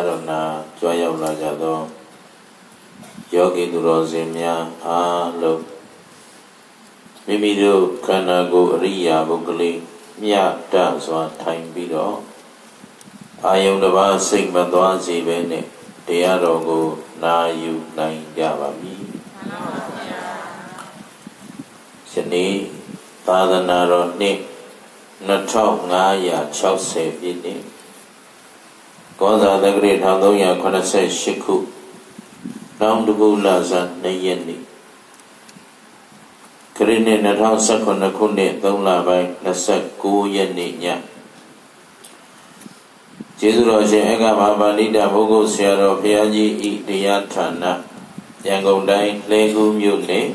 တရားတော်နာကြွားရောက်လာကြသောယောဂီသူတော်စင်များအားလုံးမိမိတို့ခန္ဓာကိုယ်အရိယာပုဂ္ဂလိမြတ်တစွာထိုင်ပြီးတော့အာယုန်တစ်ပါးစိတ်မသွားစေဘဲနဲ့တရားတော်ကိုနာယူနိုင်ကြပါမည်မှန်ပါဗျာယနေ့သာသနာတော်နှစ်2560ပြည့်နှစ် ကောဇာတက္ကရီ1388ခုနောင်တကူလာဇန်2ရက်နေ့ခရစ်နှစ်2019ခုနှစ်3လပိုင်း29ရက်နေ့ညကျေးဇူးတော်ရှင်အက္ခမပါဠိတဘုဂုဆရာတော်ဘုရားကြီးဤတရားဌာနရန်ကုန်တိုင်းလဲကူးမြို့နယ်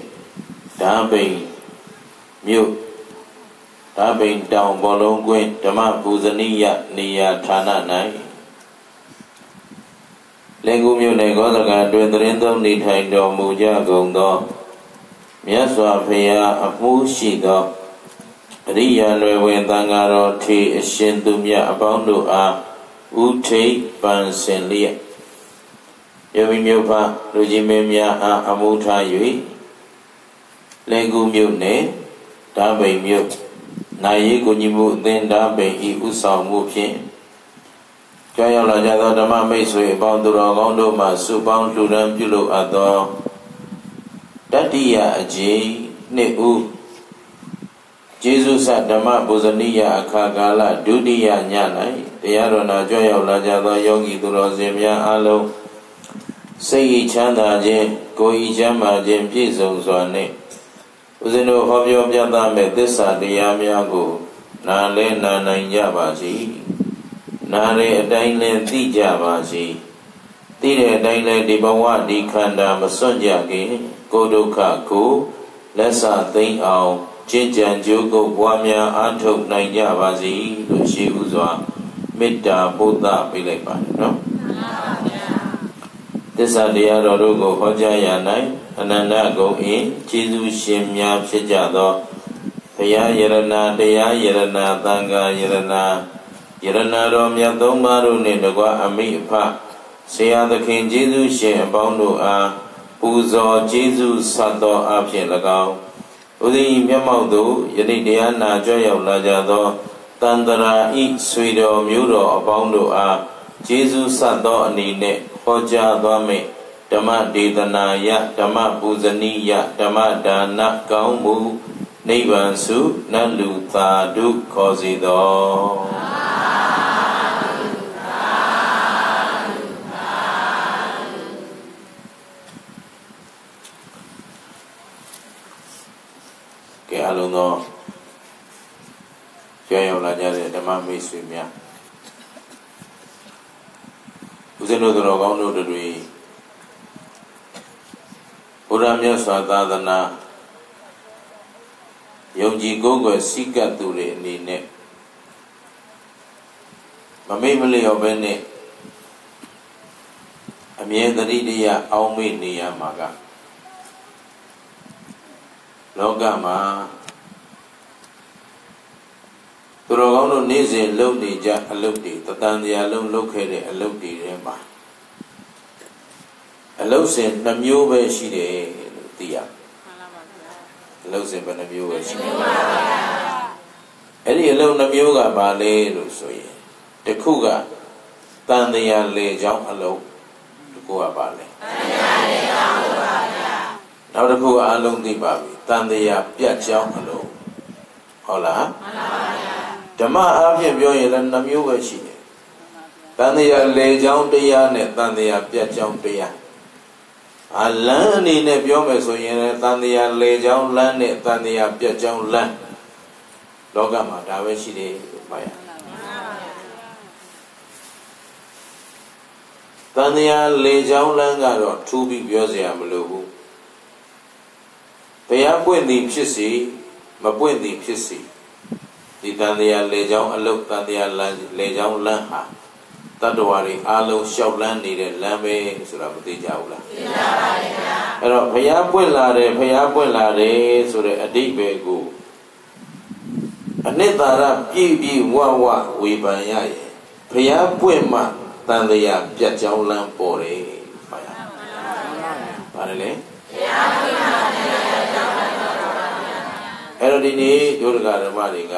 ဓာပိန်မြို့ဓာပိန်တောင်ဘောလုံးကွင်းဓမ္မပူဇနီယနေရာဌာန၌ လဲကူးမြို့နယ်ဂောသကအတွင်သတင်းသုံးနေထိုင်တော်မူကြကုန်သောမြတ်စွာဘုရားအမှုရှိသောအရိယာလွယ်ဝင်သံဃာတော်ထေအရှင်သူမြတ်အပေါင်းတို့အားဥထိတ်ပန်စင်လျက်ယမိမြို့ဖလူကြီးမင်းများအားအမှုထား၍လေကူမြို့နယ်ဓာပိန်မြို့နိုင်ရေးကိုကြီးမှုအသင်းဓာပိန်ဤဥဆောင်မှုဖြင့် ကြောက်ရောက်လာကြသောဓမ္မမိတ်ဆွေအပေါင်းသူတော်ကောင်းတို့မှစုပေါင်းလှူဒန်းပြုလုပ်အပ်သောတတိယအကြိမ်နှစ်ဦးကျေးဇူးဆဓမ္မပူဇနီယအခါကာလဒုတိယည၌တရားတော်နာကြွရောက်လာကြသောယောဂီသူတော်စင်များအားလုံးစိတ်ဤချမ်းသာခြင်းကိုယ်ဤချမ်းသာခြင်းပြည့်စုံစွာနှင့်ဦးဇင်းတို့ဟောပြောပြသမဲ့သစ္စာတရားများကိုနားလဲနာနိုင်ကြပါစေ နားလဲအတိုင်းလဲသိကြပါစေသိတဲ့အတိုင်းလဲဒီဘဝဒီခန္ဓာမစွန့်ကြခင်ကိုဒုက္ခကိုလက်ဆသိမ့်အောင်ကျင့်ကြံကြိုးကုပ်ပွားများအားထုတ်နိုင်ကြပါစေလို့ရှိဥစွာမေတ္တာပို့သပေးလိုက်ပါတယ်နော်သစ္စာတရားတော်တို့ကိုဟောကြားရ၌အနန္တဂုံအင်းကျေးဇူးရှင်များဖြစ်ကြသောဘုရားယရနာတရားယရနာသံဃာယရနာ ယရနာတော်မြတ်သုံးပါးတို့နှင့်တကွအမိအဖဆရာသခင်ကျေးဇူးရှင်အပေါင်းတို့အားပူဇော်ကျေးဇူးဆက်သောအဖြစ်၎င်းဥဒိမျက်မှောက်သို့ယနေ့တရားနာကြွရောက်လာကြသောတန္တရာဤဆွေတော်မျိုးတော်အပေါင်းတို့အားကျေးဇူးဆက်သောအနေနဲ့ဟောကြားသွားမယ်ဓမ္မဒေသနာယဓမ္မပူဇနီယဓမ္မဒါနကောင်းမှုနိဗ္ဗာန်စုနတ်လူသာဓုခေါ်စီတော် ကဲအလုံးသောကြောင်းရောက်လာကြတဲ့ဓမ္မမိတ်ဆွေများဦးဇင်းတို့တော်ကောင်းတို့တွေဘုရားမြတ်စွာသာသနာယုံကြည်ကိုးကွယ်စိတ်ကပ်သူတွေအနေနဲ့မမေ့မလျော့ပဲနဲ့အမြဲတတိတရားအောင်းမေ့နေရမှာကလောကမှာ သူတော်ကောင်းတို့နေ့စဉ်လုပ်နေကြအလုပ်တွေတတန်တရားလုံးလုပ်ခဲ့တဲ့အလုပ်တွေထဲမှာအလုပ်စဉ်နှမျိုးပဲရှိတယ်လို့သိရမှန်ပါပါဗျာအလုပ်စဉ်ဘယ်နှမျိုးပဲရှိတယ်အဲ့ဒီအလုပ်နှမျိုးကဘာလဲလို့ဆိုရင်တစ်ခုကတန်တရားလေချောင်းအလုပ်တစ်ခုကဘာလဲတန်တရားလေချောင်းပါဗျာနောက်တစ်ခုကအလုံးသိပါပြီတန်တရားပြတ်ချောင်းအလုပ်ဟုတ်လားမှန်ပါဗျာ ဓမ္မအားဖြင့်ပြောရင်လည်းနှမျိုးပဲရှိတယ်တန်တရားလေချောင်းတရားနဲ့တန်တရားပြတ်ချောင်းတရားအလန်းအနေနဲ့ပြောမယ်ဆိုရင်လည်းတန်တရားလေချောင်းလမ်းနဲ့တန်တရားပြတ်ချောင်းလမ်းလောကမှာဒါပဲရှိတယ်လို့ပါရတန်တရားလေချောင်းလမ်းကတော့ထူးပြီးပြောစရာမလိုဘူးတရားပွင့်သည်ဖြစ်စီမပွင့်သည်ဖြစ်စီ ဒီတန်တရားလေချောင်းအလုတ်တန်တရားလမ်းလေချောင်းလမ်းဟာတတ္တဝါတွေအားလုံးလျှောက်လန်းနေတဲ့လမ်းပဲဆိုတာမသိကြဘူးလားသိကြပါရဲ့ဗျာအဲ့တော့ဘုရားပွင့်လာတယ်ဘုရားပွင့်လာတယ်ဆိုတဲ့အတိတ်ပဲကိုအနှစ်သာရပြည့်ပြည့်ဝဝဝေဖန်ရရဲ့ဘုရားပွင့်မှတန်တရားပြတ်ကြောင်းလမ်းပေါ်တယ်ပါရပါရလေအဲ့တော့ဒီနေ့ဒုဒကဓမ္မတွေက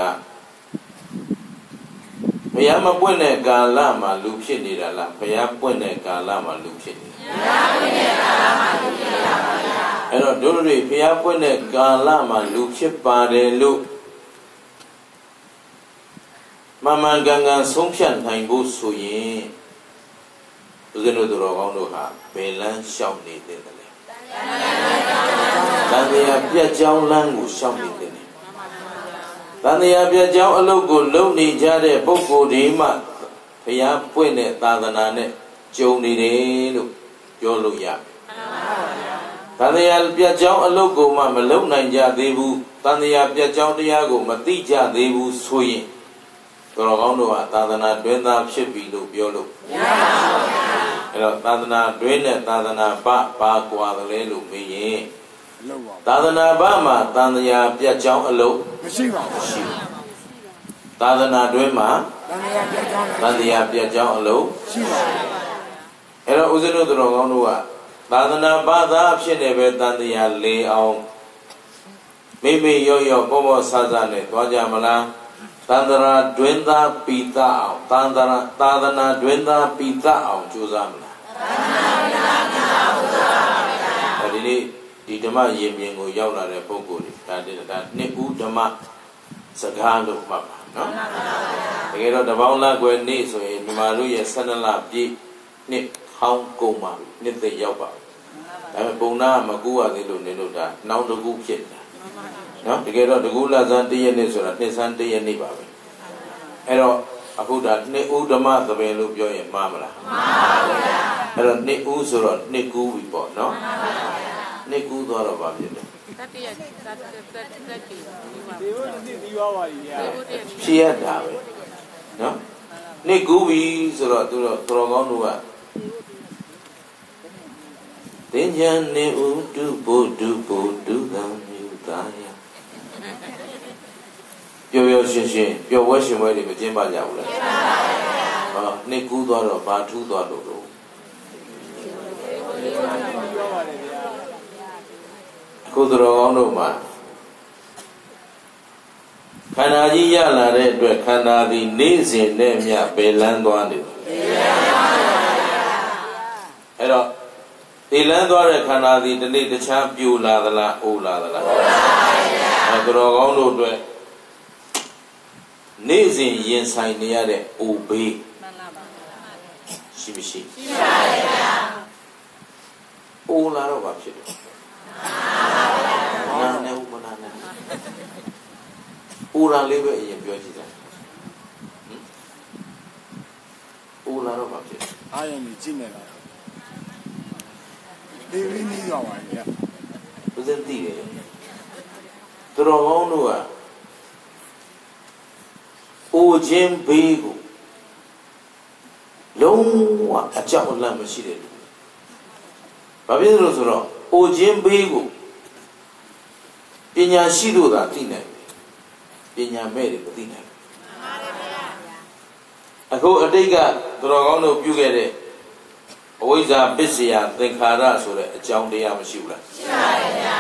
ဘုရားမပွင့်တဲ့ကာလမှာလူဖြစ်နေတာလားဘုရားပွင့်တဲ့ကာလမှာလူဖြစ်နေဘုရားပွင့်တဲ့ကာလမှာလူဖြစ်နေတာပါဗျာအဲ့တော့တို့တွေဘုရားပွင့်တဲ့ကာလမှာလူဖြစ်ပါတယ်လို့မမှန်ကန်ကန်ဆုံးဖြတ်နိုင်ဖို့ဆိုရင်ဦးဇင်းတို့တော်ကောင်းတို့ဟာဘယ်လမ်းလျှောက်နေတဲ့လဲတန်တရားပြတ်ကြောင်းလမ်းကိုလျှောက်နေတဲ့ တန်တရားပြတ်ကြောင်းအလုပ်ကိုလုပ်နေကြတဲ့ပုဂ္ဂိုလ်ဒီမှဘုရားပွင့်တဲ့သာသနာနဲ့ကြုံနေတယ်လို့ပြောလို့ရတန်တရားပြတ်ကြောင်းအလုပ်ကိုမှမလုပ်နိုင်ကြသေးဘူးတန်တရားပြတ်ကြောင်းတရားကိုမသိကြသေးဘူးဆိုရင်တော်ကောင်းတို့ဟာသာသနာတွင်သားဖြစ်ပြီလို့ပြောလို့မရပါဘူးဗျာအဲ့တော့သာသနာတွင်နဲ့သာသနာပပါကွာတယ်လို့မေးရင် သာသနာပမှာတန်တရားပြတ်ကြောင်းအလုပ်မရှိပါဘူးရှိသာသနာတွင်မှာတန်တရားပြတ်ကြောင်းတန်တရားပြတ်ကြောင်းအလုပ်ရှိပါဘူးအဲ့တော့ဦးဇင်းတို့တော်ကောင်းတို့ကသာသနာပသားဖြစ်နေပဲတန်တရားလေးအောင်မိမိရော့ရော့ပေါ်ပေါ်ဆဆနဲ့သွားကြမလားသန္တရာတွင်သားပိသအောင်သန္တရာသာသနာတွင်သားပိသအောင်ကြိုးစားမလားသန္တရာပိသအောင်ကြိုးစားပါဗျာဒီနေ့ ဒီဓမ္မရေမြင်ကိုရောက်လာတဲ့ပုဂ္ဂိုလ်တွေဒါတည်းဒါနှစ်ဦးဓမ္မစကားလို့မှတ်ပါနော်တကယ်တော့တပေါင်းလားကွယ်နေ့ဆိုရင်မြန်မာလူရဲ့12လပြည့်နှစ်ဟောင်းကုန်ပါပြီနှစ်သက်ရောက်ပါဒါပေမဲ့ပုံနာမကူရသေးလို့နေလို့ဒါနောက်တစ်ခုဖြစ်တယ်နော်တကယ်တော့တကူလဆန်းတရက်နေ့ဆိုတာနှစ်ဆန်းတရက်နေ့ပါပဲအဲ့တော့အခုဒါနှစ်ဦးဓမ္မသဘင်လို့ပြောရင်မှားမလားမှားပါဗျာအဲ့တော့နှစ်ဦးဆိုတော့နှစ်ကူးပြီပေါ့နော်မှန်ပါဗျာ နှစ်ကူးသွားတော့ဗာဖြစ်တယ်တတိယတတတတတိဒီမှာဒီဘုရားသိပြီးသွားပါပြီဗျာဖြစ်ရတာပဲနော်နှစ်ကူးပြီဆိုတော့သူတို့တော်ကောင်းတို့ကတင်ညာနေဥတုဘုဒ္ဓဘုဒ္ဓကံမြူသားယပျော်ပျော်ရှင်ရှင်ပျော်ဝဲရှင်ဝဲတွေမကျင်းပကြဘူးလားကျင်းပါပါဗျာဟောနှစ်ကူးသွားတော့ဘာထူးသွားလို့တော့ ခုသတော်ကောင်းတို့မှာခန္ဓာကြီးရလာတဲ့အတွက်ခန္ဓာသည်နေ့စဉ်နဲ့မျှပယ်လန်းသွားနေတယ်အဲ့တော့ဒီလန်းသွားတဲ့ခန္ဓာသည်ဒီနေ့တခြားပြိုလာသလားအိုလာသလားအိုလာပါဗျာအဲ့တော်ကောင်းတို့အတွက်နေ့စဉ်ရင်ဆိုင်နေရတဲ့အိုဘေးမှန်ပါပါရှိမရှိရှိပါဗျာအိုလာတော့ဘာဖြစ်လဲ နာနေဦးမနာနေအိုလာလေးပဲအရင်ပြောကြည့်တယ်အိုလာတော့ဘာဖြစ်လဲအားရင်ကြီးကြည့်နေတာဒီရင်းနေရောပါဗျာဘုဇင်သိတယ်တော်ကောင်းတို့ကအိုခြင်းဘေးကိုလုံးဝအကြောက်အလန့်မရှိတဲ့လူဘာဖြစ်လို့ဆိုတော့အိုခြင်းဘေးကို ပညာရှိလို့သာသိနိုင်တယ်ပညာမဲ့တွေမသိနိုင်အခုအတိတ်ကသူတော်ကောင်းတို့ပြုခဲ့တဲ့အဝိဇ္ဇာပစ္စယသင်္ခါရဆိုတဲ့အကြောင်းတရားမရှိဘူးလားရှိပါတယ်ဗျာ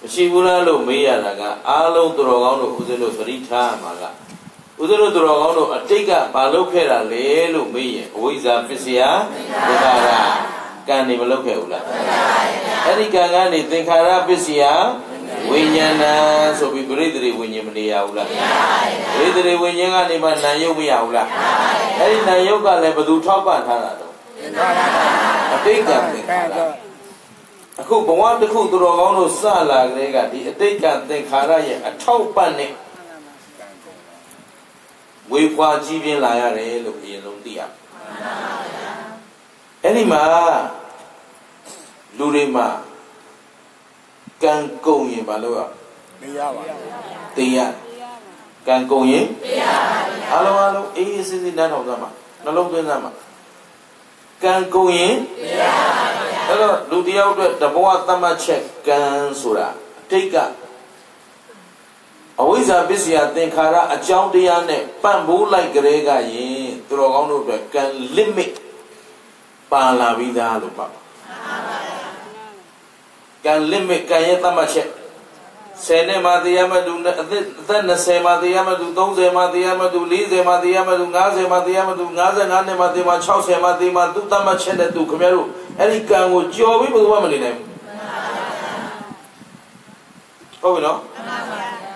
မရှိဘူးလားလို့မေးရတာကအားလုံးသူတော်ကောင်းတို့ဦးဇင်းတို့သတိထားမှာက ဦးဇင်းတို့သူတော်ကောင်းတို့အတိတ်ကမလုပ်ခဲ့တာလေလို့မေးရင်အဝိဇ္ဇာပစ္စယဒုက္ခကကံနေမလုပ်ခဲ့ဘူးလားအဲ့ဒီကံကနေသင်္ခါရပစ္စယဝိညာဏဆိုပြီးပရိသေတွေဝိညာဉ်မနေရဘူးလားပရိသေတွေဝိညာဉ်ကနေမှနာယုတ်မရဘူးလားအဲ့ဒီနာယုတ်ကလည်းဘယ်သူထောက်ပံ့ထားတာတော့အတိတ်ကသင်္ခါရအခုဘဝတစ်ခုသူတော်ကောင်းတို့စလာကလေးကဒီအတိတ်ကသင်္ခါရရဲ့အထောက်ပံ့နဲ့ ဝေဖွာကြီးပြင်းလာရတယ်လို့အရင်ဆုံးသိရအဲ့ဒီမှာလူတွေမှာကံကုန်ရင်မလုပ်ရမရပါဘူးတရားကံကုန်ရင်တရားပါဗျာအလုံးအလုံးအေးအေးဆေးဆေးနားထောင်သမှာနှလုံးသွင်းသမှာကံကုန်ရင်တရားပါဗျာအဲ့တော့လူတယောက်အတွက်တဘောသတ်မှတ်ချက်ကံဆိုတာတိတ်က အဝိဇ္ဇာပစ္စယသင်္ခါရအကြောင်းတရားနဲ့ပန့်ပိုးလိုက်ကလေးကရင်သူတော်ကောင်းတို့အတွက်ကံ limit ပါလာပြီးသားလို့ပါကံ limit ကံရဲ့သတ်မှတ်ချက်10နဲ့မှတရားမတူအသက်အသက်20မှတရားမတူ30မှတရားမတူ40မှတရားမတူ50မှတရားမတူ55နဲ့မှတရားမ60မှတရားမသူသတ်မှတ်ချက်နဲ့သူခင်ဗျားတို့အဲ့ဒီကံကိုကြော်ပြီးဘယ်သူမှမနေနိုင်ဘူးဟုတ်ပြီနော်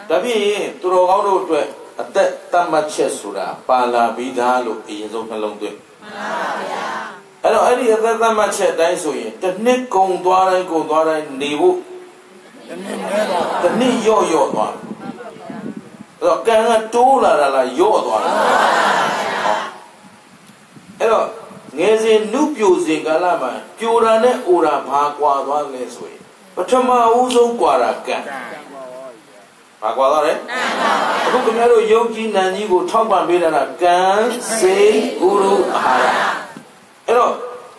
ဒါဖြင့်သူတော်ကောင်းတို့အတွက်အသက်တတ်မှတ်ချက်ဆိုတာပါလာပြီးသားလို့အရင်ဆုံးနှလုံးသွင်းမှန်ပါဗျာအဲ့တော့အဲ့ဒီအသက်တတ်မှတ်ချက်အတိုင်းဆိုရင်တစ်နှစ်ကုံသွားတိုင်းကုံသွားတိုင်းနေဖို့တစ်နှစ်နဲတော့တစ်နှစ်ရော့ရော့သွားအဲ့တော့ကံကတိုးလာတာလားရော့သွားတာအဲ့တော့ငယ်စဉ်နုပြိုစဉ်ကာလမှာပြိုတာနဲ့အိုတာဘာကွာသွားလဲဆိုရင်ပထမဦးဆုံးကွာတာကံ ဘာကွာသွားလဲအခုခင်ဗျားတို့ယုတ်ကြီးနန်ကြီးကိုထောက်ပံ့ပေးတာကကံစေဥရုအာဟာရအဲ့တော့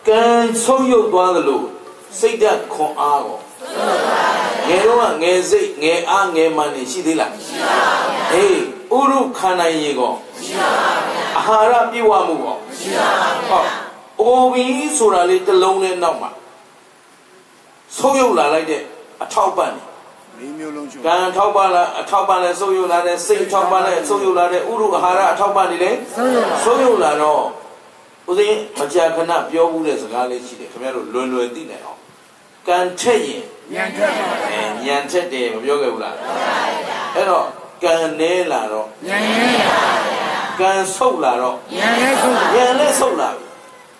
ကံဆုံးယုတ်သွားသလိုစိတ်ဓာတ်ခွန်အားကိုငယ်တော့ငယ်စိတ်ငယ်အားငယ်မှန်နေရှိသေးလားရှိပါဘူးအေးဥရုခန္ဓာရေကောရှိပါဘူးအာဟာရပြည့်ဝမှုကောရှိပါဘူးဟောအိုဘီဆိုတာလေးတစ်လုံးနဲ့နောက်မှာဆုံးယုတ်လာလိုက်တဲ့အထောက်ပံ့နေ လေးမျိုးလုံးချုံကံထောက်ပံ့လာအထောက်ပံ့လဲဆုံးယုတ်လာတဲ့စိတ်ထောက်ပံ့လဲဆုံးယုတ်လာတဲ့ဥရုအာဟာရအထောက်ပံ့နေလေဆုံးယုတ်လာတော့ဦးစင်းမကြာခဏပြောမှုတဲ့စကားလေးရှိတယ်ခင်ဗျားတို့လွယ်လွယ်သိနိုင်အောင်ကံထက်ရင်ညံထက်ပါအဲညံထက်တယ်မပြောခဲ့ဘူးလားအဲ့တော့ကံနဲလာတော့ညံနဲလာကံဆုတ်လာတော့ညံလဲဆုတ်ညံလဲဆုတ်လာ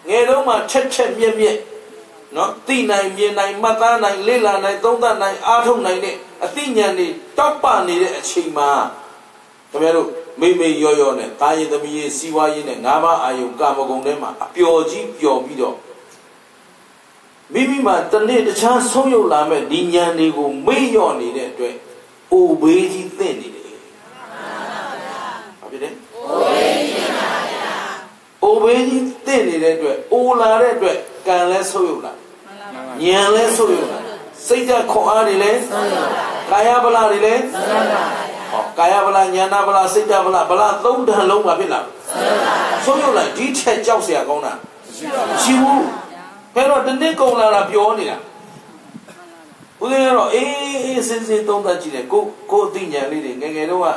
ငယ်တော့မှထက်ထက်မြက်မြက်နော်သိနိုင်မြင်နိုင်မှတ်သားနိုင်လေ့လာနိုင်သုံးသပ်နိုင်အားထုတ်နိုင်တဲ့ အသိဉာဏ်တွေတောက်ပနေတဲ့အချိန်မှာခင်ဗျားတို့မိမိရောရောနဲ့တာရင်သမီးရေးစီးပွားရေးနဲ့ငါးပါးအာယုံကာမဂုဏ်ထဲမှာအပျော်ကြီးပျော်ပြီးတော့မိမိမှာတနေ့တခြားဆုံးယုတ်လာမဲ့ဒီဉာဏ်တွေကိုမေ့လျော့နေတဲ့အတွက်အိုဘေးကြီးသင့်နေတယ်။ဘာဖြစ်လဲ။အိုဘေးကြီးပါဗျာ။အိုဘေးကြီးသင့်နေတဲ့အတွက်အိုလာတဲ့အတွက်ကံလဲဆုံးယုတ်လာ။ဉာဏ်လဲဆုံးယုတ်လာ။ စိတ်ဓာတ်ခွန်အားတွေလဲဆုံးယုတ်လာ။ကာယဗလာတွေလဲဆုံးယုတ်လာ။ဟောကာယဗလာဉာဏဗလာစိတ်ဓာတ်ဗလာဗလာသုံးဓာတ်လုံးမှာဖြစ်လာ။ဆုံးယုတ်လာ။ဆုံးယုတ်လာဒီထက်ကြောက်เสียကောင်းတာ။ရှိဘူး။ဘယ်တော့တနစ်ကုံလာတာပြောနေတာဦးဇင်းကတော့အေးအေးစစ်စစ်သုံးသပ်ကြည့်တယ်ကိုကိုအသိဉာဏ်လေးတွေငယ်ငယ်တော့က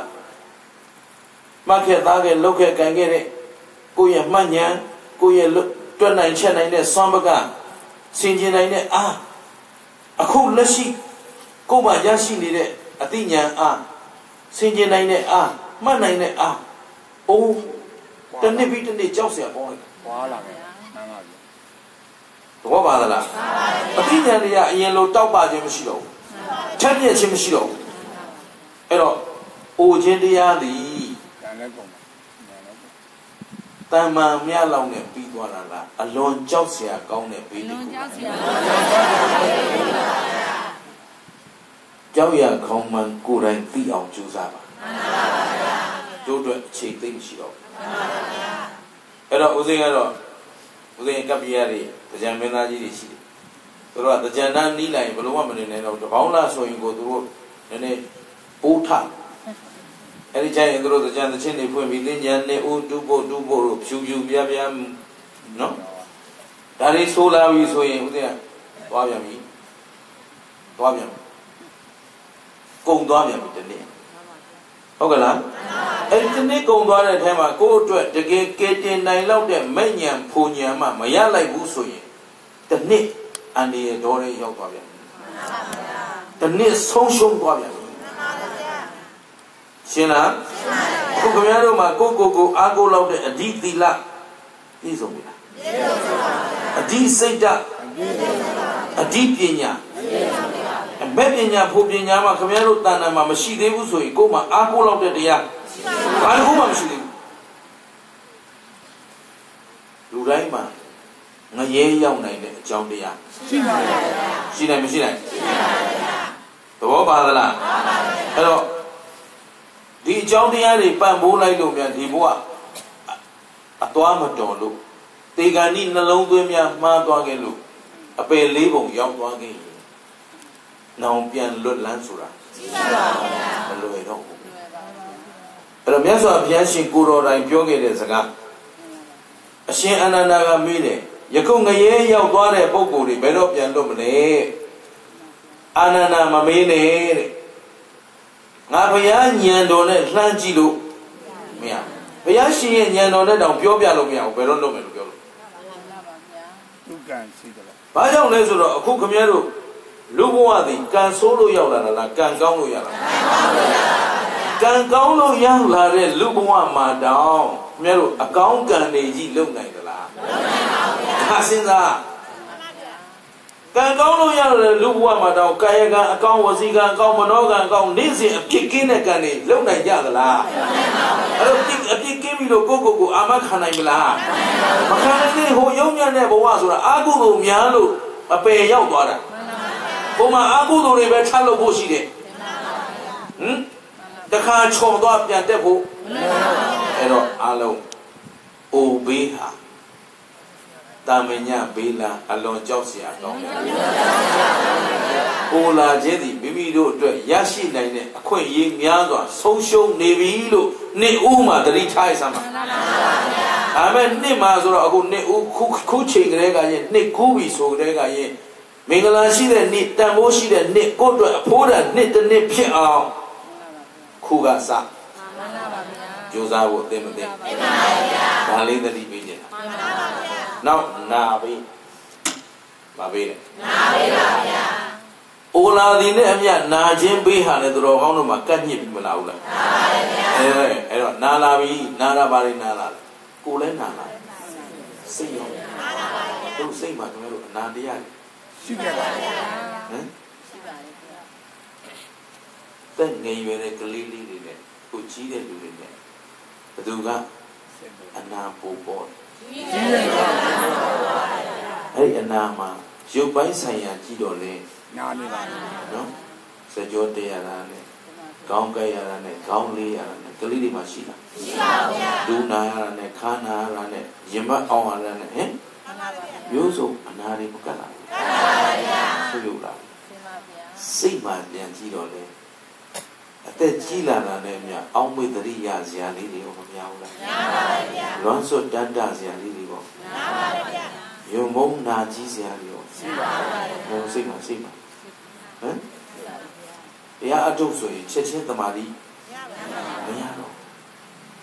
မှတ်ခဲ့သားခဲ့လောက်ခဲ့ကန်ခဲ့တဲ့ကိုရဲ့မှတ်ဉာဏ်ကိုရဲ့တွက်နိုင်ချက်နိုင်တဲ့စွမ်းပကစင်ကျင်နိုင်တဲ့အား အခုလက်ရှိကိုယ်မှရရှိနေတဲ့အသိဉာဏ်အားစင်ကျင်နိုင်တဲ့အားမှတ်နိုင်တဲ့အားအိုးတနေ့ပြီးတနေ့ကြောက်เสียပေါင်းလိုက်ွာလာတယ်မှန်ပါပြီသဘောပါသလားအသိဉာဏ်တွေကအရင်လိုတောက်ပါခြင်းမရှိတော့ဘူးထက်မြက်ခြင်းမရှိတော့ဘူးအဲ့တော့အိုခြင်းတရားသည်ဉာဏ်နဲ့ပုံတန် တမ္မာမြလောက်နဲ့ပြီးသွားတာလားအလွန်ကြောက်စရာကောင်းတဲ့ပေးတယ်လွန်ကြောက်စရာကြောက်ရခေါင်းမှန်ကိုယ်တိုင်သိအောင်ကြိုးစားပါမှန်ပါပါဘုရားတို့အတွက်အခြေသိမ့်မရှိတော့ဘူးမှန်ပါပါဘုရားအဲ့တော့ဦးစင်းကတော့ဦးစင်းကပ်ပြရတဲ့ကြံမင်းသားကြီးတွေရှိတယ်သူတို့ကကြံတန်းနီးလိုက်ဘယ်လိုမှမနေနိုင်တော့တပေါင်းလားဆိုရင်ကိုသူတို့နည်းနည်းပိုးထ အဲ့ဒီကျရင်သူတို့ကြံသချင်းတွေဖွင့်ပြီးသင်္ကြန်နဲ့ဦးတူဖို့တူဖို့တို့ဖြူဖြူပြပြနော်ဒါတွေဆိုးလာပြီဆိုရင်ဦးစိန်ကသွားပြန်ပြီသွားပြန်ကုံသွားပြန်ပြီတနေ့ဟုတ်ကလားအဲ့ဒီနေ့ကုံသွားတဲ့အထဲမှာကိုယ့်အတွက်တကယ်ကဲတင်နိုင်လောက်တဲ့မဲ့ညံဖူညံမှမရလိုက်ဘူးဆိုရင်တနေ့အန္တရာယ်တော်ရဲရောက်သွားပြန်တနေ့ဆုံးရှုံးသွားပြန် ရှင်းလားခုခင်ဗျားတို့မှာကိုကိုကိုအားကိုလောက်တဲ့အဓိသီလပြည့်စုံပြီလားပြည့်စုံပါဗျာအဓိစိတ်ဓာတ်အဓိပညာပြည့်စုံပါမဲ့ပညာဖို့ပညာမှာခင်ဗျားတို့တဏ္ဍာမှာမရှိသေးဘူးဆိုရင်ကိုယ်မှာအားကိုးလောက်တဲ့တရားဘာလို့မှမရှိသေးဘူးလူတိုင်းမှာငရဲရောက်နိုင်တဲ့အကြောင်းတရားရှိပါရဲ့ရှိနိုင်မရှိနိုင်ရှိပါရဲ့သဘောပါသလားပါပါအဲ့တော့ ဒီအကြောင်းတရားတွေပံ့ပိုးလိုက်လို့မြန်ဒီဘဝအသွားမတော်လို့တေဂန်ဤနှလုံးသွင်းများမှားသွားခဲ့လို့အပယ်လေးပုံရောက်သွားခဲ့နောင်ပြန်လွတ်လန်းဆိုတာရှိပါဗျာမလွယ်တော့ဘူးအဲ့တော့မြတ်စွာဘုရားရှင်ကိုတော်တိုင်ပြောခဲ့တဲ့စကားအရှင်အနန္ဒာကမေးတယ်ယခုငရဲရောက်သွားတဲ့ပုဂ္ဂိုလ်တွေဘယ်တော့ပြန်လွတ်မလဲအာနန္ဒာမမေးနဲ့တဲ့ ငါဘုရားညံတော်နဲ့လှမ်းကြည့်လို့မရဘုရားရှင်ရဲ့ညံတော်နဲ့တောင်ပြောပြလို့မရဘူးဘယ်တော့လွတ်မယ်လို့ပြောလို့သူကံရှိတယ်လားဘာကြောင့်လဲဆိုတော့အခုခမည်းတော်လူဘဝသည်ကံဆိုးလို့ရောက်လာတာလားကံကောင်းလို့ရတာကံကောင်းလို့ရောက်လာတဲ့လူဘဝမှာတောင်ခမည်းတော်အကောင်းကံတွေကြီးလုပ်နိုင်သလားလုပ်နိုင်ပါဘူးဗျာဒါစဉ်းစား ကံကောင်းလို့ရောက်လာတဲ့လူဘဝမှာတောင်ကာယကံအကောင်းဝစီကံအကောင်းမနောကံအကောင်းနေ့စဉ်အဖြစ်ကင်းတဲ့ကံတွေလုပ်နိုင်ကြသလားလုပ်နိုင်ပါဘူးအဲ့တော့အပြစ်ကင်းပြီးတော့ကိုယ့်ကိုယ်ကိုအာမခံနိုင်မလားမခံနိုင်တဲ့ဟိုယုံညံ့တဲ့ဘဝဆိုတာအာဟုသို့များလို့အပယ်ရောက်သွားတာပုံမှန်အာဟုသို့တွေပဲထပ်လို့ဖို့ရှိတယ်ဟမ်တခါချော်သွားပြန်တက်ဖို့အဲ့တော့အားလုံးအိုဘေးဟာ တာမညဘေးလံအလွန်ကြောက်စရာကောင်းပါ။အိုလာခြင်းသည်မိမိတို့အတွက်ရရှိနိုင်တဲ့အခွင့်အရေးများစွာဆုံးရှုံးနေပြီလို့နှစ်ဦးမှတတိထားရစမ်းပါ။ဒါမဲ့နှစ်မှာဆိုတော့အခုနှစ်ဦးခုခုချိန်ကလေးကရင်နှစ်ကူးပြီဆိုတဲ့ကရင်မင်္ဂလာရှိတဲ့နှစ်တန်ဖိုးရှိတဲ့နှစ်ကိုယ့်အတွက်အဖိုးတန်နှစ်တစ်နှစ်ဖြစ်အောင်ခုကစမှန်ပါပါဗျာကြိုးစားဖို့အသိမသိမှန်ပါဗျာဒါလေးတတိပ နောက်နာပြီမပေးနဲ့နာပေးပါဗျာအိုလာဒီနဲ့အမြနာခြင်းပေးဟာလေသူတော်ကောင်းတို့မှာကတ်ညစ်ပြီးမလာဘူးလားနာပါဗျာအဲအဲ့တော့နာလာပြီနာလာပါလိနာလာတယ်ကိုလည်းနာလာတယ်စိတ်ရောနာလာပါဗျာတို့စိတ်မှာကျွန်တော်တို့အနာတရားတွေရှိတယ်လားဟမ်တဲ့ငယ်ရွယ်တဲ့ကလေးလေးတွေနဲ့ကိုကြီးတဲ့လူတွေနဲ့ဘယ်သူကအနာပူပေါ်တယ်ရှိတယ်လား အဲ့ဒီအနာမှာရုပ်ပိုင်းဆိုင်ရာကြည့်တော့လေနားနေပါလားနော်စကြောတရတာနဲ့ခေါင်းကိုက်ရတာနဲ့ခေါင်းလေးရတာနဲ့ကလေးတွေမှာရှိလားရှိပါဗျာဒူနာရတာနဲ့ခါနာရတာနဲ့ရင်မအောင်ရတာနဲ့ဟင်မျိုးစုံအနာတွေမကတ်လာဘူးကတ်ပါဗျာဆိုရုပ်လားစိတ်မှပြန်ကြည့်တော့လေ အသက်ကြီးလာတာနဲ့မြအောင်းမေတ္တရိယဇာလေးတွေရောမများဘူးလားများပါဗျာလွန်စွတ်တန်တာဇာလေးတွေရောများပါဗျာယုံမုံနာကြီးဇာတွေရောရှိပါဗျာစိတ်မှစိတ်မှဟမ်တရားအထုတ်ဆိုရင်ချက်ချင်းတမာတိမရတော့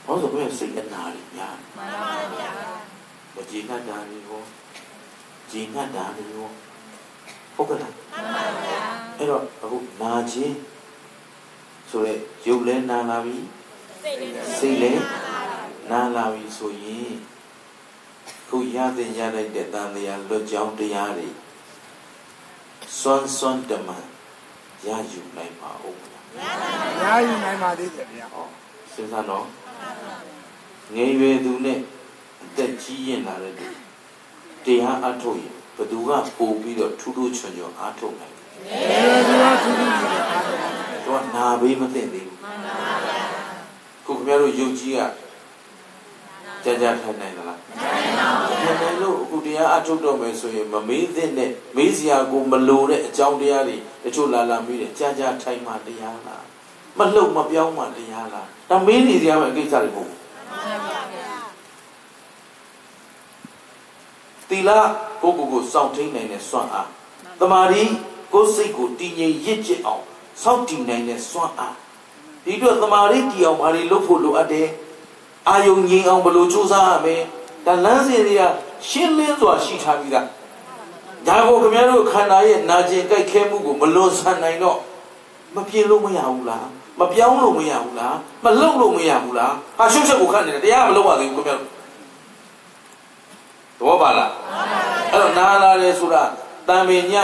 ဘာလို့ဆိုဘယ်စိတ်အနာတွေများမှန်ပါဗျာမကြည်ငတ်တာတွေရောကြည်ငတ်တာတွေရောဟုတ်ကဲ့လားမှန်ပါဗျာအဲ့တော့အခုနာခြင်း ဆိုရဲရုပ်လဲနာလာပြီစိတ်လဲနာလာပြီဆိုရင်ခုရတဲ့ရလိုက်တဲ့တန်တရားလွတ်ကြောင်းတရားတွေစွန်းစွန်းတမန်ရယူနိုင်ပါဦးဗျာညာယူနိုင်ပါသေးတယ်ဗျာဟောစဉ်းစားတော့ငယ်ရွယ်သူနဲ့အသက်ကြီးရင်လာတဲ့သူတရားအထုတ်ရင်ဘသူကပို့ပြီးတော့ထူးထူးချွန်ချွန်အထုတ်နိုင်တယ်ဘယ်လိုကသူသူကြီးလဲအားလုံးတော့နာ ဘေးမသိသေးဘူးခုခင်ဗျားတို့ယုတ်ကြီးကကြာကြာထိုင်နိုင်သလားထိုင်နိုင်လို့အခုတရားအထုတ်တော့မယ်ဆိုရင်မမေးသင့်နဲ့မေးစရာကိုမလိုတဲ့အကြောင်းတရားတွေတချို့လာလာမေးတယ်ကြာကြာထိုင်မှတရားလားမလှုပ်မပြောင်းမှတရားလားဒါမေးနေကြမယ်အကိစ္စတွေမဟုတ်ဘူးသီလကိုယ့်ကိုယ်ကိုစောင့်ထိန်နိုင်တဲ့စွမ်းအားတမာရီကိုယ်စိတ်ကိုတည်ငြိမ်ရစ်ကျစ်အောင် စောင့်တည်နိုင်တဲ့စွမ်းအားဒီတော့တမာရီတည်အောင်ဘာတွေလုပ်ဖို့လိုအပ်တယ်အာယုံငြိမ်အောင်ဘယ်လိုကြိုးစားရမလဲဒါလမ်းစဉ်တွေကရှင်းလင်းစွာရှိထားပြီးသားဒါကိုခင်ဗျားတို့ခန္ဓာရဲ့နာကျင်ကြိုက်ခဲမှုကိုမလွန်ဆန်နိုင်တော့မပြေလို့မရဘူးလားမပြောင်းလို့မရဘူးလားမလှုပ်လို့မရဘူးလားဟာရှုပ်ချက်ကိုခန့်နေတယ်တရားမလုပ်ရသေးဘူးခင်ဗျားတို့သဘောပါလားအဲ့တော့နာလာတယ်ဆိုတာတံပင်ည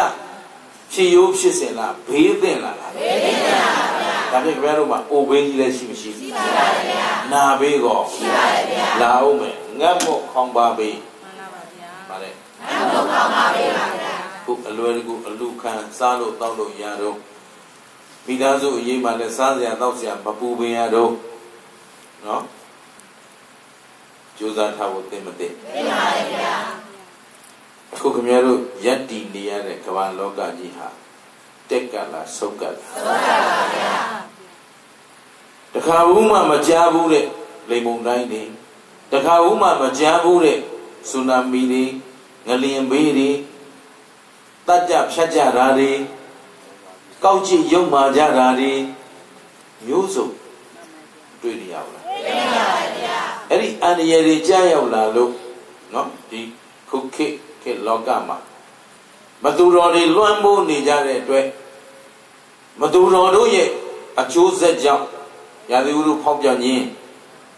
ဖြစ်ရိုးဖြစ်စင်လားဘေးသင့်လားဘေးသင့်ပါဗျာဒါဖြင့်ခင်ဗျားတို့မှာအိုဘေးကြီးလည်းရှိမရှိရှိပါပါဗျာနာဘေးကောရှိပါဗျာလာအောင်မယ်ငတ်မို့ခေါင်းပါဘေးမှန်ပါဗျာဗါလေငတ်မို့ခေါင်းပါဘေးပါဗျာခုအလွယ်တကူအလူခံစားလို့တောက်လို့ရတော့မိသားစုအရေးမှလည်းစားစရာတောက်စရာမပူပင်ရတော့နော်ကြိုးစားထားဖို့သင်မသိအ ခုခင်ဗျားတို့ယက်တီနေရတဲ့ကမ္ဘာလောကကြီးဟာတတက်ကလားဆုတ်ကလားဆုတ်ပါဗျာတခါဘူးမှမကြားဘူးတဲ့လိမ်မုံတိုင်းတွေတခါဘူးမှမကြားဘူးတဲ့ဆူနာမီတွေငလျင်ဘေးတွေတတ်ကြဖြတ်ကြတာတွေကောက်ကြည့်ရုံမာကြတာတွေမျိုးစုံတွေ့နေရပါလားတွေ့ပါပါဗျာအဲ့ဒီအန္တရာယ်တွေကြားရောက်လာလို့နော်ဒီခုခေတ် ခေတ်လောကမှာမသူတော်တွေလွှမ်းမိုးနေကြတဲ့အတွက်မသူတော်တို့ရဲ့အကျိုးဆက်ကြောင့်ရာသီဥတုဖောက်ပြန်ခြင်း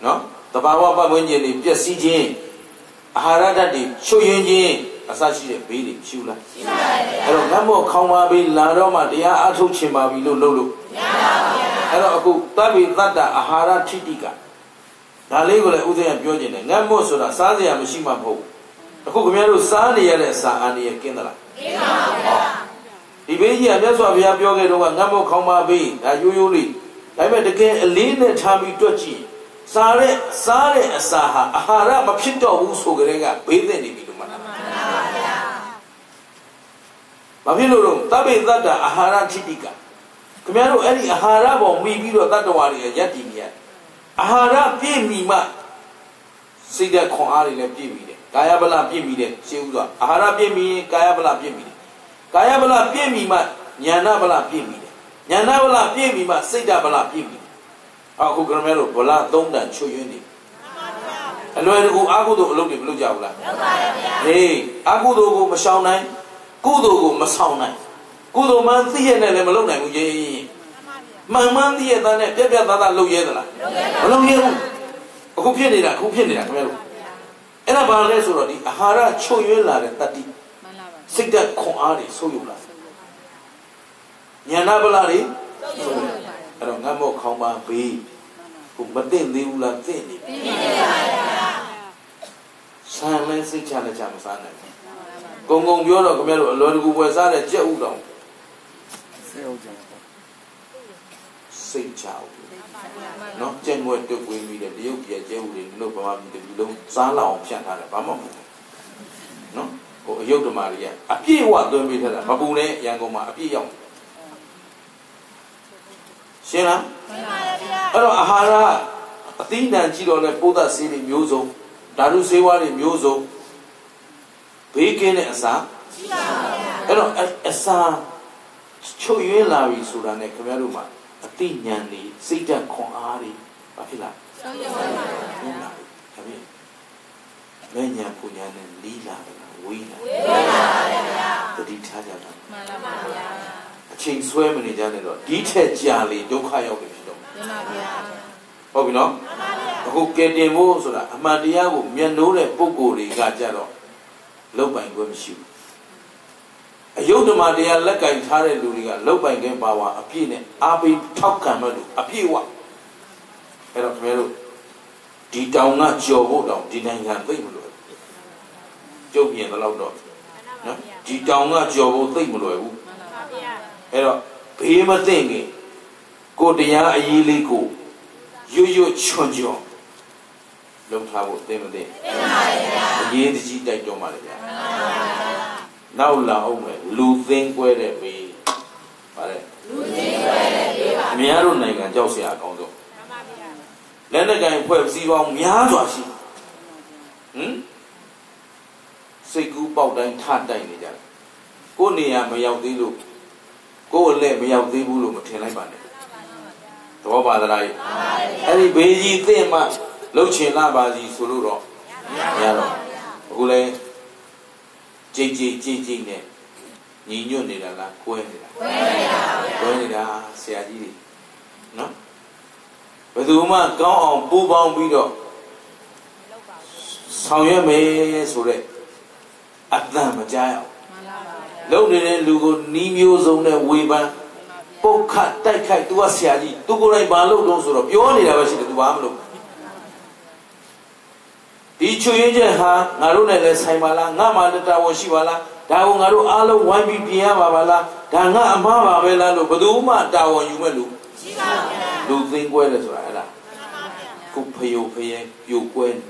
နော်တဘာဝပတ်ဝန်းကျင်တွေပျက်စီးခြင်းအာဟာရဓာတ်တွေချွတ်ယွင်းခြင်းအစရှိတဲ့ဘေးတွေရှိလားရှိပါပါဗျာအဲ့တော့ငတ်မော့ခေါင်းပါပြီးလာတော့မှတရားအထုတ်ခြင်းပါပြီလို့လုပ်လို့မရပါဘူးဗျာအဲ့တော့အခုတပ်ပိတတ္တအာဟာရထိတိကဒါလေးကိုလည်းဥစဉ်ကပြောခြင်းတယ်ငတ်မော့ဆိုတာစားစရာမရှိမှမဟုတ်ဘူး အခုခင်ဗျားတို့စားနေရတဲ့စာအန်ဒီရကင်းသလားကင်းပါဗျာဒီဘေးကြီးကမြတ်စွာဘုရားပြောခဲ့တော့ကငတ်မော့ခေါင်းပါပြီးဒါရိုးရိုးလေးဒါပေမဲ့တကယ်အလေးနဲ့ထားပြီးတွက်ကြည့်စားတဲ့စားတဲ့အစာဟာအာဟာရမဖြစ်တော့ဘူးဆိုကြတဲ့ကဘေးသင့်နေပြီလို့မှတ်တာမှန်ပါဗျာဘာဖြစ်လို့တော့တပိသတ္တအာဟာရထိတိကခင်ဗျားတို့အဲ့ဒီအာဟာရပေါ်မိပြီးတော့တတ္တဝါတွေရက်တည်နေရအာဟာရပြည့်မီမှစိတ်တဲ့ခွန်အားတွေလည်းပြည့်မီတယ် ကာယဗလပြည့်မီတယ်ရှင်းဥစွာအာဟာရပြည့်မီကာယဗလပြည့်မီတယ်ကာယဗလပြည့်မီမှဉာဏဗလပြည့်မီတယ်ဉာဏဗလပြည့်မီမှစိတ်တဗလပြည့်မီအခုကရမဲတို့ဗလသုံးတန်ချွတ်ယွင်းနေအလွယ်တကူအာဟုတို့အလုပ်တွေမလုပ်ကြဘူးလားလုပ်ပါတယ်ဗျာဟေးအာဟုတို့ကိုမရှောင်နိုင်ကုသိုလ်ကိုမဆောင်နိုင်ကုသိုလ်မှသိရနဲ့လည်းမလုပ်နိုင်ဘူးရေးမှန်မှန်သိရတဲ့နဲ့ပြက်ပြက်သားသားလုပ်ရဲသလားမလုပ်ရဲဘူးအခုဖြစ်နေတာအခုဖြစ်နေတာခင်ဗျားတို့ အဲ့ဒါဘာလဲဆိုတော့ဒီအာဟာရချွတ်ယွင်းလာတဲ့တတိစိတ်သက်ခွန်အားတွေဆိုးရုံလာဉာဏဗလာတွေအဲ့တော့ငတ်မော့ခေါင်းပါဘေးဟိုမသိသေးဘူးလားသိနေပြီဆံလဲစိတ်ချလက်ချမစားနိုင်ဘူးကုံကုံပြောတော့ခင်ဗျားတို့အလွယ်တကူပွဲစားတဲ့ကြက်ဥတောင်စေဟုတ်ကြတယ်စိတ်ချအောင် နော်ကြက်ငွေတုတ်ဝင်းပြီးတဲ့တရုတ်ပြည်ကျဲဥတွေလို့ဘာမှမတဘူးလုံးစားလောက်အောင်ဖြတ်ထားတယ်ဘာမှမဟုတ်ဘူးနော်ဟိုအယုတ်ဓမ္မတွေကအပြည့်အဝသွင်းပေးထားတာမပူနဲ့ရန်ကုန်မှာအပြည့်ရောက်ရှင်းလားရှင်းပါရဲ့ဗျာအဲ့တော့အာဟာရအသီးနှံကြည့်တော့လဲပိုးသက်ဆေးတွေမျိုးစုံဓာတုဆေးဝါးတွေမျိုးစုံဘေးကင်းတဲ့အစာရှိပါပါဗျာအဲ့တော့အစာချုပ်ရွေးလာပြီဆိုတာနဲ့ခင်ဗျားတို့မှာ အသိဉာဏ်တွေစိတ်ဓာတ်ခွန်အားတွေဘာဖြစ်လားဆုံးရပါပါဘုရားခင်ဗျာမဲ့ညာပူညာနဲ့လီးလာတယ်ဝေးလာဝေးပါပါဗျာတတိထားကြတာမှန်ပါပါဗျာအချိန်ဆွဲမနေကြနဲ့တော့ဒီထက်ကြာလေဒုက္ခရောက်နေဖြစ်တော့မှန်ပါဗျာဟုတ်ပြီနော်မှန်ပါဗျာအခုကဲတင်ဖို့ဆိုတာအမှန်တရားကိုမျက်နှိုးတဲ့ပုံကိုယ်တွေကကြတော့လောက်ပိုင်ခွင့်မရှိဘူး အယုဒ္ဓမတရားလက်ကင်ထားတဲ့လူတွေကလောက်ပိုင်ခွင့်ပါဝါအပြည့်နဲ့အာပိထောက်ခံမဲ့လူအပြည့်ဝအဲ့တော့ခင်ဗျားတို့ဒီတောင်ကကြော်ဖို့တောင်ဒီနိုင်ငံသိမလို့ကျုပ်မြင်တော့တော့နော်ဒီတောင်ကကြော်ဖို့သိမလွယ်ဘူးအဲ့တော့ဘေးမသိခင်ကိုတရားအရေးလေးကိုရွရွချွန်ချွန်လုံထားဖို့သိမသိသိပါဗျာအရေးတကြီးတိုက်တော့ပါလေဗျာ နောက်လာအောင်မယ်လူသင်းကွဲတဲ့မေးပါတယ်လူသင်းကွဲတဲ့မေးပါအများတို့နိုင်ငံကြောက်စရာအကောင်းဆုံးမှန်ပါဗျာလက်နက်ကင်ဖွဲ့စည်းပေါင်းများစွာရှိဟင်စိတ်ကူးပေါက်တိုင်းထတိုက်နေကြတယ်ကိုယ်နေရာမရောက်သေးလို့ကိုယ်အလဲမရောက်သေးဘူးလို့မထင်လိုက်ပါနဲ့သဘောပါသလားအဲ့ဒီဘေးကြီးသင့်မှလှုပ်ချင်လာပါစီဆိုလို့တော့မရတော့အခုလဲ ကြိတ်ကြိတ်ကြိတ်ကြိတ်နဲ့ညီညွတ်နေတာလားကွဲနေတာကွဲနေတာကွဲနေတာဆရာကြီးတွေနော်ဘယ်သူမှကောင်းအောင်ပူပေါင်းပြီးတော့ဆောင်ရွက်မယ်ဆိုတဲ့အတန်မကြားရအောင်လုံနေတဲ့လူကိုနီးမျိုးစုံနဲ့ဝေဖန်ပုတ်ခတ်တိုက်ခိုက် तू ကဆရာကြီး तू ကိုယ်တိုင်ဘာလုပ်တော့ဆိုတော့ပြောနေတာပဲရှိတယ် तू ဘာမလုပ် ဒီချွေရင်ချက်ဟာငါတို့နဲ့လည်းဆိုင်ပါလားငါမှလည်းတာဝန်ရှိပါလားဒါကိုငါတို့အားလုံးဝိုင်းပြီးပြင်ရပါပါလားဒါငါအမှားပါပဲလားလို့ဘယ်သူမှတာဝန်ယူမဲ့လူရှိပါဗျာလူသိန်းကွဲတယ်ဆိုတာအဲ့ဒါခုဖယိုဖယဲပြိုကွဲနေ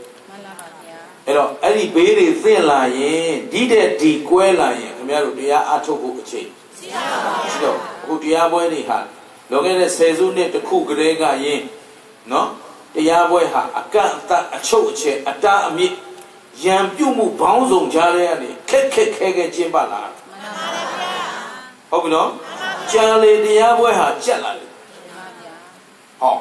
အဲ့တော့အဲ့ဒီဘေးတွေသင့်လာရင်ဒီတဲ့ဒီကွဲလာရင်ခင်ဗျားတို့တရားအထုတ်ဖို့အချိန်ရှိတော့အခုတရားပွဲတွေဟာလောခဲ့တဲ့ဆယ်စုနှစ်တစ်ခုကလေးကရင်နော် တရားပွဲဟာအကန့်အသတ်အချုပ်အချယ်အတားအမြစ်ရံပြုတ်မှုဘောင်းဆောင်ကြားတဲ့ကနေခက်ခက်ခဲခဲကျင်းပလာဟုတ်ပြီနော်ကြာလေတရားပွဲဟာကြက်လာတယ်ဟော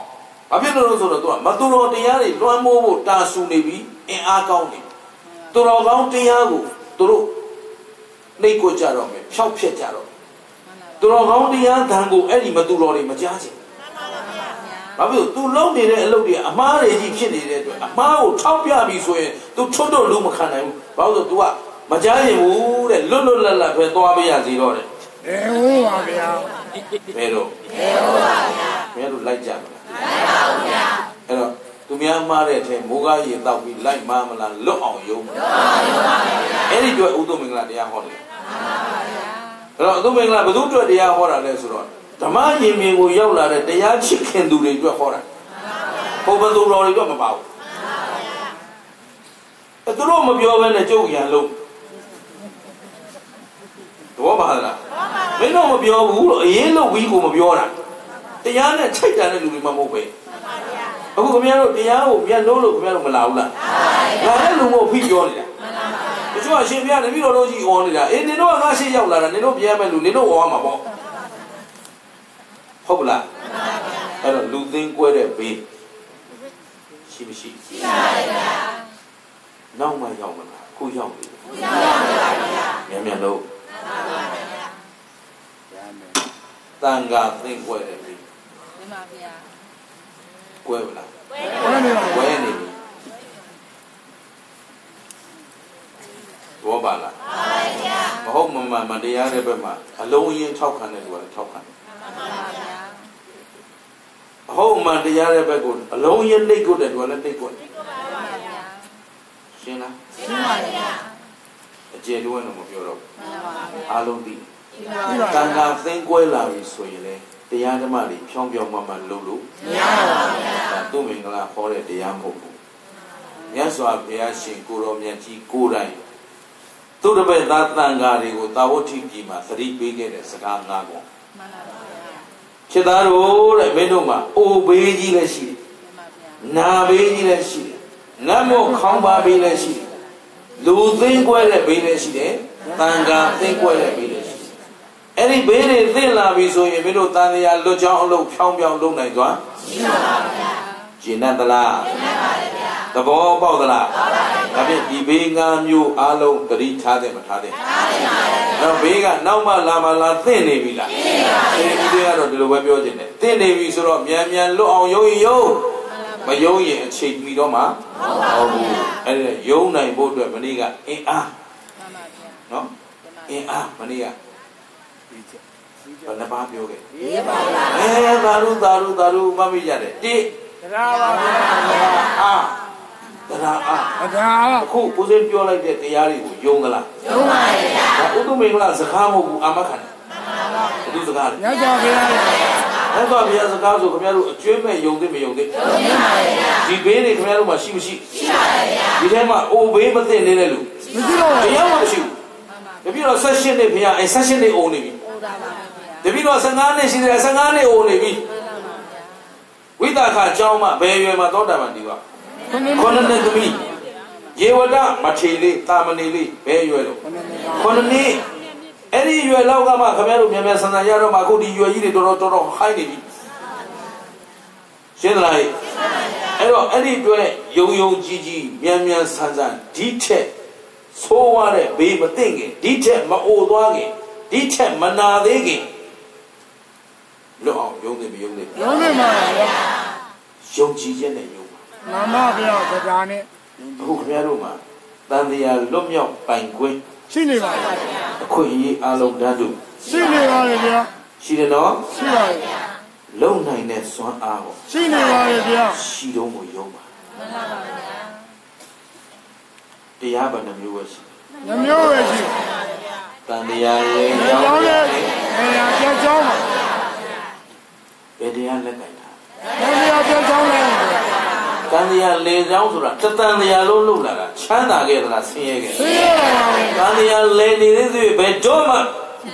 ဘာဖြစ်လို့လဲဆိုတော့သူကမသူတော်တရားတွေလွှမ်းမိုးဖို့တာဆူနေပြီးအင်အားကောင်းနေသူတော်ကောင်းတရားကိုသူတို့နှိတ်ကွကြတော့မယ်ဖြောက်ဖြက်ကြတော့သူတော်ကောင်းတရားဓာန်ကိုအဲ့ဒီမသူတော်တွေမကြားချင် ဘာဖြစ်လို့ तू လုံနေတဲ့အလုပ်တွေအမားတွေကြီးဖြစ်နေတဲ့အတွက်အမားကိုထောက်ပြပြီးဆိုရင် तू ထွတ်တော့လုံးမခံနိုင်ဘူးဘာလို့လဲ तू ကမကြားရင်ဘူးတဲ့လွတ်လွတ်လပ်လပ်ပဲသွားပေးရစီတော့တဲ့ အေးဟုတ်ပါဗျာ ဘယ်တော့ဘယ်ဟုတ်ပါဗျာဘယ်လိုလိုက်ကြမလားလိုက်ပါဘူးဗျာအဲ့တော့သူများမှားတဲ့အထက်မိုးကားရေတောက်ပြီးလိုက်မှားမလားလွတ်အောင်ယုံလွတ်အောင်ယုံပါဗျာအဲ့ဒီအတွက်ဥဒ္ဓမင်္ဂလာတရားဟောတယ်အဲ့တော့ဥဒ္ဓမင်္ဂလာဘယ်သူအတွက်တရားဟောတာလဲဆိုတော့ ဓမ္မရင်မြင်ကိုရောက်လာတဲ့တရားချစ်ခင်သူတွေအတွက်ဟောတာဘုဘသူတော်တွေအတွက်မပါဘူးအဲ့သူတို့မပြောဘဲနဲ့ကြုတ်ရန်လို့တော့ပါလားမင်းတို့မပြောဘူးလို့အရင်လို့ဝီးကိုမပြောတာတရားနဲ့ချိတ်တာတဲ့လူတွေမှမဟုတ်ပဲအခုခင်ဗျားတို့တရားကိုပြန်လို့လို့ခင်ဗျားတို့မလာဘူးလားလာတဲ့လူမို့ဖိပြောနေတာတချို့အရှင်ပြတပည့်တော်တို့ကြီးအော်နေတာအေးနင်တို့ကငါရှိရောက်လာတာနင်တို့ပြန်မဲ့လူနင်တို့အော်မှာပေါ့ ဟုတ်ပလားအဲ့တော့လူသိန်းကွဲတဲ့ဘေးရှိမရှိရှိပါရဲ့ဗျာနောက်မှရောက်မလားခုရောက်ပြီခုရောက်ပါဗျာမြန်မြန်လို့ဗျာမယ်တန်ခါသိမ့်ကွဲတယ်ပြီမှန်ပါဗျာကွဲဗလားဘယ်နေပါကွဲနေပြီဘောပါလားမဟုတ်မမှန်မတရားတဲ့ဘက်မှာအလုံးအင်းထောက်ခံတဲ့လူကလည်းထောက်ခံတယ်မှန်ပါဗျာ အဟုတ်မှန်တရားတဲ့ဘက်ကိုအလုံးအင်းနှိတ်ကိုတဲ့လူကလည်းနှိတ်ကိုတယ်မှန်ပါဗျာရှင်းလားရှင်းပါဗျာအကျေတွန်းတော့မပြောတော့ဘူးမှန်ပါဗျာအားလုံးသိရှင်းပါဗျာတန်ခါသိမ့်ကွဲလာပြီဆိုရင်လေတရားဓမ္မတွေဖြောင်းပြောင်းမှမှလုပ်လို့မရပါဗျာဒါသူ့မင်္ဂလာဟောတဲ့တရားမဟုတ်ဘူးမြတ်စွာဘုရားရှင်ကိုရောမြတ်ကြီးကိုယ်တိုင်သူတပည့်သားတန်ဃာတွေကိုတာဝတိပြည်မှာသတိပေးခဲ့တဲ့စကားငါးခုမှန်ပါ ဗျာဖြစ်သားတို့တဲ့မင်းတို့မှာအိုဘေးကြီးလည်းရှိတယ်မှန်ပါဗျာနာဘေးကြီးလည်းရှိတယ်ငတ်မို့ခေါင်းပါဘေးလည်းရှိတယ်လူသိမ့်ကွဲတဲ့ဘေးလည်းရှိတယ်တန်ဃာသိမ့်ကွဲတဲ့ဘေးလည်းရှိတယ်အဲ့ဒီဘေးတွေသိမ့်လာပြီဆိုရင်မင်းတို့တန်တရားလွတ်ချောင်းအလုပ်ဖြောင်းပြောင်းလုပ်နိုင်သွားရှင်းပါဗျာကျင့်တတ်သလားကျင့်တတ်ပါတယ်ဗျာ သဘောပေါက်သလားပေါက်ပါပြီဒါဖြင့်ဒီဘေးငါမျိုးအားလုံးတတိထားတယ်မထားတယ်ထားတယ်ပါဗျာတော့ဘေးကနောက်မှလာမှလာသင့်နေပြီလားသင့်ပါပြီဒီဘေးကတော့ဒီလိုပဲပြောခြင်းတယ်သင့်နေပြီဆိုတော့မြန်မြန်လွတ်အောင်ယုံရင်ယုံမယုံရင်အချိန်မီတော့မှဟုတ်ဘူးအဲ့ဒါယုံနိုင်ဖို့အတွက်မနေ့ကအင်အားမှန်ပါဗျာနော်အင်အားမနေ့ကဒီချက်ဘယ်နှပါပြောခဲ့ရေးပါဗျာအဲသာရုသာရုသာရုမှတ်မိကြတယ်တိတရားပါဗျာအာ တရားအာတရားအခုကိုစင်းပြောလိုက်တဲ့တရားတွေကိုယုံသလားယုံပါဗျာဒါဥဒ္ဓမင်္ဂလာစကားမဟုတ်ဘူးအာမခံတယ်ဘယ်သူစကားလဲညဇောဘုရားအဲ့တော့ဘုရားစကားဆိုခင်ဗျားတို့အကျွမ်းမဲ့ယုံသိမယုံသိယုံပါဗျာဒီဘေးတွေခင်ဗျားတို့မှာရှိမရှိရှိပါဗျာဒီထဲမှာအိုဘေးမသိနေတဲ့လူမရှိတော့တရားမှမရှိဘူးမှန်ပါတပည့်တော်ဆက်ရှင်နေဘုရားအဲဆက်ရှင်နေအိုနေပြီဟောတာပါဗျာတပည့်တော်15နှစ်ရှိတယ်15နှစ်အိုနေပြီမှန်ပါဗျာဝိသခအကြောင်းမှဘယ်ရွယ်မှာသောတာပန်ဒီပါ ခொနည်းခொနနှစ်သမီးယေဝဒမထေလေးတာမဏေလေးဘယ်ရွယ်တော့ခொနည်းခொနနှစ်အဲ့ဒီရွယ်လောက်ကမှခင်ဗျားတို့မြန်မြန်ဆန်ဆန်ရတော့မှအခုဒီရွယ်ကြီးတွေတော်တော်တော်တော်ဟိုင်းနေပြီရှင်းသလားအဲ့တော့အဲ့ဒီအတွက်ယုံယုံကြည်ကြည်မြန်မြန်ဆန်ဆန်ဒီထက်ဆိုးရတဲ့ဘေးမသိခင်ဒီထက်မအိုသွားခင်ဒီထက်မနာသေးခင်လွတ်အောင်ယုံသိမယုံသိရုံးနေမှာဗျာယုံကြည်ခြင်းနဲ့ယုံ ပါနာမဗျာတရားနဲ့အခုခင်ဗျားတို့မှာတန်တရားလွတ်မြောက်ပိုင်ခွင့်ရှိနေပါဗျာအခွင့်အရေးအလုံးတန်းတူရှိနေပါလေဗျာရှိတယ်နော်ရှိပါလေလုံနိုင်တဲ့စွမ်းအားကိုရှိနေပါလေဗျာရှိတော့ကိုယုံပါမှန်ပါဗျာတရားဗဏ္ဍမျိုးပဲရှိညမျိုးပဲရှိတန်တရားလေးညရောက်ောင်းရနဲ့တယ်နေရာပြောင်းကြောင်းပါဘယ်တရားလက်ကင်တာနေရာပြောင်းကြောင်းလဲဗျာ တန်တရားလေချောင်းဆိုတာတတန်တရားလုံးလုံလာတာချမ်းသာခဲ့သလားဆင်းရဲခဲ့သိရပါပါတန်တရားလေနေတဲ့သူဘယ်တော့မှ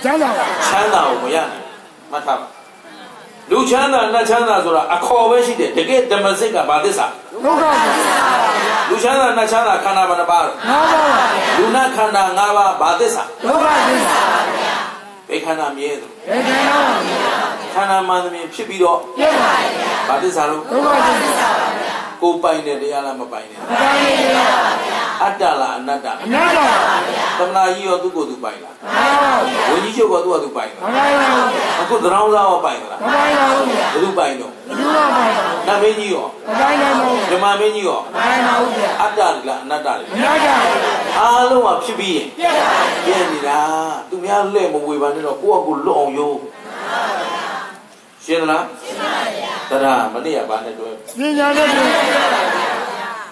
ကျမ်းသာပါချမ်းသာကိုမရနိုင်ဘူးမှတ်ထားပါလူချမ်းသာနတ်ချမ်းသာဆိုတာအခေါ်ပဲရှိတယ်တကယ်ဓမ္မစိတ်ကဘာသစ္စာဒုက္ခပါလူချမ်းသာနတ်ချမ်းသာခန္ဓာဘယ်နှပါးလဲငါးပါးပါလူနာခန္ဓာ၅ပါးဘာသစ္စာဒုက္ခသစ္စာဘယ်ခန္ဓာမြဲသလဲဘယ်ကံတော့ခန္ဓာမှန်သဖြင့်ဖြစ်ပြီးတော့ပြည့်ပါဘာသစ္စာလို့ဒုက္ခသစ္စာ ကိုယ်ပိုင်တဲ့တရားလားမပိုင်တဲ့အတိုင်းလေးပါအတ္တလားအနတ္တလားအနာပါသမဏကြီးရောသူ့ကိုယ်သူပိုင်လားငါးပါဝိညာဉ်ချုပ်ကသူ့ကသူပိုင်မလားပိုင်ပါဘူးအခုသရောင်းစားရောပိုင်သလားမပိုင်ပါဘူးဘယ်သူပိုင်တော့ဒီမှာပါနတ်မင်းကြီးရောမပိုင်နိုင်ပါဘူးဓမ္မမင်းကြီးရောမပိုင်ပါဘူးဗျာအတ္တလားအနတ္တလားအနာကြအားလုံးကဖြစ်ပြီးရင်ပြည့်ပါပြည့်နေတာသူများလဲ့မဝေပါနဲ့တော့ကိုယ့်အကူလွတ်အောင်ယုံ ရှင်းသလားရှင်းပါဗျာတရားမနေ့ကဘာနဲ့တွဲပညာနဲ့ပြည့်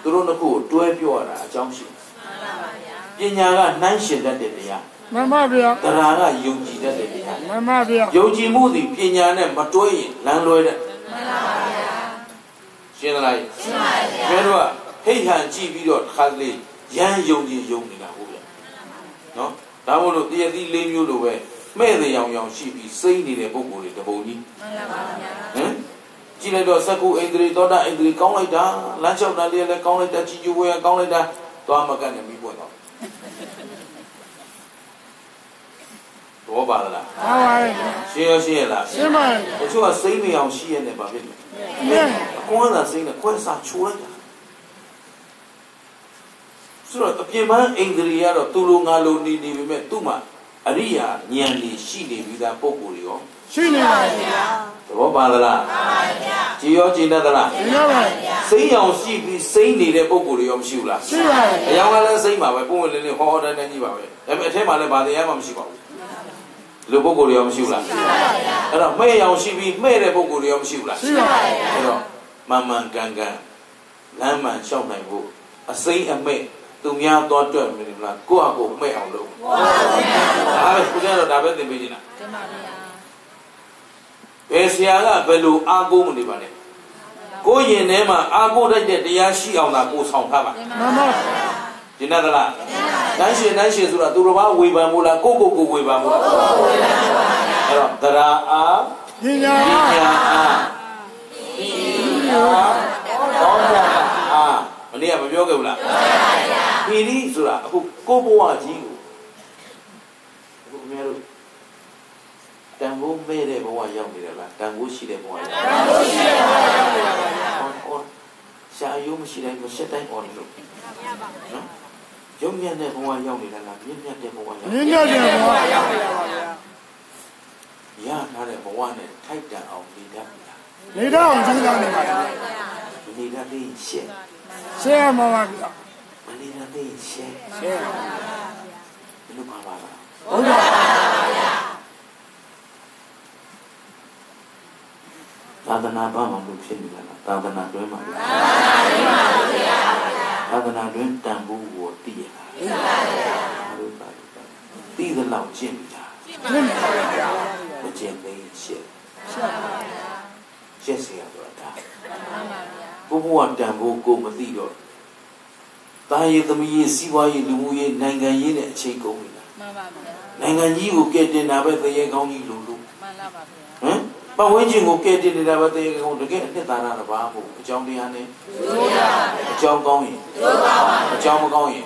သူတို့နှစ်ခုကိုတွဲပြောရတာအကြောင်းရှိတယ်ပညာကနှိုင်းရှင်တတ်တဲ့တရားမမဗျာတရားကယုံကြည်တတ်တဲ့တရားမမဗျာယုံကြည်မှုသည်ပညာနဲ့မတွဲရင်လမ်းလွဲတဲ့ရှင်းသလားရှင်းပါဗျာဘယ်တော့ဟိတ်ဟန်ကြည့်ပြီးတော့တစ်ခါတလေရမ်းယုံကြည်ယုံနေတာဟုတ်ဗျာနော်ဒါမို့လို့တရားသီးလေးမျိုးလိုပဲ မဲ့တဲ့ရောင်ရောင်ရှိပြီးစိမ့်နေတဲ့ပုံကိုယ်တွေတပုံကြီးမှန်ပါဗျာဟမ်ကြည့်လိုက်တော့စကုအိန္ဒြေသောတာအိန္ဒြေကောင်းလိုက်တာလမ်းလျှောက်တာလေးလည်းကောင်းလိုက်တာကြည်ကျူဝဲကောင်းလိုက်တာသွားမကတ်နဲ့ပြီးပွင့်တော့တော့ပါလားအားပါရဲ့ရှင်းရရှင်းရလားရှင်းပါရဲ့တချို့ကစိမ့်မအောင်ရှိရနေပါဖြစ်တယ်မြဲအကွမ်းသာစိမ့်နဲ့ခွဲစားချိုးလိုက်တာဆိုတော့အပြင်ပန်းအိန္ဒြေကတော့သူလိုငါလိုနေနေပေမဲ့သူ့မှာ အရိယာဉာဏ်ကြီးရှိနေပြီးသားပုံကိုယ်တွေရောရှိနေပါရဲ့သဘောပါသလားပါပါဗျာကြည်ရောကြည်တတ်သလားဒီတော့ပါစိမ့်အောင်ရှိပြီးစိမ့်နေတဲ့ပုံကိုယ်တွေရောမရှိဘူးလားရှိပါရဲ့အယောင်ကလည်းစိမ့်ပါပဲပုံဝင်လေးလေးဟောဟောတန်းတန်းကြီးပါပဲဒါပေမဲ့အထက်မှာလည်းဘာတရားမှမရှိပါဘူးလူပုံကိုယ်တွေရောမရှိဘူးလားရှိပါဗျာအဲ့တော့မဲ့အောင်ရှိပြီးမဲ့တဲ့ပုံကိုယ်တွေရောမရှိဘူးလားရှိပါရဲ့အဲ့တော့မန်မှန်ကန်ကန်လမ်းမှန်လျှောက်နိုင်ဖို့အစိမ့်အမဲ့ သူများသွားတွက်မလို့လားကိုယ့်အကိုမဲ့အောင်လုပ်ဟုတ်ပါဘူးဒါပဲကိုယ်ကတော့ဒါပဲသင်ပေးနေတာတင်ပါဗျာဘယ်ဆရာကဘယ်လိုအားကိုးမနေပါနဲ့ကိုယ်ရင်ထဲမှာအားကိုးတတ်တဲ့တရားရှိအောင်သာကိုယ်ဆောင်ထားပါမမဒီနေ့သလားတန်းရှင်တန်းရှင်ဆိုတာသူတော်ဘာဝေဖန်မို့လားကိုကိုကိုဝေဖန်မို့လားအဲ့တော့တရားအားပညာပညာအားပညာဘောဓအားမနေ့ကမပြောခဲ့ဘူးလားပီ တိဆိုတာအခုကိုဘဝကြီးကိုအခုခင်ဗျားတို့တန်ဖိုးမဲ့တဲ့ဘဝရောက်နေတယ်လားတန်ဖိုးရှိတဲ့ဘဝရောက်တန်ဖိုးရှိတဲ့ဘဝရောက်နေတာပါဗျာဟောရှာယုံမရှိတိုင်းမရှက်တိုင်းអော်နေလို့နော်ရုံမြတ်တဲ့ဘဝရောက်နေတာလားမြင့်မြတ်တဲ့ဘဝရောက်မြင့်မြတ်တယ်ဘောရောက်နေပါဗျာရထားတဲ့ဘဝနဲ့ထိုက်တန်အောင်နေတတ်ပြီလားနေတော့ကျင်းသားနေပါဗျာမနေတတ်သေးရင်ရှက်ရှင်းရမှာပါဗျာမနေတတ် သိရှင်ရှင်ပါဗျာဘယ်လိုမှာပါလားဘုရားပါဗျာသာသနာ့ဘာမှလို့ဖြစ်နေတာလားသာသနာ့တွင်မှာလားသာသနာ့တွင်တန်ဖိုးကိုသိရတာသိပါဗျာသိပါဗျာသိသလောက်ကျင့်တာကျင့်ပါဗျာမကျင့်သေးရှင်းရှင်းပါဗျာရှင်းစရာတော့ဒါမှန်ပါဗျာဘုဘဝတန်ဖိုးကိုမသိတော့ တာရည်သမီးရေးစီးပွားရေးလူမှုရေးနိုင်ငံရေးနဲ့အချိန်ကုန်ပြီလားမှန်ပါဗျာနိုင်ငံကြီးကိုကဲတင်တာပဲတရေကောင်းကြီးလို့လို့မှန်လားပါဗျာဟမ်ပတ်ဝန်းကျင်ကိုကဲတင်နေတာပဲတရေကောင်းတကယ်အနှစ်သာရတစ်ပါးဖို့အကြောင်းတရားနဲ့အကြောင်းကောင်းရင်အကြောင်းမကောင်းရင်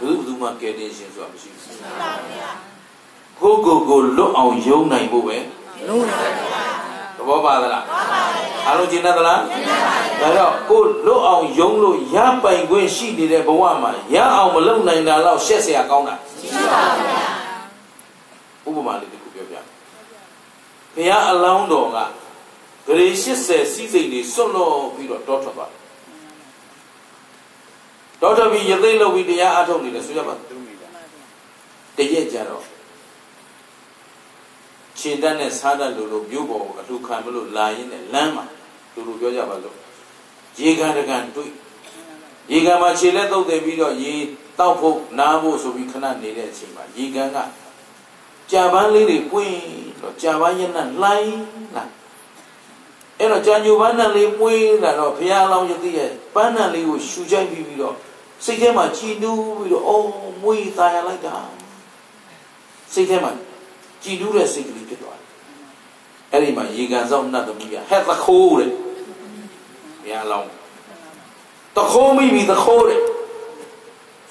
ဘယ်သူမှကဲတင်ရှင်ဆိုတာမရှိဘူးကိုကိုကိုလွတ်အောင်ယုံနိုင်ဖို့ပဲလုံးသဘောပါသလားအားလုံးကျင်တတ်သလား ဒါတော့ကိုလွတ်အောင်ယုံလို့ရပိုင်ခွင့်ရှိနေတဲ့ဘဝမှာရအောင်မလုပ်နိုင်တာတော့ရှက်เสียကောင်းတာရှိပါဘူးဗျာဥပမာလေးတစ်ခုပြောပြဘုရားအလောင်းတော်ကဂရေ80စီးစိမ်တွေစွန့်လို့ပြီးတော့တောထွက်သွားတယ်တောထွက်ပြီးရသိမ်းလုပ်ပြီးတရားအထုတ်နေတယ်ဆိုရပါတရက်ကြတော့ခြေတက်နဲ့စားတတ်လို့လို့မြို့ပေါ်ကိုအလှခံမလို့လာရင်းနဲ့လမ်းမှာလူလူပြောကြပါလို့ ရေကန်တကန်တွေ့ရေကန်မှာခြေလက်သုတ်တယ်ပြီးတော့ရေတောက်ဖို့နားဖို့ဆိုပြီးခဏနေတဲ့အချိန်မှာရေကန်ကကြာပန်းလေးတွေပွင့်တော့ကြာပန်းရက်နဲ့လှိုင်းလာအဲ့တော့ကြာညိုပန်းနဲ့လေးပွင့်လာတော့ဘုရားလောင်းရသေးရဲ့ပန်းနဲ့လေးကိုရှူချိုက်ပြီးပြီးတော့စိတ်ထဲမှာကြည်နူးပြီးတော့အော်မွေးตายရလိုက်တာစ စိတ်ထဲမှာကြည်နူးတဲ့စိတ်ကလေးဖြစ်သွားတယ်အဲ့ဒီမှာရေကန်ဆောင်နှတ်သမီးကဟဲ့သခိုးတဲ့ ဘုရားလောင်းသခိုးမိပြီသခိုးတဲ့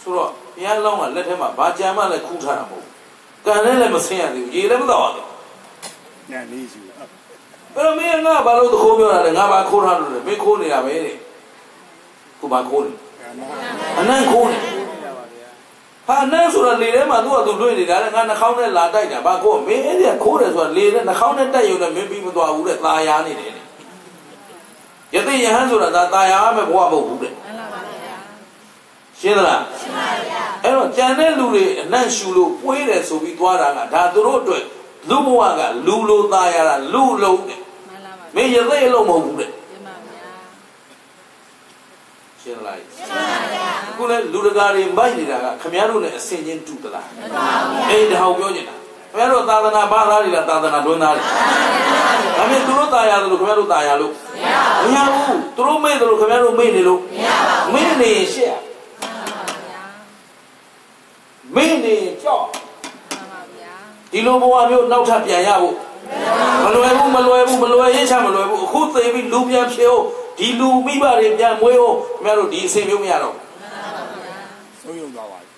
ဆိုတော့ဘုရားလောင်းကလက်ထဲမှာဘာကြံမှလည်းခူးထားတာမဟုတ်ဘူးကန်လည်းလည်းမဆင်းရသေးဘူးရေလည်းမတော့ရသေးဘူးညနေစီအဲ့တော့မင်းကငါဘာလို့သခိုးပြောတာလဲငါဘာခိုးထားလို့လဲမင်းခိုးနေတာပဲတဲ့ခုဘာခိုးနေအနံ့ခိုးနေဟာအနံ့ဆိုတာလေထဲမှာသူ့အတူလွှင့်နေတာလေငါနှာခေါင်းနဲ့လာတိုက်တာဘာခိုးမင်းအဲ့ဒီကခိုးတယ်ဆိုတာလေနဲ့နှာခေါင်းနဲ့တိုက်ရုံနဲ့မင်းပြီးမသွားဘူးတဲ့ตาယာနေတယ်တဲ့ ယသိယဟန်ဆိုတာဒါတာယာမဲ့ဘဝမဟုတ်ဘူးတဲ့မှန်ပါဗျာရှင်းသလားရှင်းပါဗျာအဲ့တော့ကြံတဲ့လူတွေအနံ့ရှူလို့ပွေးတယ်ဆိုပြီးသွားတာကဒါသူတို့အတွက်လူဘဝကလူလိုတာယာတာလူလုံးတဲ့မှန်ပါဗျာမင်းယသိအလုံးမဟုတ်ဘူးတဲ့ရှင်းလိုက်ရှင်းပါဗျာခုလည်းလူတကာတွေမိုက်နေတာကခမည်းတော်နဲ့အစင်ချင်းတူသလားမတူပါဘူးအေးဒါဟောပြောနေတာ ခမည်းတော်သာသနာဘာသာတွေလားသာသနာတွင်းသားတွေဒါပေမဲ့သူတို့ตายရတယ်လို့ခမည်းတော်ตายရလို့မရဘူးသူတို့မေ့တယ်လို့ခမည်းတော်မေ့နေလို့မရဘူးမေ့နေရင်ရှက်ရ မှန်ပါဗျာ မေ့နေရင်ကြောက် မှန်ပါဗျာ ဒီလိုဘဝမျိုးနောက်ထပ်ပြန်ရဖို့မလွယ်ဘူးမလွယ်ဘူးမလွယ်ရင်ချမလွယ်ဘူးအခုသိပြီးလူပြန်ဖြစ်အောင်ဒီလူမိဘတွေပြန်မွေးအောင်ခင်ဗျားတို့ဒီအစင်မျိုးမရတော့ဘူး ဆုံးယုံသွားပါပြီ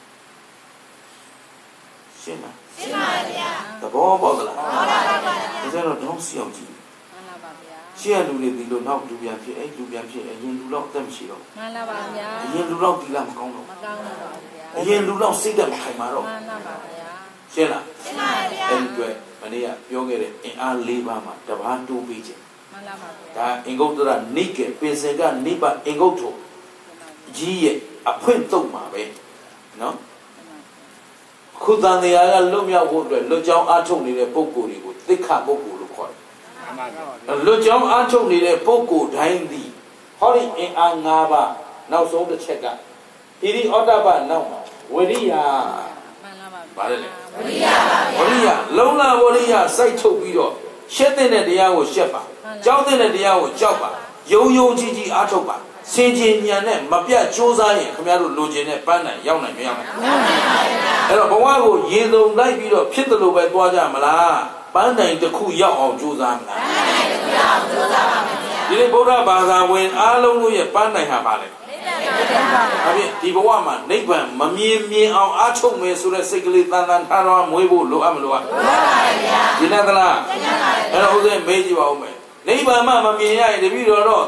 ရှင်းလား ရှင်းပါဗျာသဘောပေါက်သလားပေါက်ပါပါဗျာဒါဆိုတော့တော့စီအောင်ကြည့်မှန်လားပါဗျာရှင်းရလူတွေဒီလိုနောက်လူပြန်ဖြစ်အဲ့လူပြန်ဖြစ်အရင်လူတော့အသက်မရှိတော့မှန်လားပါဗျာအရင်လူတော့ဒီလားမကောင်းတော့မကောင်းတော့ပါဗျာအရင်လူတော့စိတ်သက်မခိုင်ပါတော့မှန်လားပါဗျာရှင်းလားရှင်းပါဗျာအဲ့ဒီအတွက်မနေ့ကပြောခဲ့တဲ့အင်အား၄ပါးမှာတပားတိုးပေးခြင်းမှန်လားပါဗျာဒါအင်္ဂုတ္တရနိကေပင်စင်ကနိဗ္ဗာန်အင်္ဂုတ္တကြီးရဲ့အဖွင့်တုံမှာပဲနော် ခုတန်တရားကလွတ်မြောက်ဖို့အတွက်လွတ်ကြောင်းအားထုတ်နေတဲ့ပုဂ္ဂိုလ်တွေကိုသိက္ခာပုဂ္ဂိုလ်လို့ခေါ်တယ်အမှန်ပါလွတ်ကြောင်းအားထုတ်နေတဲ့ပုဂ္ဂိုလ်တိုင်းသည်ဟောဒီအင်အား၅ပါးနောက်ဆုံးတစ်ချက်ကဟိရိဩတ္တပနောက်မှာဝရိယမှန်လားပါဗါတယ်လေဝိရိယပါဝရိယလုံလဝရိယစိုက်ထုတ်ပြီးတော့ရှက်တဲ့တရားကိုရှက်ပါကြောက်တဲ့တရားကိုကြောက်ပါယုံယုံကြည်ကြည်အားထုတ်ပါစင်ကြင်ညံနဲ့မပြတ်ကြိုးစားရင်ခင်ဗျားတို့လိုချင်တဲ့ပန်းနိုင်ရောက်နိုင်မရဘူးအဲ့တော့ဘဝ ကိုရေစုံလိုက်ပြီးတော့ဖြစ်တယ်လို့ပဲသွားကြမလားပန်းနိုင်တစ်ခုရောက်အောင်ကြိုးစားမလားပန်းနိုင်တစ်ခုရောက်အောင်ကြိုးစားပါမယ်ဗျာဒီနေ့ဗုဒ္ဓဘာသာဝင်အားလုံးတို့ရဲ့ပန်းနိုင်ဟာပါလေဒါဖြင့်ဒီဘဝမှာနိဗ္ဗာန်မမြင်မြင်အောင်အားထုတ်မယ်ဆိုတဲ့စိတ်ကလေးတန်တန်ထားတော့မွေးဖို့လိုအပ်မလိုအပ်လိုပါပါဗျာဒီနေ့သလားအဲ့တော့ဦးဇင်းမေးကြည့်ပါဦးမယ်နိဗ္ဗာန်မှမမြင်ရရင်တပည့်တော်တော့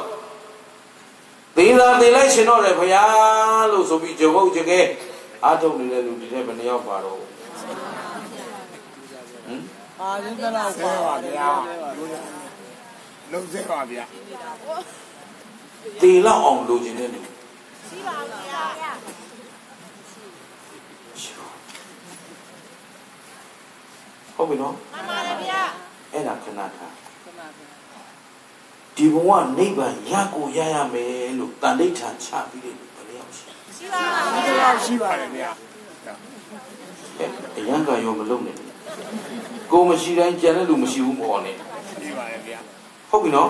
သေသာသေလိုက်ရှင်တော့တယ်ဘုရားလို့ဆိုပြီးဂျုံဘုတ်ကြကဲ အားထုတ်နေတဲ့လူဒီထဲဘယ်နှယောက်ပါတော့ဟမ်ပါရင်တလားဆဲပါဗျာလုံးဆဲပါဗျာသေလောက်အောင်လိုချင်တဲ့လူဟုတ်ပြီနော်မှန်ပါတယ်ဗျာအဲ့ဒါခဏထားမှန်ပါဗျာဒီဘဝနိဗ္ဗာန်ရကိုရရမယ်လို့တန်ဋိဌာန်ချပြီးတဲ့လူဘယ် နှယောက်ရှိဒီလောက်ရှိပါတယ်ဗျာလဲအရန်ကရောမလုံနဲ့ကိုမရှိတိုင်းကြံတဲ့လူမရှိဘူးပေါ့နဲ့ဒီပါတယ်ဗျာဟုတ်ပြီနော်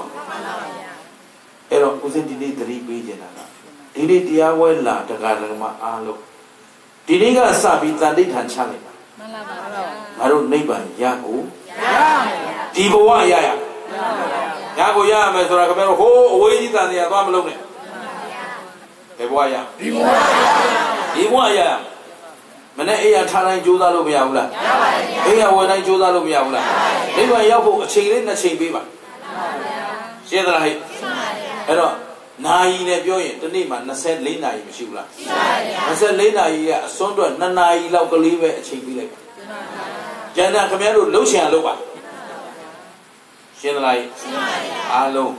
အဲ့တော့ဦးစင်းဒီနေ့သတိပေးကြတာကဒီနေ့တရားဝဲလာတရားဓမ္မအားလုံးဒီနေ့ကစပြီးတန်ဋိဌာန်ချလိုက်တာမှန်လားပါဗျာငါတို့နိဗ္ဗာန်ရကိုရပါဗျာဒီဘဝရရရကိုရရမယ်ဆိုတာခင်ဗျားတို့ဟိုးအဝေးကြီးတန်တရားသွားမလုံးနဲ့ ဘယ်ဘဝရဒီဘဝဒီဘဝရရမနဲ့အေးရထားတိုင်းကြိုးစားလို့မရဘူးလားရပါတယ်အေးရဝယ်တိုင်းကြိုးစားလို့မရဘူးလားနိဗ္ဗာန်ရောက်ဖို့အချိန်လေးနှစ်ချိန်ပေးပါရှင်းသလားဟဲ့အဲ့တော့နာယီနဲ့ပြောရင်တစ်နေ့မှာ24နာရီမရှိဘူးလားရှိပါတယ်24နာရီကအစွန်းတော့2နာရီလောက်ကလေးပဲအချိန်ပေးလိုက်ပါကျန်တာခင်ဗျားတို့လှုပ်ချင်အောင်လုပ်ပါရှင်းသလားဟဲ့ရှင်းပါတယ်အားလုံး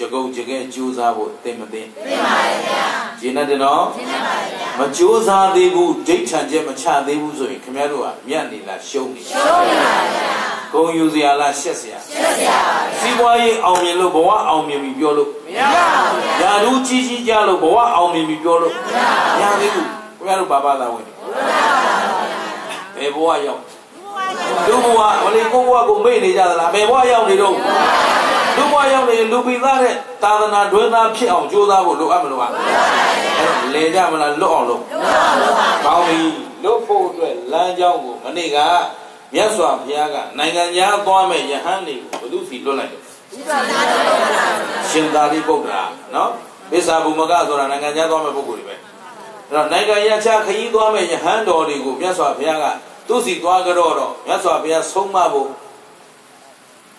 ကြကုတ်ကြကဲကြိုးစားဖို့သင်မသိသိပါတယ်ဗျာရှင်းတယ်နော်ရှင်းပါတယ်ဗျာမကြိုးစားသေးဘူးဒိဋ္ဌံချက်မချသေးဘူးဆိုရင်ခင်ဗျားတို့ကမြတ်နေလားရှုံးနေရှုံးနေပါဗျာဂုံယူစရာလားရှက်စရာရှက်စရာပါဗျာစီးပွားရေးအောင်မြင်လို့ဘဝအောင်မြင်ပြီပြောလို့မရပါဘူးဗျာဓာတုကြီးကြီးကြလို့ဘဝအောင်မြင်ပြီပြောလို့မရသေးဘူးခင်ဗျားတို့ဘာဘာသာဝင်နေဘယ်ဘဝရောက်လူဘဝမလေးကိုဘဝကိုမေ့နေကြသလားဘယ်ဘဝရောက်နေတော့ လူဘဝရောက်နေလူပိသားတဲ့သာသနာတွင်သားဖြစ်အောင်ကြိုးစားဖို့လိုအပ်မလို့ပါအဲ့တော့လေကြမလားလွတ်အောင်လုပ်လွတ်အောင်လုပ်ပါကောင်းပြီလွတ်ဖို့အတွက်လမ်းကြောင်းကိုမနေ့ကမြတ်စွာဘုရားကနိုင်ငံသားသွားမဲ့ယဟန်တွေကိုဘုသူစီလွတ်လိုက်တယ်ရှင်သာရိပုတ္တရာနော်ပစ္စာဘူမကဆိုတာနိုင်ငံသားသွားမဲ့ပုဂ္ဂိုလ်တွေပဲအဲ့တော့နိုင်ငံရချခရီးသွားမဲ့ယဟန်တော်တွေကိုမြတ်စွာဘုရားကသူ့စီသွားကြတော့တော့မြတ်စွာဘုရားဆုံးမဖို့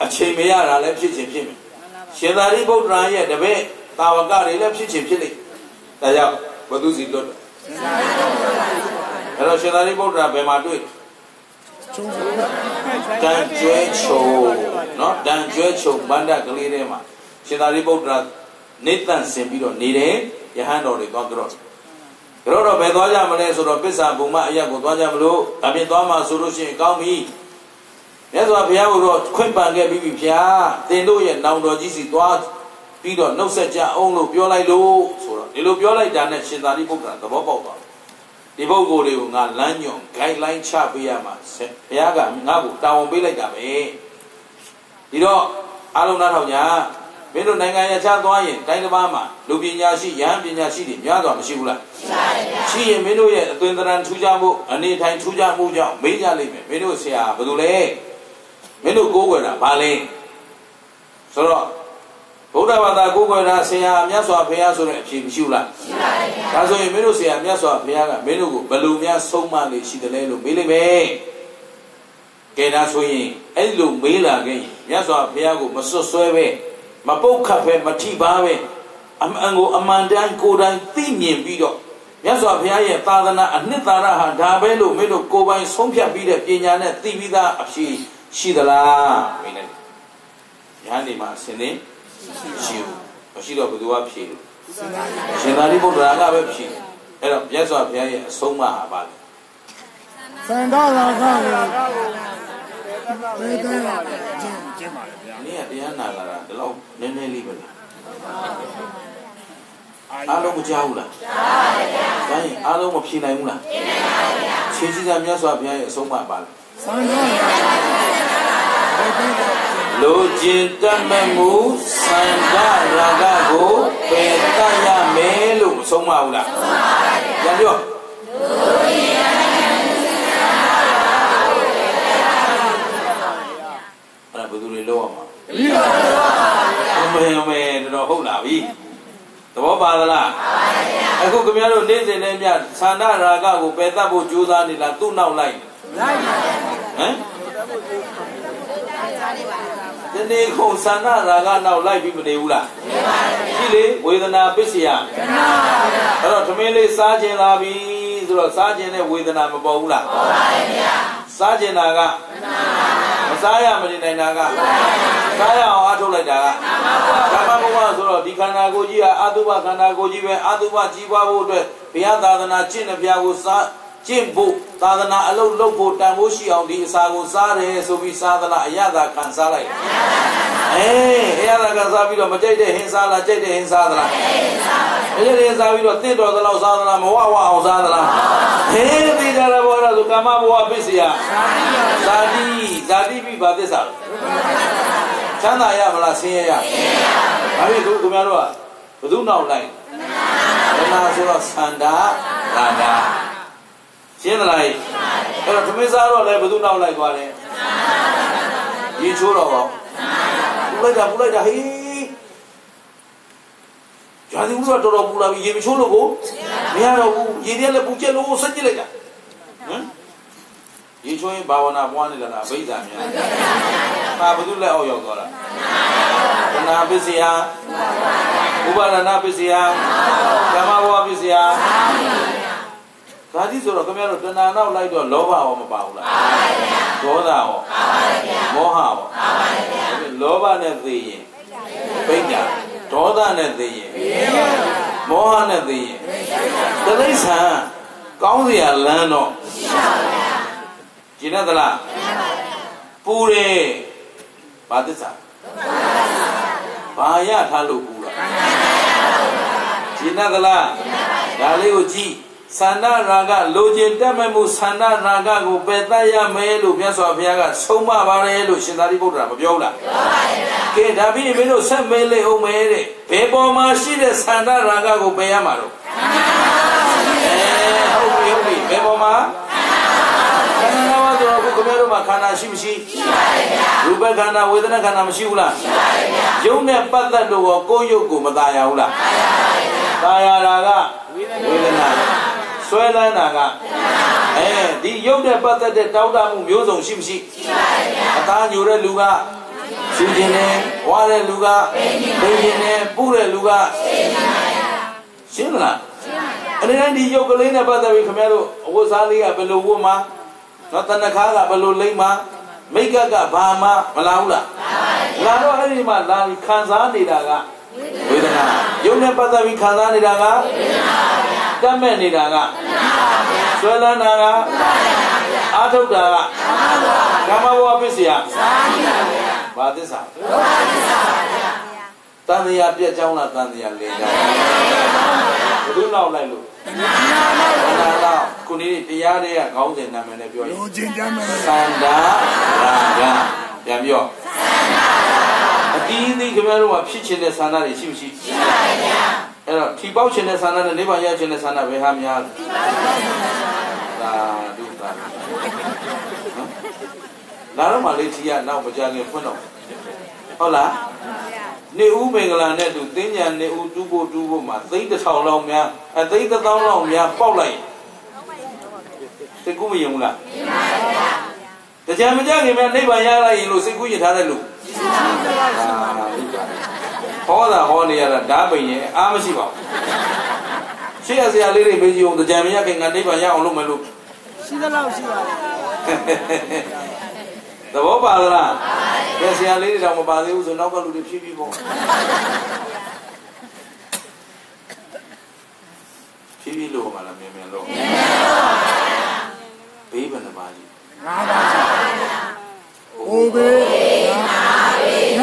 အချိန်မရတာလည်းဖြစ်ချင်းဖြစ်မယ်ရှင်သာရိပုတ္တရာရဲ့တပည့်တာဝကတွေလည်းဖြစ်ချင်းဖြစ်လိမ့်ဒါကြောင့်ဘုသူစီလွတ်တယ်အဲ့တော့ရှင်သာရိပုတ္တရာဘယ်မှာတွေ့တန်ကျွဲချုံနော်တန်ကျွဲချုံဗန္ဒကလေးထဲမှာရှင်သာရိပုတ္တရာနေတန်ဆင်ပြီးတော့နေတယ်ယဟန်တော်တွေသွားကြတော့တို့တော့ဘယ်သွားကြမလဲဆိုတော့ပစ္စာဘုံမအရက်ကိုသွားကြမလို့ဒါပြင်သွားမှဆိုလို့ရှိရင်ကောင်းပြီ မြတ်စွာဘုရားကတော့ခွင့်ပန်ခဲ့ပြီးပြီဗျာတင်တို့ရဲ့နောင်တော်ကြီးစီသွားပြီးတော့နှုတ်ဆက်ကြအောင်လို့ပြောလိုက်လို့ဆိုတော့ဒီလိုပြောလိုက်တာနဲ့ရှင်သာရိပုတ္တရာသဘောပေါက်သွားဒီပုဂ္ဂိုလ်တွေကိုငါလမ်းညွန် guideline ချပေးရမှာဘုရားကငါ့ကိုတာဝန်ပေးလိုက်တာပဲဒီတော့အားလုံးနားထောင်ကြမင်းတို့နိုင်ငံရခြားသွားရင်တိုင်းတစ်ပါးမှာလူပညာရှိယဟန်ပညာရှိတွေများစွာမရှိဘူးလားရှိပါရဲ့ရှိရင်မင်းတို့ရဲ့အသွင်သဏ္ဍာန်ထူးခြားမှုအနေထိုင်ထူးခြားမှုကြောင့်မေးကြလိမ့်မယ်မင်းတို့ဆရာဘာလို့လဲ မင်းတို့ကိုးကွယ်တာဘာလဲဆိုတော့ဗုဒ္ဓဘာသာကိုးကွယ်တာဆရာမြတ်စွာဘုရားဆိုတဲ့အဖြေမရှိဘူးလားရှိပါရဲ့ဒါဆိုရင်မင်းတို့ဆရာမြတ်စွာဘုရားကမင်းတို့ကိုဘယ်လိုများဆုံးမလေးရှိတယ်လဲလို့မေးလိမ့်မယ်ကဲဒါဆိုရင်အဲ့လိုမေးလာခဲ့ရင်မြတ်စွာဘုရားကိုမစွတ်စွဲပဲမပုတ်ခတ်ပဲမထိပါပဲအမှန်ကိုအမှန်တမ်းကိုယ်တိုင်သိမြင်ပြီးတော့မြတ်စွာဘုရားရဲ့သာသနာအနှစ်သာရဟာဒါပဲလို့မင်းတို့ကိုယ်ပိုင်ဆုံးဖြတ်ပြီးတဲ့ပညာနဲ့သိပြီးသားအဖြစ် ရှိသလားမင်းလည်းညာနေမှာအစင်းနေရှိဘူးမရှိတော့ဘယ်သူကဖြေလို့ရှင်သာရိပုတ္တရာကပဲဖြေအဲ့တော့မြတ်စွာဘုရားရဲ့အဆုံးအမဟာပါလေသန္တာရာဂကိုဘယ်တဲ့ကျင်းကျင်းပါလေဗျာ။နေ့ကတရားနာလာတာဒီလောက်နည်းနည်းလေးပဲလား။အားလုံးမကြောက်ဘူးလား။ကြားပါဗျာ။ဒါရင်အားလုံးမဖြေနိုင်ဘူးလား။ဖြေနိုင်ပါဗျာ။ဖြေစီစာမြတ်စွာဘုရားရဲ့အဆုံးအမပါလေ သန္တာရာဂဘယ်တဲ့ကျင်း။လိုချင်တတ်မဲ့မှုစန္ဒရာဂကိုပယ်တတ်ရမယ်လို့မဆုံးမဘူးလား။ဆုံးပါပါဗျာ။ပြန်ပြော။အဲ့ဒါဘယ်သူတွေလောက်အောင်မှာပြီးပါပါဗျာအမေအမေတော်ဟုတ်လာပြီသဘောပါသလားအခုခင်ဗျားတို့နေ့စဉ်နဲ့မြသန္ဓရာဂကိုပယ်တတ်ဖို့ကြိုးစားနေလားသူ့နောက်လိုက်လိုက်ပါ ဟမ်ဒီနေ့ခုသန္ဓရာဂနောက်လိုက်ပြီးမနေဘူးလားရှိလေဝေဒနာပစ္စယအဲ့တော့သမင်းလေးစားခြင်းလာပြီဆိုတော့စားခြင်းနဲ့ဝေဒနာမပေါ်ဘူးလားပေါ်ပါရဲ့ဗျာစားခြင်းတာကမစားရမနေနိုင်တာကစားရအောင်အားထုတ်လိုက်တာကဓမ္မဘုရားဆိုတော့ဒီခန္ဓာကိုယ်ကြီးဟာအတုပခန္ဓာကိုယ်ကြီးပဲအတုပကြီးပွားဖို့အတွက်ဘုရားသာသနာကျင့်တဲ့ဘုရားကိုစား ကျင့်ဖို့သာသနာအလုပ်လုပ်ဖို့တန်ဖိုးရှိအောင်ဒီအစာကိုစားတယ်ဆိုပြီးစားသလားအရသာခံစားလိုက်အေးအရသာခံစားပြီးတော့မကြိုက်တဲ့ဟင်းစားလားကြိုက်တဲ့ဟင်းစားသလားမကြိုက်တဲ့ဟင်းစားပြီးတော့တင့်တော်သလောက်စားသလားမဝဝအောင်စားသလားဟဲ့သိကြတာဘောရဆိုကာမဘဝပစ္စယဇာတိဇာတိပြီဘာသစ္စာလဲချမ်းသာရမလားဆင်းရဲရမလဲဒါဖြင့်သူခင်ဗျားတို့ကဘယ်သူနောက်လိုက်တဏှာဆိုတော့သန္တာ ရာဂရှင်းသလားအဲ့တော့သမင်းစားတော့လည်းဘယ်သူနောက်လိုက်သွားလဲရေချိုးတော့ပါပူလိုက်တာပူလိုက်တာဟေးဂျာဒီဦးတော့တော်တော်ပူလာပြီရေမချိုးလို့ကိုမရတော့ဘူးရေထဲလည်းပူကျက်လို့ဆက်ကြည့်လိုက်တာဟမ်ရေချိုးရင်ဘာဝနာပွားနေတာလားအဘိဓါများဒါဘယ်သူလက်အောက်ရောက်သွားတာတဏှာပစ္စယဥပါဒနာပစ္စယဓမ္မဘဝပစ္စယ ဒါတိဆိုတော့ခင်ဗျားတို့တဏှာနောက်လိုက်တော့လောဘရောမပါဘူးလားပါပါဗျာဒေါသရောပါပါဗျာမောဟရောပါပါဗျာလောဘနဲ့သိရင်ပိဋ္ဌာဒေါသနဲ့သိရင်မောဟနဲ့သိရင်တရိစ္ဆာန်ကောင်းစရာလမ်းတော့ရှိပါဗျာကျင်တတ်လားပူတယ်ဘာသစ္စာဘာရထားလို့ပူတာကျင်တတ်လားဒါလေးကိုကြည့် ဆန္ဒရာဂလိုချင်တတ်မဲ့မှုဆန္ဒရာဂကိုပယ်တတ်ရမယ်လို့မြတ်စွာဘုရားကဆုံးမပါတယ်လို့ရှင်သာရိပုတ္တရာမပြောဘူးလားပြောပါတယ်ဗျာကဲဒါပြီးရင်မင်းတို့ဆက်မဲလေအောင်မဲတဲ့ဘယ်ပေါ်မှာရှိတဲ့ဆန္ဒရာဂကိုပယ်ရမှာတော့အဲဟုတ်ပြီဟုတ်ပြီဘယ်ပေါ်မှာခန္ဓာဝါတော်ကိုခမဲတို့မှာခန္ဓာရှိမရှိရှိပါတယ်ဗျာရူပခန္ဓာဝေဒနာခန္ဓာမရှိဘူးလားရှိပါတယ်ဗျာယုံနဲ့ပတ်သက်လို့ကိုယ်ရုပ်ကိုမตายရဘူးလားမตายပါဘူးဗျာตายရတာကဝေဒနာ ဆွဲလန်းတာကအဲဒီရုပ်နဲ့ပတ်သက်တဲ့တောက်တမှုမျိုးစုံရှိမရှိရှိပါတယ်ဗျာအသားညိုတဲ့လူကစူးခြင်းနဲ့ဝါတဲ့လူကပိန်ခြင်းနဲ့ပူတဲ့လူကရှင်းပါဗျာရှင်းလားအဲ့ဒါဒီရုပ်ကလေးနဲ့ပတ်သက်ပြီးခင်ဗျားတို့အဝတ်စားလေးကဘယ်လိုဝတ်မှာနော်တဏ္ဍခါကဘယ်လိုလိမ့်မှာမိကကဘာမှမလာဘူးလားလာတော့အဲ့ဒီမှာလာခံစားနေတာကဝေဒနာယုံနဲ့ပတ်သက်ပြီးခံစားနေတာကဝေဒနာ တတ်မဲ့နေတာကဆွဲလန်းတာကအာထုတ်တာကကာမဘဝပစ္စယဘာသစ္စာတန်တရားပြက်ကြောင်းလားတန်တရားလေကြောင်းဘယ်သူလောက်လိုက်လို့ဘာသာကိုနေတရားတွေကခေါင်းစဉ်နာမည်နဲ့ပြောရင်ကျင်ကြမ်းမယ်သန္တာရာဂပြန်ပြောသန္တာအတီးအသီးခင်ဗျားတို့ကဖြစ်ချင်တဲ့သန္တာတွေရှိမရှိရှိပါဗျာ အဲ့တော့ထီပေါက်ခြင်းတဲ့ဆန္ဒနဲ့နိဗ္ဗာန်ရခြင်းတဲ့ဆန္ဒဘယ်ဟာများလဲသာဓုသာလာတော့မှလေးထီရနောက်မကြခင်ဖွင့်တော့ဟုတ်လားနေဦးမင်္ဂလာနဲ့တူသင်းညာနေဦးတူဖို့တူဖို့မှာသိန်းတစ်ထောင်လောက်များအသိန်းတစ်သောင်းလောက်များပေါက်လိုက်စိတ်ကူးမယုံလားမယုံပါဘူးဗျာတရားမကြခင်မှာနိဗ္ဗာန်ရလိုက်ရင်လို့စိတ်ကူးရထားတယ်လို့ရှိပါပါဗျာ ဟောတာဟောနေရတာဓာပိန်ရဲ့အားမရှိပါဘူးရှေ့ရဆရာလေးတွေမေးကြည့်အောင်တကြံမရခင်ငါနိဗ္ဗာန်ရအောင်လုပ်မယ်လို့ရှိသလောက်ရှိပါသဘောပါသလားပါပါဆရာလေးတွေတော့မပါသေးဘူးဆိုနောက်ကလူတွေဖြည်းဖြည်းပေါ့ဖြည်းဖြည်းလို့ပါလားမြန်မြန်လို့မြန်မြန်လို့ပါဘေးဘယ်နှပါးကြီးငါးပါးပါဘုရားဘုရား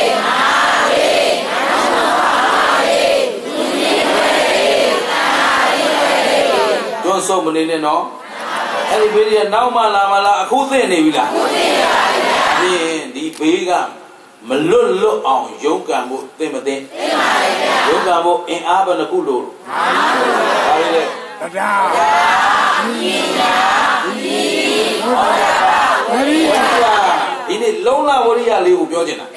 163 နဲ့နော်အဲ့ဒီဘေးကြီးနောက်မှလာမလားအခုသိနေပြီလားအခုသိပါပြီဗျာဒီဘေးကမလွတ်လွတ်အောင်ရုန်းကန်ဖို့သိမသိသိပါဗျာရုန်းကန်ဖို့အင်အားဘယ်နှခုလို့မှန်ပါဗျာဒါလေတရားဝရိယဒီနေ့လုံးလာဝရိယလေးကိုပြောချင်တာ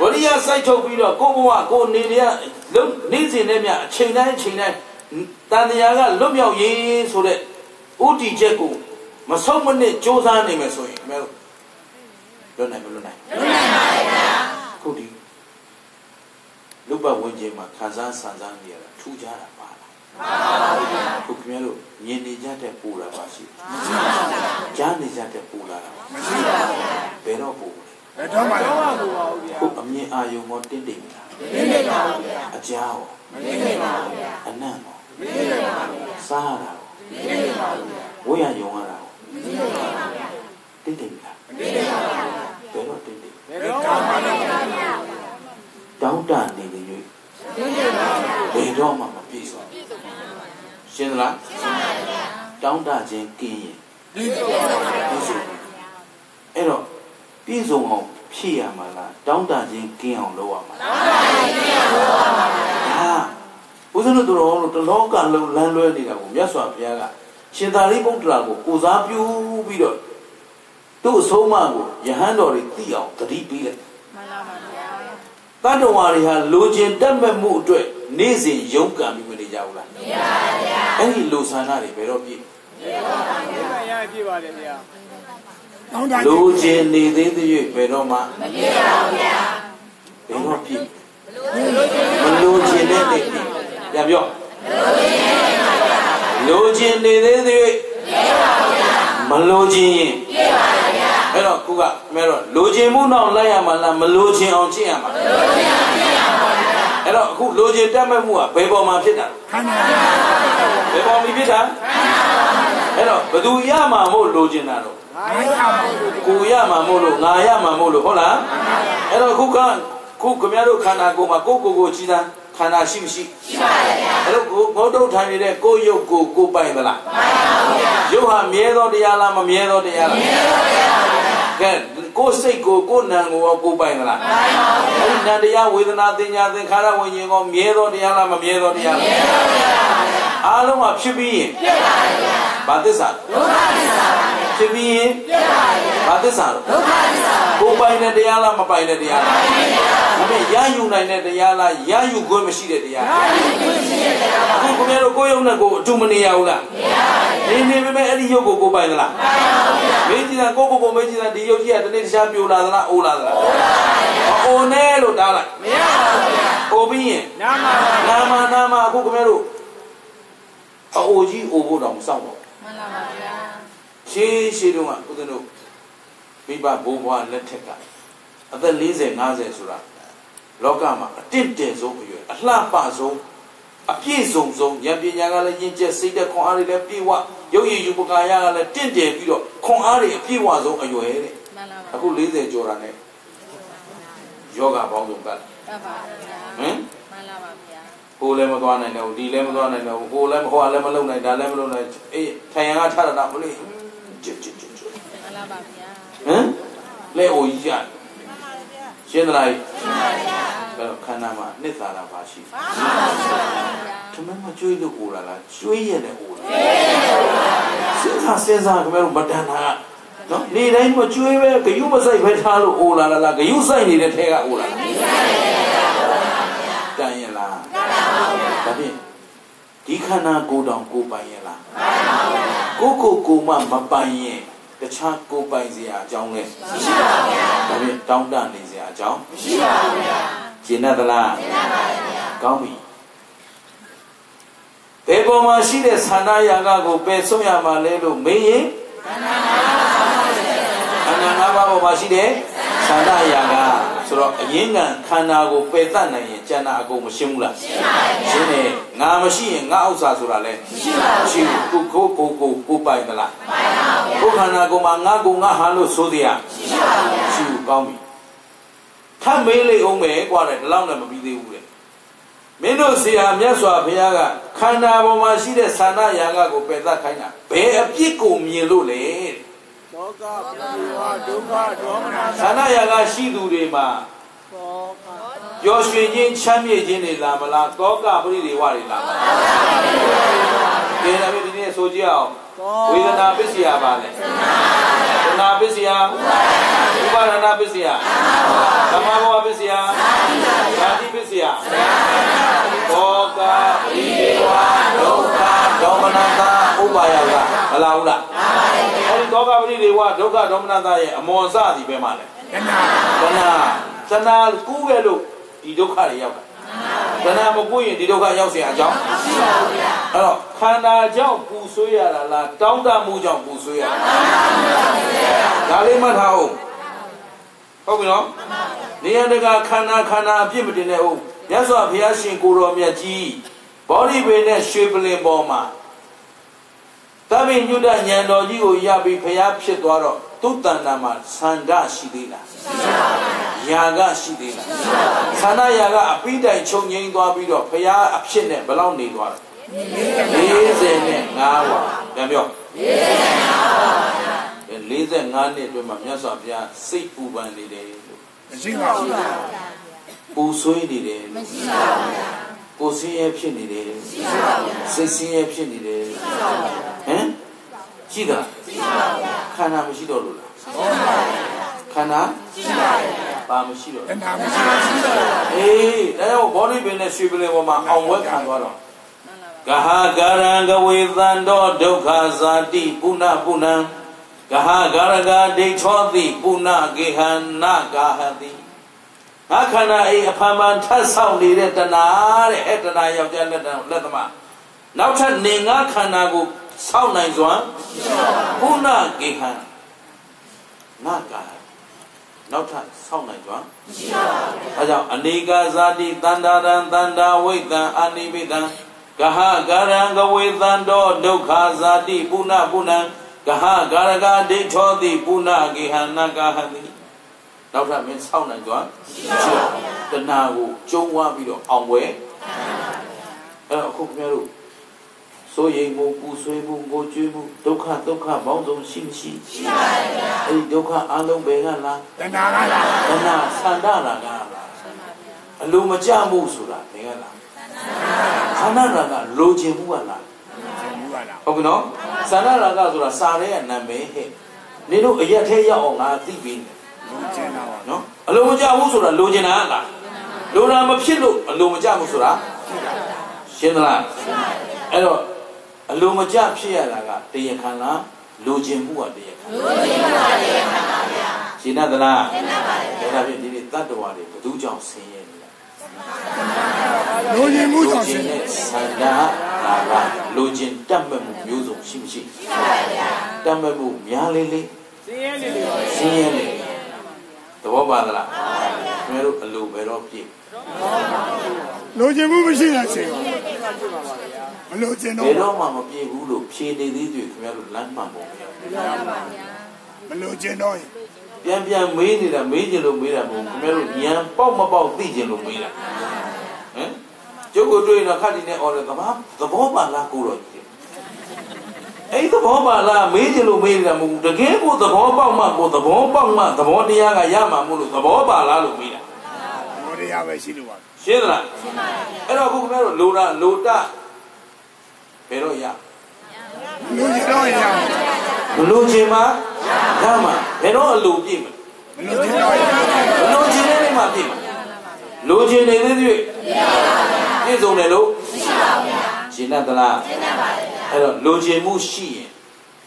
ဝရိယစိုက်ထုတ်ပြီးတော့ကိုယ့်ဘဝကိုယ်နေရလုံးနေ့စဉ်နဲ့မြအချိန်တိုင်းအချိန်တိုင်း တန်တရားကလွတ်မြောက်ရေးဆိုတဲ့ဥတီချက်ကိုမဆုံးမနစ်စ조사နေမယ်ဆိုရင်မဲလို့လွတ်နိုင်မလွတ်နိုင်လွတ်နိုင်ပါဗျာခုဒီလူပတ်ဝန်းကျင်မှာခံစားဆန်စားနေရတာထူးခြားတာပါလားမှန်ပါဗျာခုခင်ဗျားတို့မြင်နေကြတဲ့ပူတာပါရှိမရှိပါဘူးကြားနေကြတဲ့ပူလာတာပါမရှိပါဘူးဘယ်တော့ပူလဲဘယ်တော့မှလည်းခုအမြင်အာယုံမောတင့်တယ်မလားတင့်တယ်ပါဘူးဗျာအကြားရောမတင့်တယ်ပါဘူးဗျာအနံ့ရော မတင့်တယ်ပါဘူးဗျာစားရတာရောမတင့်တယ်ပါဘူးဗျာဝိရယုံရတာရောမတင့်တယ်ပါဘူးဗျာတင့်တယ်မလားမတင့်တယ်ပါဘူးဗျာဘယ်တော့တင့်တယ်ဘယ်တော့မှလည်းတောင်းတနေနေ၍တင့်တယ်ပါဗျာဘယ်တော့မှမပြည့်စုံရှင်းသလားရှင်းပါဗျာတောင်းတခြင်းကင်းရင်ဒီတော့ပြည့်စုံအဲ့တော့ပြည့်စုံအောင်ဖြည့်ရမှာလားတောင်းတခြင်းကင်းအောင်လုပ်ရမှာလားတောင်းတခြင်းကင်းအောင်လုပ်ရမှာပါ ဘုရားတို့တော်တို့တလောကလုံးလမ်းလွဲနေတာကိုမြတ်စွာဘုရားကရှင်သာရိပုတ္တရာကိုကိုစားပြုပြီးတော့သူ့အဆုံးအမကိုယဟန်တော်တွေသိအောင်တတိပေးလိုက်မှန်ပါပါဗျာတန်တော်ဝါတွေဟာလိုချင်တတ်မဲ့မှုအတွက်နေ့စဉ်ရုန်းကန်ပြီးမနေကြဘူးလားမရပါဗျာအဲ့ဒီလိုဆန္ဒတွေဘယ်တော့ပြည့်ရပြည့်ပါတယ်ဗျာတောင်းတလိုချင်နေသေးသေး၍ဘယ်တော့မှမပြည့်ပါဘူးဗျာဘယ်တော့ပြည့်မလိုချင်တဲ့နေ့ ပြည့်ပြန်ပြောလိုချင်နေသေးသေး၍မလိုချင်ရင်ပြည့်ပါဗျာအဲ့တော့ခုကမဲတော့လိုချင်မှုနောက်လိုက်ရမှာလားမလိုချင်အောင်ချင့်ရမှာလားလိုချင်အောင်ချင့်ရပါဗျာအဲ့တော့အခုလိုချင်တတ်မဲ့မှုကဘယ်ပေါ်မှာဖြစ်တာလဲခန္ဓာဘယ်ပေါ်မှာဖြစ်တာအဲ့တော့ဘသူရမှာမို့လိုချင်တာတော့ငါရမှာလို့ကိုရမှာမို့လို့ငါရမှာမို့လို့ဟုတ်လားအဲ့တော့ခုကခုခင်ဗျားတို့ခန္ဓာကိုယ်မှာကိုယ်ကိုယ်ကိုကြီးသား ခန္ဓာရှိမရှိရှိပါတယ်ဗျာအဲ့တော့ကိုငုတ်တုတ်ထိုင်နေတဲ့ကိုယ်ရုပ်ကိုကိုယ်ပိုင်သလားမှန်ပါဗျာရုပ်ဟာမြဲသောတရားလားမမြဲသောတရားလားမြဲသောတရားပါဗျာကဲကိုယ်စိတ်ကိုကိုယ်နံကိုရောကိုယ်ပိုင်သလားမှန်ပါဗျာအဲ့ဒီနံတရားဝေဒနာတင်ညာသင်္ခါရဝိညာဉ်ကောမြဲသောတရားလားမမြဲသောတရားလားမြဲသောတရားပါဗျာအားလုံးကဖြစ်ပြီးရင်ဖြစ်ပါဗျာဘာသစ္စာဒုက္ခသစ္စာပါဗျာ ဖြစ်ပြီးရင်ဖြစ်ပါဗျာဘာသစ္စာလဲဒုက္ခသစ္စာကိုယ်ပိုင်တဲ့တရားလားမပိုင်တဲ့တရားလားပိုင်တဲ့တရားဒါပေမဲ့ရယူနိုင်တဲ့တရားလားရယူခွင့်မရှိတဲ့တရားရယူခွင့်မရှိတဲ့တရားပါအခုခင်ဗျားတို့ကိုယ်ယုံနဲ့ကိုယ်အတူမနေရဘူးလားမရပါဘူးနေနေပေမဲ့အဲ့ဒီယုတ်ကိုကိုယ်ပိုင်သလားပိုင်ပါဘူးဗျာမင်းကြီးကကိုယ့်ကိုယ်ကိုမေးကြည့်တာဒီယုတ်ကြီးကတနေ့တခြားပြိုလာသလားအိုးလာသလားအိုးလာပါဗျာအိုးနဲ့လို့တားလိုက်မရပါဘူးဗျာအိုးပြီးရင်နာမပါနာမနာမအခုခင်ဗျားတို့အိုးကြီးအိုးဖို့တော့မစောင့်တော့မှန်လားပါဗျာ ရှေးရှေးတုန်းကဦးဇင်းတို့မိဘဘိုးဘွားလက်ထက်ကအသက်40 50ဆိုတာလောကမှာအတင့်တယ်ဆုံးအရွယ်အလှပဆုံးအပြည့်စုံဆုံးဉာဏ်ပညာကလည်းယဉ်ကျက်စိတ်သက်ခွန်အားတွေလည်းပြည့်ဝရုပ်ရည်ယူပကာယကလည်းတင့်တယ်ပြီးတော့ခွန်အားတွေအပြည့်ဝဆုံးအရွယ်တဲ့မှန်လားပါအခု40ကျော်တာနဲ့ယောဂပေါင်းစုံကတ်တတ်ပါဗျာဟင်မှန်လားပါဗျာဟိုလည်းမသွားနိုင်တော့ဘူးဒီလည်းမသွားနိုင်တော့ဘူးဟိုလည်းဟိုကလည်းမလုံနိုင်ဒါလည်းမလုံနိုင်အေးထိုင်ရန်ကထရတာမလို့ ချွတ်ချွတ်ချွတ်မှန်လားပါဗျာဟမ်လဲအိုကြီးကြရှင်းသလားရှင်းပါဗျာအဲ့တော့ခန္ဓာမှာနှစ်သာရပါရှိထမင်းမကျွေးလို့အိုလာလားကျွေးရတယ်အိုလားစဉ်းစားစဉ်းစားခင်ဗျားတို့မတန်တာကနော်နေတိုင်းမကျွေးပဲဂယုမဆိုင်ပဲထားလို့အိုလာလားဂယုဆိုင်နေတဲ့ထဲကအိုလာတန်ရင်လားဒါဖြင့် ဒီခန္ဓာကိုယ်တောင်ကိုယ်ပိုင်ရင်လားကိုယ်ကိုယ်ကိုယ်မှမပိုင်ရင်တခြားကိုယ်ပိုင်စရာအကြောင်းလဲမရှိပါဘူးဗျာဒါဖြင့်တောင်းတနေစရာအကြောင်းမရှိပါဘူးဗျာရှင်းတတ်သလားရှင်းတတ်ပါဗျာကောင်းပြီဘယ်ပေါ်မှာရှိတဲ့သန္တာယာကကိုပယ်ဆုံးရမှာလဲလို့မေးရင်ခန္ဓာ၅ပါးပေါ်မှာရှိတဲ့သန္တာယာက ဆိုတော့အရင်းခံခန္ဓာကိုပယ်တတ်နိုင်ရင်ကျန်တာအကုန်မရှင်းဘူးလားရှင်းပါပြီရှင်းတယ်ငါမရှိရင်ငါဥစ္စာဆိုတာလဲမရှိပါဘူးရှိဘူးကိုကိုကိုကိုကိုပိုင်သလားပိုင်ပါဘူးကိုခန္ဓာကိုယ်မှာငါကိုငါဟာလို့ဆိုသည်ဟာရှိပါဘူးရှိဘူးကောင်းပြီထပ်မေးလိုက်အောင်မယ်ကွာတဲ့ဒီလောက်နဲ့မပြီးသေးဘူးလေမင်းတို့ဆရာမြတ်စွာဘုရားကခန္ဓာပေါ်မှာရှိတဲ့သန္တာယာကကိုပယ်တတ်ခိုင်းတာဘယ်အပြစ်ကိုမြင်လို့လဲတဲ့ ဒေါကပြေဝဒုက္ခဒေါမနဌာနရာကရှိသူတွေမှာသောကပျော်ရွှင်ခြင်းချမ်းမြေ့ခြင်းတွေလာမလားတောကပရိဒေဝတွေလာမလားကဲဒါပေမဲ့ဒီနေ့ဆိုကြည့်အောင်ဝေဒနာပစ္စယပါလေသနာပစ္စယဥပါဒနာပစ္စယဓမ္မဘောပစ္စယဇာတိပစ္စယတောကပရိဒေဝဒုက္ခ ဒေါမနတာဥပါယကမလားဘူးလားအဲဒီတောကပရိဒေဝဒုက္ခဒေါမနတာရဲ့အမော်စသည်ပဲမှာလေ တဏှာ တဏှာတဏှာကူးခဲ့လို့ဒီဒုက္ခတွေရောက်တာတဏှာမကူးရင်ဒီဒုက္ခရောက်เสียအကြောင်းမရှိပါဘူးဗျာအဲ့တော့ခန္ဓာကြောင့်ပူဆွေးရတာလားတောင်းတမှုကြောင့်ပူဆွေးရတာဒါလေးမှတ်ထားအောင်ဟုတ်ပြီနော်နေရတကခန္ဓာခန္ဓာအပြစ်မတင်တဲ့ဟုတ်မြတ်စွာဘုရားရှင်ကိုတော်မြတ်ကြီး ဘောဓိပေနဲ့ရွှေပလင်ပေါ်မှာတပိညုတဉာဏ်တော်ကြီးကိုရပြီးဘုရားဖြစ်သွားတော့သူ့တဏ္ဍာမှာသံဃရှိသေးလားယာကရှိသေးလားခန္ဓာယာကအပိတိုင်ချုပ်ငိမ့်သွားပြီးတော့ဘုရားအဖြစ်နဲ့ဘယ်လောက်နေသွားလဲ40နဲ့5ဝါပြန်ပြော45နှစ်အတွင်းမှာမြတ်စွာဘုရားစိတ်ပူပန်နေတယ်လို့မရှိပါဘူးပူဆွေးနေတယ်လို့မရှိပါဘူးဗျာ ကိုယ်ဆင်းရဲဖြစ်နေတယ်စိတ်ဆင်းရဲဖြစ်နေတယ်ဟမ်ရှိတာခန္ဓာမရှိတော့လို့လားခန္ဓာပါမရှိတော့တဏှာမရှိပါဘူးအေးဒါကြောင့်ဘောဓိပင်နဲ့ရွှေပလင်ပေါ်မှာအောင်ဝဲခံသွားတော့မှန်လားပါဂဟကာရံကဝေသန္တောဒုက္ခဇာတိပုဏ္ဏပုဏ္ဏံဂဟကာရကဒိဋ္ဌောတိပုဏ္ဏကေဟနကာဟတိ ငါခန္ဓာအိအဖန်ဖန်ထပ်ဆောင်နေတဲ့တဏှာတဲ့အဲ့တဏှာယောက်ျားလက်တံလက်သမားနောက်ထပ်နေငါခန္ဓာကိုစောင့်နိုင်စွာပုဏ္ဏကေဟနကာဟနောက်ထပ်စောင့်နိုင်စွာမရှိပါဘူးအဲကြောင့်အနေကာဇာတိတန္တာရံတန္တာဝိတံအာနိမိတံဂကဟကာရံကဝေသံတောဒုက္ခဇာတိပုဏ္ဏပုဏ္ဏံကဟကာရကဒိဋ္ဌောတိပုဏ္ဏကေဟနကဟတိ နောက်ထပ်မင်းဆောင်းနိုင်ကြွားရှိပါတဏှာကိုကျုံးဝါပြီးတော့အောင်ပွဲအဲ့တော့အခုခင်ဗျားတို့စိုးရိမ်မှုပူဆွေးမှုကိုကြွေးမှုဒုက္ခဒုက္ခပေါင်းစုံရှိမရှိရှိပါဗျာအဲ့ဒီဒုက္ခအလုံးပဲကလားတဏှာကလားတဏှာဆန္ဒရာကလားအလိုမကြမှုဆိုတာဘယ်ကလားဆန္ဒရာကလိုချင်မှုကလားကျင်မှုကလားဟုတ်ကဲ့နော်ဆန္ဒရာကဆိုတာစာရဲကနာမည်ဟဲ့နေတို့အရက်ထဲရောက်အောင်ငါသိပြီးနေလုံးကျင်တာပါ နော်အလိုမကြဘူးဆိုတာလိုချင်တာလားလိုတာမဖြစ်လို့အလိုမကြဘူးဆိုတာရှင်းသလားအဲ့တော့အလိုမကြဖြစ်ရတာကတရားခံလားလိုချင်မှုကတရားခံလိုချင်မှုကတရားခံပါဗျာရှင်းသလားရှင်းပါပါတယ်ဒါဖြင့်ဒီနေ့တတ္တဝါတွေဘယ်သူကြောင့်ဆင်းရဲနေလဲလိုချင်မှုလိုကြောင့်ချရှင်င်းတတဲ့ယ်ဆန္ဒလာကလိုချင်တတ်မဲ့မှုမျိုးစုံရှိမရှိရှိပါဗျာတတ်မဲ့မှုများလေးလေးစင်းရဲနေတယ်ဆင်းရဲနေတယ် သဘောပါသလားခင်ဗျားတို့အလိုပဲတော့ပြည့်လိုချင်မှုမရှိတဲ့ချိန်မလိုချင်ဘတော့ယ်တော့မှမပြည့်ဘူးလို့ဖြေနေသေးသေးခင်ဗျားတို့လမ်းမှန်ပုံမရဘူးမလိုချင်တော့ရင်ပြန်ပြန်မေးနေတာမေးကြလို့မေးတာမဟုတ်ဘူးခင်ဗျားတို့ဉာဏ်ပေါက်မပေါက်သိကြလို့မေးတာဟမ်ကျုပ်ကိုတွေ့ရင်တော့ခတ်တီနဲ့អော်တယ်သဘောသဘောပါလားကိုတော့ကြီး အဲ့ဒီသဘောပါလားမေးကြလို့မေးနေတာမဟုတ်ဘူးတကယ်ကိုသဘောပေါက်မှကိုသဘောပေါက်မှသဘောတရားကရမှာမို့လို့သဘောပါလားလို့မေးတာဘောတရားပဲရှိလို့ပါရှင်းသလားရှင်းပါပြီအဲ့တော့ခုခင်ဗျားတို့လိုတာလိုတဘယ်တော့ရလိုချင်တော့ရင်ရအောင်မလိုချင်မှရမှာဘယ်တော့အလိုပြည့်မလဲမလိုချင်တော့ရင်မလိုချင်တဲ့နေ့မှပြည့်မှာလိုချင်နေသေးသေးပြည့်စုံတယ်လို့မရှိပါဘူးဗျာရှင်းတတ်လားရှင်းတတ်ပါတယ်ဗျာ အဲ့တော့လိုချင်မှုရှိရင်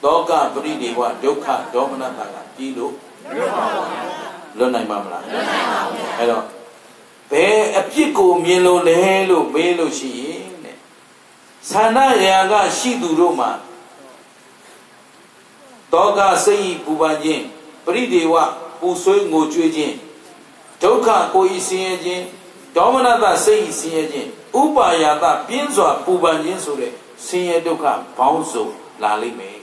တောကပရိဒေဝဒုက္ခဒေါမနတာကပြီးလို့လွတ်နိုင်ပါမလားလွတ်နိုင်ပါဘူးအဲ့တော့ဘယ်အပြစ်ကိုမြင်လို့လဲလို့မေးလို့ရှိရင်တဲ့သန္နရာကရှိသူတို့မှာတောကစိတ်ဤပူပန်ခြင်းပရိဒေဝပူဆွေးငိုကြွေးခြင်းဒုက္ခကိုဤဆင်းရဲခြင်းဒေါမနတစိတ်ဤဆင်းရဲခြင်းဥပါယတပြင်းစွာပူပန်ခြင်းဆိုတဲ့ ဆင်းရဲဒုက္ခဘောင်းစုံလာလိမ့်မယ်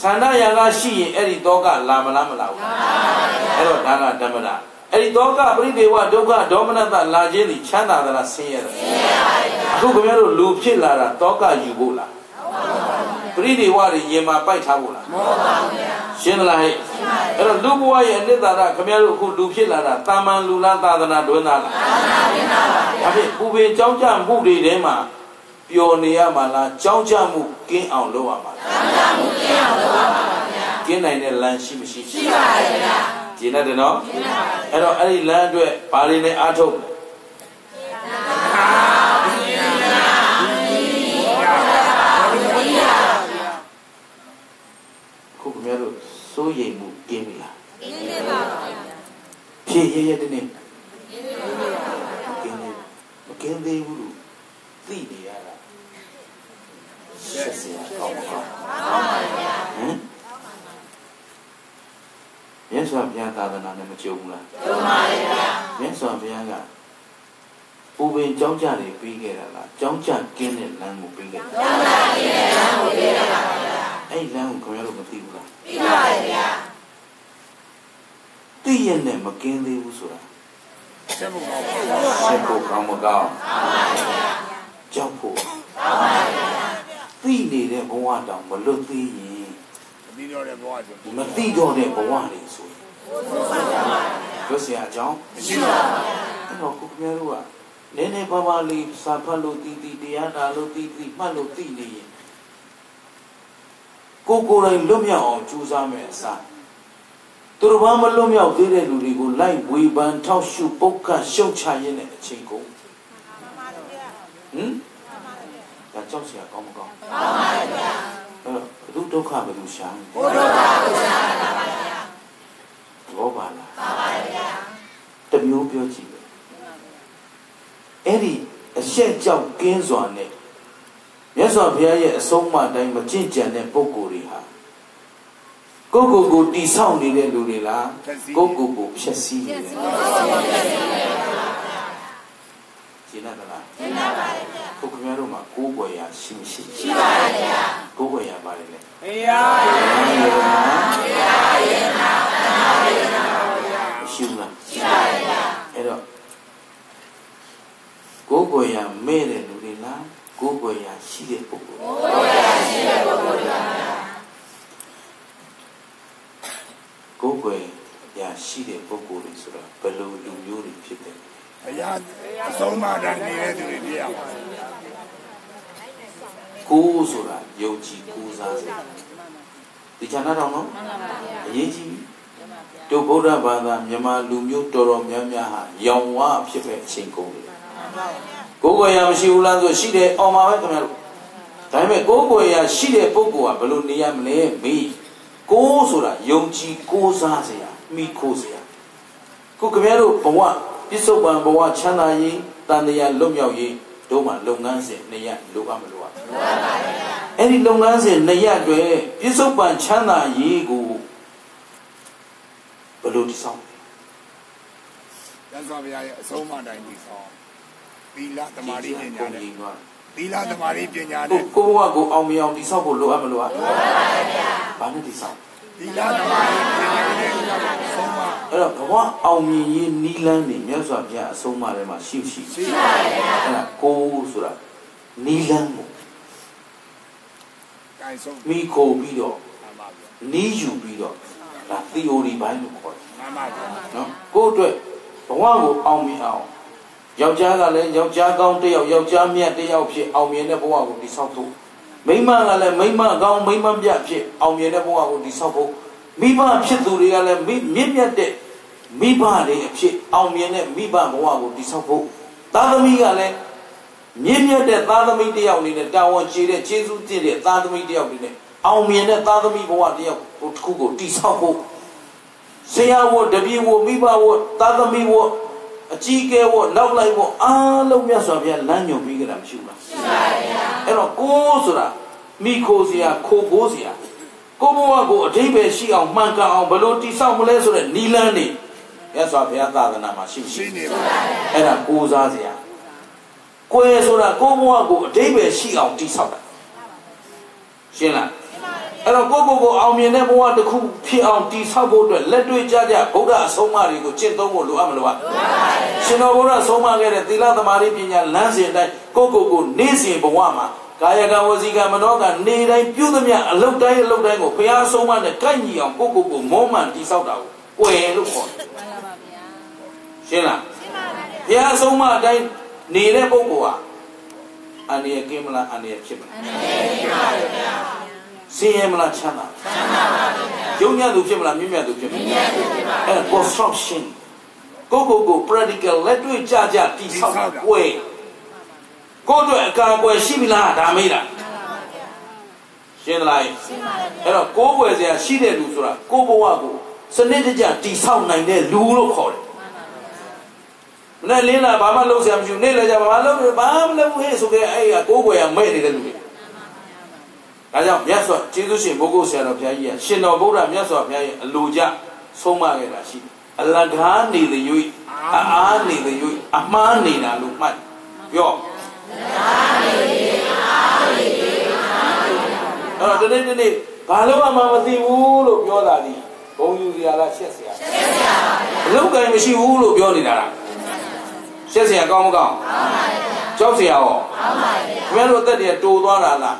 သန္နရာကရှိရင်အဲ့ဒီတောကလာမလားမလာဘူးလားအဲ့တော့ဒါကဓမ္မတာအဲ့ဒီတောကပရိဒေဝဒုက္ခဒေါမနတလာခြင်းဒီချမ်းသာသလားဆင်းရဲသလားဆင်းရဲပါဘူးအခုခင်ဗျားတို့လူဖြစ်လာတာတောကယူဖို့လားပရိဒေဝတွေရင်မှာပိုက်ထားဖို့လားမဟုတ်ပါဘူးဗျာရှင်းသလားဟဲ့အဲ့တော့လူဘဝရဲ့အနှစ်သာရခင်ဗျားတို့အခုလူဖြစ်လာတာတာမန်လူလားသာသနာတွင်သားလားသာသနာတွင်သားပါဗျာဒါဖြင့်ပူပင်ကြောင်းကြမှုတွေထဲမှာ ပျော်နေရမှာလားကြောင်းကြမှုကင်းအောင်လုပ်ရမှာလားကြောင်းကြမှုကင်းအောင်လုပ်ရမှာပါဗျာကင်းနိုင်တဲ့လမ်းရှိမရှိရှိပါတယ်ဗျာကျင်းတယ်နော်ကျင်းပါပါအဲ့တော့အဲ့ဒီလမ်းအတွက်ဘာတွေနဲ့အားထုတ်လဲခုခင်ဗျားတို့စိုးရိမ်မှုကင်းပြီလားကင်းနေပါဗျာဖြည့်ရရတဲ့နေ့ကင်းနေကင်းနေမကင်းသေးဘူးလို့သိနေရတာ ဆက်စရာကောင်းပါကောင်းပါဗျာဟမ်မြတ်စွာဘုရားသာသနာနဲ့မကြုံဘူးလားကြုံပါဗျာမြတ်စွာဘုရားကပူပင်ကြောင်းကြတွေပြီးခဲ့တာလားကြောင်းကြကင်းတဲ့လမ်းကိုပြီးခဲ့တာကြောင်းကြကင်းတဲ့လမ်းကိုပြီးခဲ့တာပါဗျာအဲ့လမ်းကိုခင်ဗျားတို့မသိဘူးလားသိပါတယ်ဗျာသိရနဲ့မကင်းသေးဘူးဆိုတာဆက်ဖို့ကောင်းဆက်ဖို့ကောင်းမကောင်းကောင်းပါဗျာကြောက်ဖို့ကောင်းပါဗျာ သိနေတဲ့ဘဝတောင်မလွတ်သေးရင်မသိတော့တဲ့ဘဝဆိုမသိတော့တဲ့ဘဝတွေဆိုရင်တို့ဆရာအကြောင်းမရှိပါဘူးအဲ့တော့ကိုခင်ဗျားတို့ကနည်းနည်းပါးပါးလေးစာဖတ်လို့တီးတီးတရားနာလို့တီးတီးမှတ်လို့သိနေရင်ကိုကိုယ်တိုင်လွတ်မြောက်အောင်ကြိုးစားမယ်အစားသူတို့ဘာမလွတ်မြောက်သေးတဲ့လူတွေကိုလိုက်ဝေဖန်ထောက်ရှုပုတ်ခတ်ရှုတ်ချရင်းတဲ့အချိန်ကုန်ဟမ် ဒါကြောက်စရာကောင်းမကောင်းကောင်းပါဘူးဗျာအဲ့တော့ဘုဒ္ဓဒုက္ခဘယ်လိုရှာလဲဘုဒ္ဓဒုက္ခဘယ်လိုရှာလဲပါဗျာဘောပါလားပါပါဗျာတမျိုးပြောကြည့်ပဲအဲ့ဒီအရှက်ကြောက်ကင်းစွာနဲ့မြတ်စွာဘုရားရဲ့အဆုံးအမတိုင်းမကြင့်ကြံတဲ့ပုံကိုယ်တွေဟာကိုကိုကိုတိဆောက်နေတဲ့လူတွေလားကိုကိုကိုဖြက်စီးနေတာရှင်းလားရှင်းပါပါ တယ်ဗျာခုခင်ဗျားတို့မှာကိုးကွယ်ရရှိမရှိရှိပါဗျာကိုးကွယ်ရပါတယ်လေဘုရားရေရှိဘူးလားရှိပါဗျာအဲ့တော့ကိုးကွယ်ရမဲ့တဲ့လူတွေလားကိုးကွယ်ရရှိတဲ့ပုဂ္ဂိုလ်ကိုးကွယ်ရရှိတဲ့ပုဂ္ဂိုလ်ပါကိုးကွယ်ရရှိတဲ့ပုဂ္ဂိုလ်တွေဆိုတော့ဘယ်လိုလူမျိုးတွေဖြစ်တယ် ဘုရားအဆုံးမတိုင်းနေတဲ့သူတွေပြရပါကိုးဆိုတာယုံကြည်ကိုးစားစေဒီချာနာတော်နော်အရေးကြီးပြီတို့ဗုဒ္ဓဘာသာမြန်မာလူမျိုးတော်တော်များများဟာရောင်ဝါဖြစ်ပဲအချိန်ကုန်တယ်ကိုးကွယ်ရမရှိဘူးလားဆိုရှိတယ်အောင်ပါပဲခင်ဗျားတို့ဒါပေမဲ့ကိုးကွယ်ရရှိတဲ့ပုဂ္ဂိုလ်ကဘယ်လိုနေရမလဲမေးကိုးဆိုတာယုံကြည်ကိုးစားစေရမိခိုးစေရခုခင်ဗျားတို့ဘဝ ပြစ္ဆုတ်ပံဘဝချမ်းသာရေးတန်တရားလွတ်မြောက်ရေးတို့မှာလုပ်ငန်းစဉ်နှစ်ရပ်လိုအပ်မလို့အဲ့ဒီလုပ်ငန်းစဉ်နှစ်ရက်တွေပြစ္ဆုတ်ပံချမ်းသာရေးကိုဘယ်လိုတည်ဆောက်ရသော်ဘုရားရဲ့အဆုံးမတိုင်းဒီဆောင်သီလသမာဓိပညာကိုနဲ့ကြီးသွားသီလသမာဓိပညာကိုနဲ့ကိုဘဝကိုအောင်မြင်အောင်တည်ဆောက်ဖို့လိုအပ်မလို့อ่ะလိုအပ်ပါတယ်ဗျာဘာနဲ့တည်ဆောက်သီလသမာဓိပညာနဲ့အဆုံးမ အဲ့တော့ဘဝအောင်မြင်ရေးနီးလန်းနေမြတ်စွာဘုရားအဆုံးအမထဲမှာရှိရှိရှိပါတယ်ဗျာအဲ့ဒါကိုဆိုတာနီးလန်းကိုကိုင်ဆုံးမိခိုပြီးတော့မှန်ပါဗျာနီးယူပြီးတော့ဒါ theory ဘိုင်းလို့ခေါ်တယ်မှန်ပါဗျာနော်ကိုယ့်အတွက်ဘဝကိုအောင်မြင်အောင်ယောက်ျားကလည်းယောက်ျားကောင်းတစ်ယောက်ယောက်ျားမြတ်တစ်ယောက်ဖြစ်အောင်မြင်တဲ့ဘဝကိုတည်ဆောက်ဖို့မိန်းမကလည်းမိန်းမကောင်းမိန်းမပြတ်ဖြစ်အောင်မြင်တဲ့ဘဝကိုတည်ဆောက်ဖို့မိဘဖြစ်သူတွေကလည်းမိမြင့်မြတ်တဲ့ မိဘတွေအဖြစ်အောင်မြင်တဲ့မိဘဘဝကိုတည်ဆောက်ဖို့သားသမီးကလည်းမြင့်မြတ်တဲ့သားသမီးတစ်ယောက်အနေနဲ့တာဝန်ကျေတဲ့ကျေးဇူးတင်တဲ့သားသမီးတစ်ယောက်အနေနဲ့အောင်မြင်တဲ့သားသမီးဘဝတစ်ယောက်ကိုတစ်ခုကိုတည်ဆောက်ဖို့ဆရာဝတ်တပည့်ဝတ်မိဘဝတ်သာသမီဝတ်အကြီးကဲဝတ်နောက်လိုက်ဝတ်အားလုံးမြတ်စွာဘုရားလမ်းညွှန်ပြီးကြတာမရှိဘူးလားရှိပါဗျာအဲ့တော့ကိုးဆိုတာမိခိုးစရာခိုးကိုးစရာကိုဘဝကိုအထိပ္ပယ်ရှိအောင်မှန်ကန်အောင်ဘယ်လိုတိဆောက်မလဲဆိုတဲ့နီလန်းနေ မြတ်စွာဘုရားသာသနာမှာရှိမရှိရှိနေပါအဲ့ဒါကိုးစားစရာကိုယ်ဆိုတာကိုဘဝကိုအထိပ္ပယ်ရှိအောင်တိဆောက်တာရှင်းလားအဲ့တော့ကိုယ့်ကိုယ်ကိုအောင်မြင်တဲ့ဘဝတစ်ခုဖြစ်အောင်တည်ဆောက်ဖို့အတွက်လက်တွေ့ကြကြဗုဒ္ဓအဆုံးအမတွေကိုကျင့်သုံးဖို့လိုအပ်မလို့ပါလိုပါဘူးရှင်တော်ဘုရားဆုံးမခဲ့တဲ့သီလသမာဓိပညာလမ်းစဉ်တိုင်းကိုယ့်ကိုယ်ကိုနေ့စဉ်ဘဝမှာကာယကံဝစီကံမနောကနေတိုင်းပြုသမျှအလုတ်တိုင်းအလုတ်တိုင်းကိုဘုရားဆုံးမနဲ့ကိုက်ညီအောင်ကိုယ့်ကိုယ်ကိုမောမှန်တည်ဆောက်တာကို ကွယ်လို့ခေါ်တယ်မှန်ပါပါဗျာရှင်းလားဘုရားဆုံးမအတိုင်းနေတဲ့ပုဂ္ဂိုလ်ဟာအန္တရာယ်ကင်းမလားအန္တရာယ်ဖြစ်မလားဆင်းရဲမလားချမ်းသာချမ်းသာပါဗျာယုံညံ့သူဖြစ်မလားမြင့်မြတ်သူဖြစ်မလားမြင့်မြတ်သူဖြစ်ပါအဲ construction ကိုကိုကို practical လက်တွေ့ကြကြတိဆောက်ကွယ်ကိုတို့အကာအကွယ်ရှိပြီလားဒါမေးတာရှင်းသလားရှင်းပါပြီအဲ့တော့ကိုးကွယ်စရာရှိတဲ့လူဆိုတာကိုဘဝကို စနစ်တကျတိဆောက်နိုင်တဲ့လူလို့ခေါ်တယ်မနဲ့လင်းလာဘာမှလုပ်စရာမရှိဘူးနေလည်းကြဘာမှလုပ်ဘာမှမလုပ်ဘူးဟဲ့ဆိုကြအဲ့ကကိုးကွယ်ရမဲ့နေတဲ့လူတွေဒါကြောင့်မြတ်စွာကျေးဇူးရှင်ဘုဂုတ်ဆရာတော်ဘုရားကြီးကရှင်တော်ဗုဒ္ဓမြတ်စွာဘုရားရဲ့အလိုကြဆုံးမခဲ့တာရှိတယ်အလကားနေတဲ့၍အအားနေတဲ့၍အမှားနေတာလို့မှတ်ပြောအဲ့တော့ဒီနေ့ဒီနေ့ဘာလို့မှမသိဘူးလို့ပြောတာဒီ ဘုံယူစရာလားရှက်စရာရှက်စရာပါဗျာအလောက်ကင်မရှိဘူးလို့ပြောနေတာလားရှက်စရာကောင်းမကောင်းကောင်းပါဗျာကြောက်စရာရောကောင်းပါဗျာခင်ဗျားတို့အသက်တွေတိုးသွားတာလား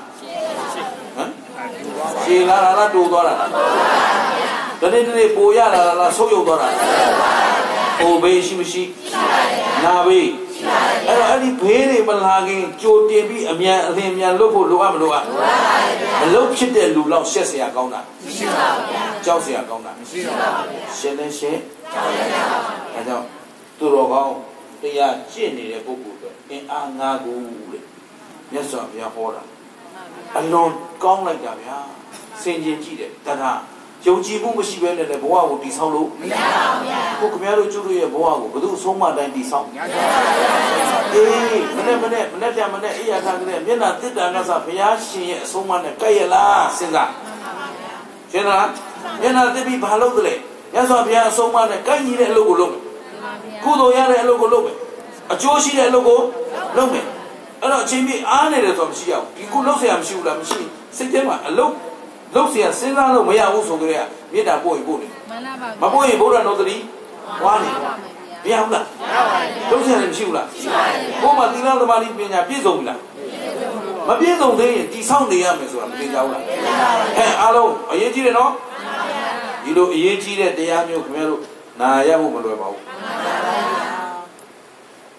ဟမ်ခြေလာလားတူသွားတာလားတနေ့တနေ့ပိုရလာလားဆုပ်ယုပ်သွားတာလားဟိုဘေးရှိမရှိနာဘေး အဲ့တော့အဲ့ဒီဘေးတွေမလာခင်ကြိုတင်ပြီးအမြန်အလင်းမြန်လုပ်ဖို့လိုအပ်မလိုအပ်မလုပ်ဖြစ်တဲ့လူလောက်ရှက်เสียကောင်းတာမရှိပါဘူးဗျာကြောက်เสียကောင်းတာမရှိပါဘူးရှင်းလဲရှင်းကြောက်ရကြောက်အဲကြောင့်သူတော်ကောင်းတရားကျင့်နေတဲ့ပုဂ္ဂိုလ်တွေအင်းအားငါကိုတဲ့မြတ်စွာဘုရားဟောတာ အလွန်ကောင်းလိုက်တာဗျာစင်ကျင်ကြည့်တယ်တခါ ယုံကြည်မှုမရှိဘဲနဲ့လည်းဘဝကိုတည်ဆောက်လို့မရပါဘူးဗျာကိုခင်ဗျားတို့ကျုပ်တို့ရဲ့ဘဝကိုဘယ်သူအဆုံးမတိုင်းတည်ဆောက် ညာတော်ပါဗျာ အေးမနေ့မနေ့မနေ့တည်းမနေ့အေးရထားကြတဲ့မျက်နှာတစ်တန်ကစားဘုရားရှင်ရဲ့အဆုံးအမနဲ့ကြိုက်ရလားစဉ်းစားရှင်းလားမျက်နှာတစ်ပြီးဘာလုပ်သလဲရသော်ဘုရားအဆုံးအမနဲ့ကြိုက်ညီတဲ့အလုပ်ကိုလုပ်မယ်ကုသိုလ်ရတဲ့အလုပ်ကိုလုပ်မယ်အကျိုးရှိတဲ့အလုပ်ကိုလုပ်မယ် အဲ့တော့အချိန်ပြည့်အားနေတယ်ဆိုတော့မရှိရဘူးဒီခုလှုပ်เสียမရှိဘူးလားမရှိစိတ်ထဲမှာအလုံး လှုပ်เสียစဉ်းစားလို့မရဘူးဆိုကြတဲ့မေတ္တာပို့ရင်ပို့နေ မှန်လားပါ မပို့ရင်ဘုရားတော်သတိဝါနေ ပါ မ မယ်ဗျာ ရဘူးလားလှုပ်เสียလည်းမရှိဘူးလားကိုယ်မှာသီလသမာဓိပညာပြည့်စုံပြီလားမပြည့်စုံသေးရင်တိဆောက်နေရမယ်ဆိုတာမသိကြဘူးလားဟဲ့အားလုံးအရေးကြီးတယ်နော်ဒီလိုအရေးကြီးတဲ့တရားမျိုးခင်ဗျားတို့နာရဖို့မလွယ်ပါဘူး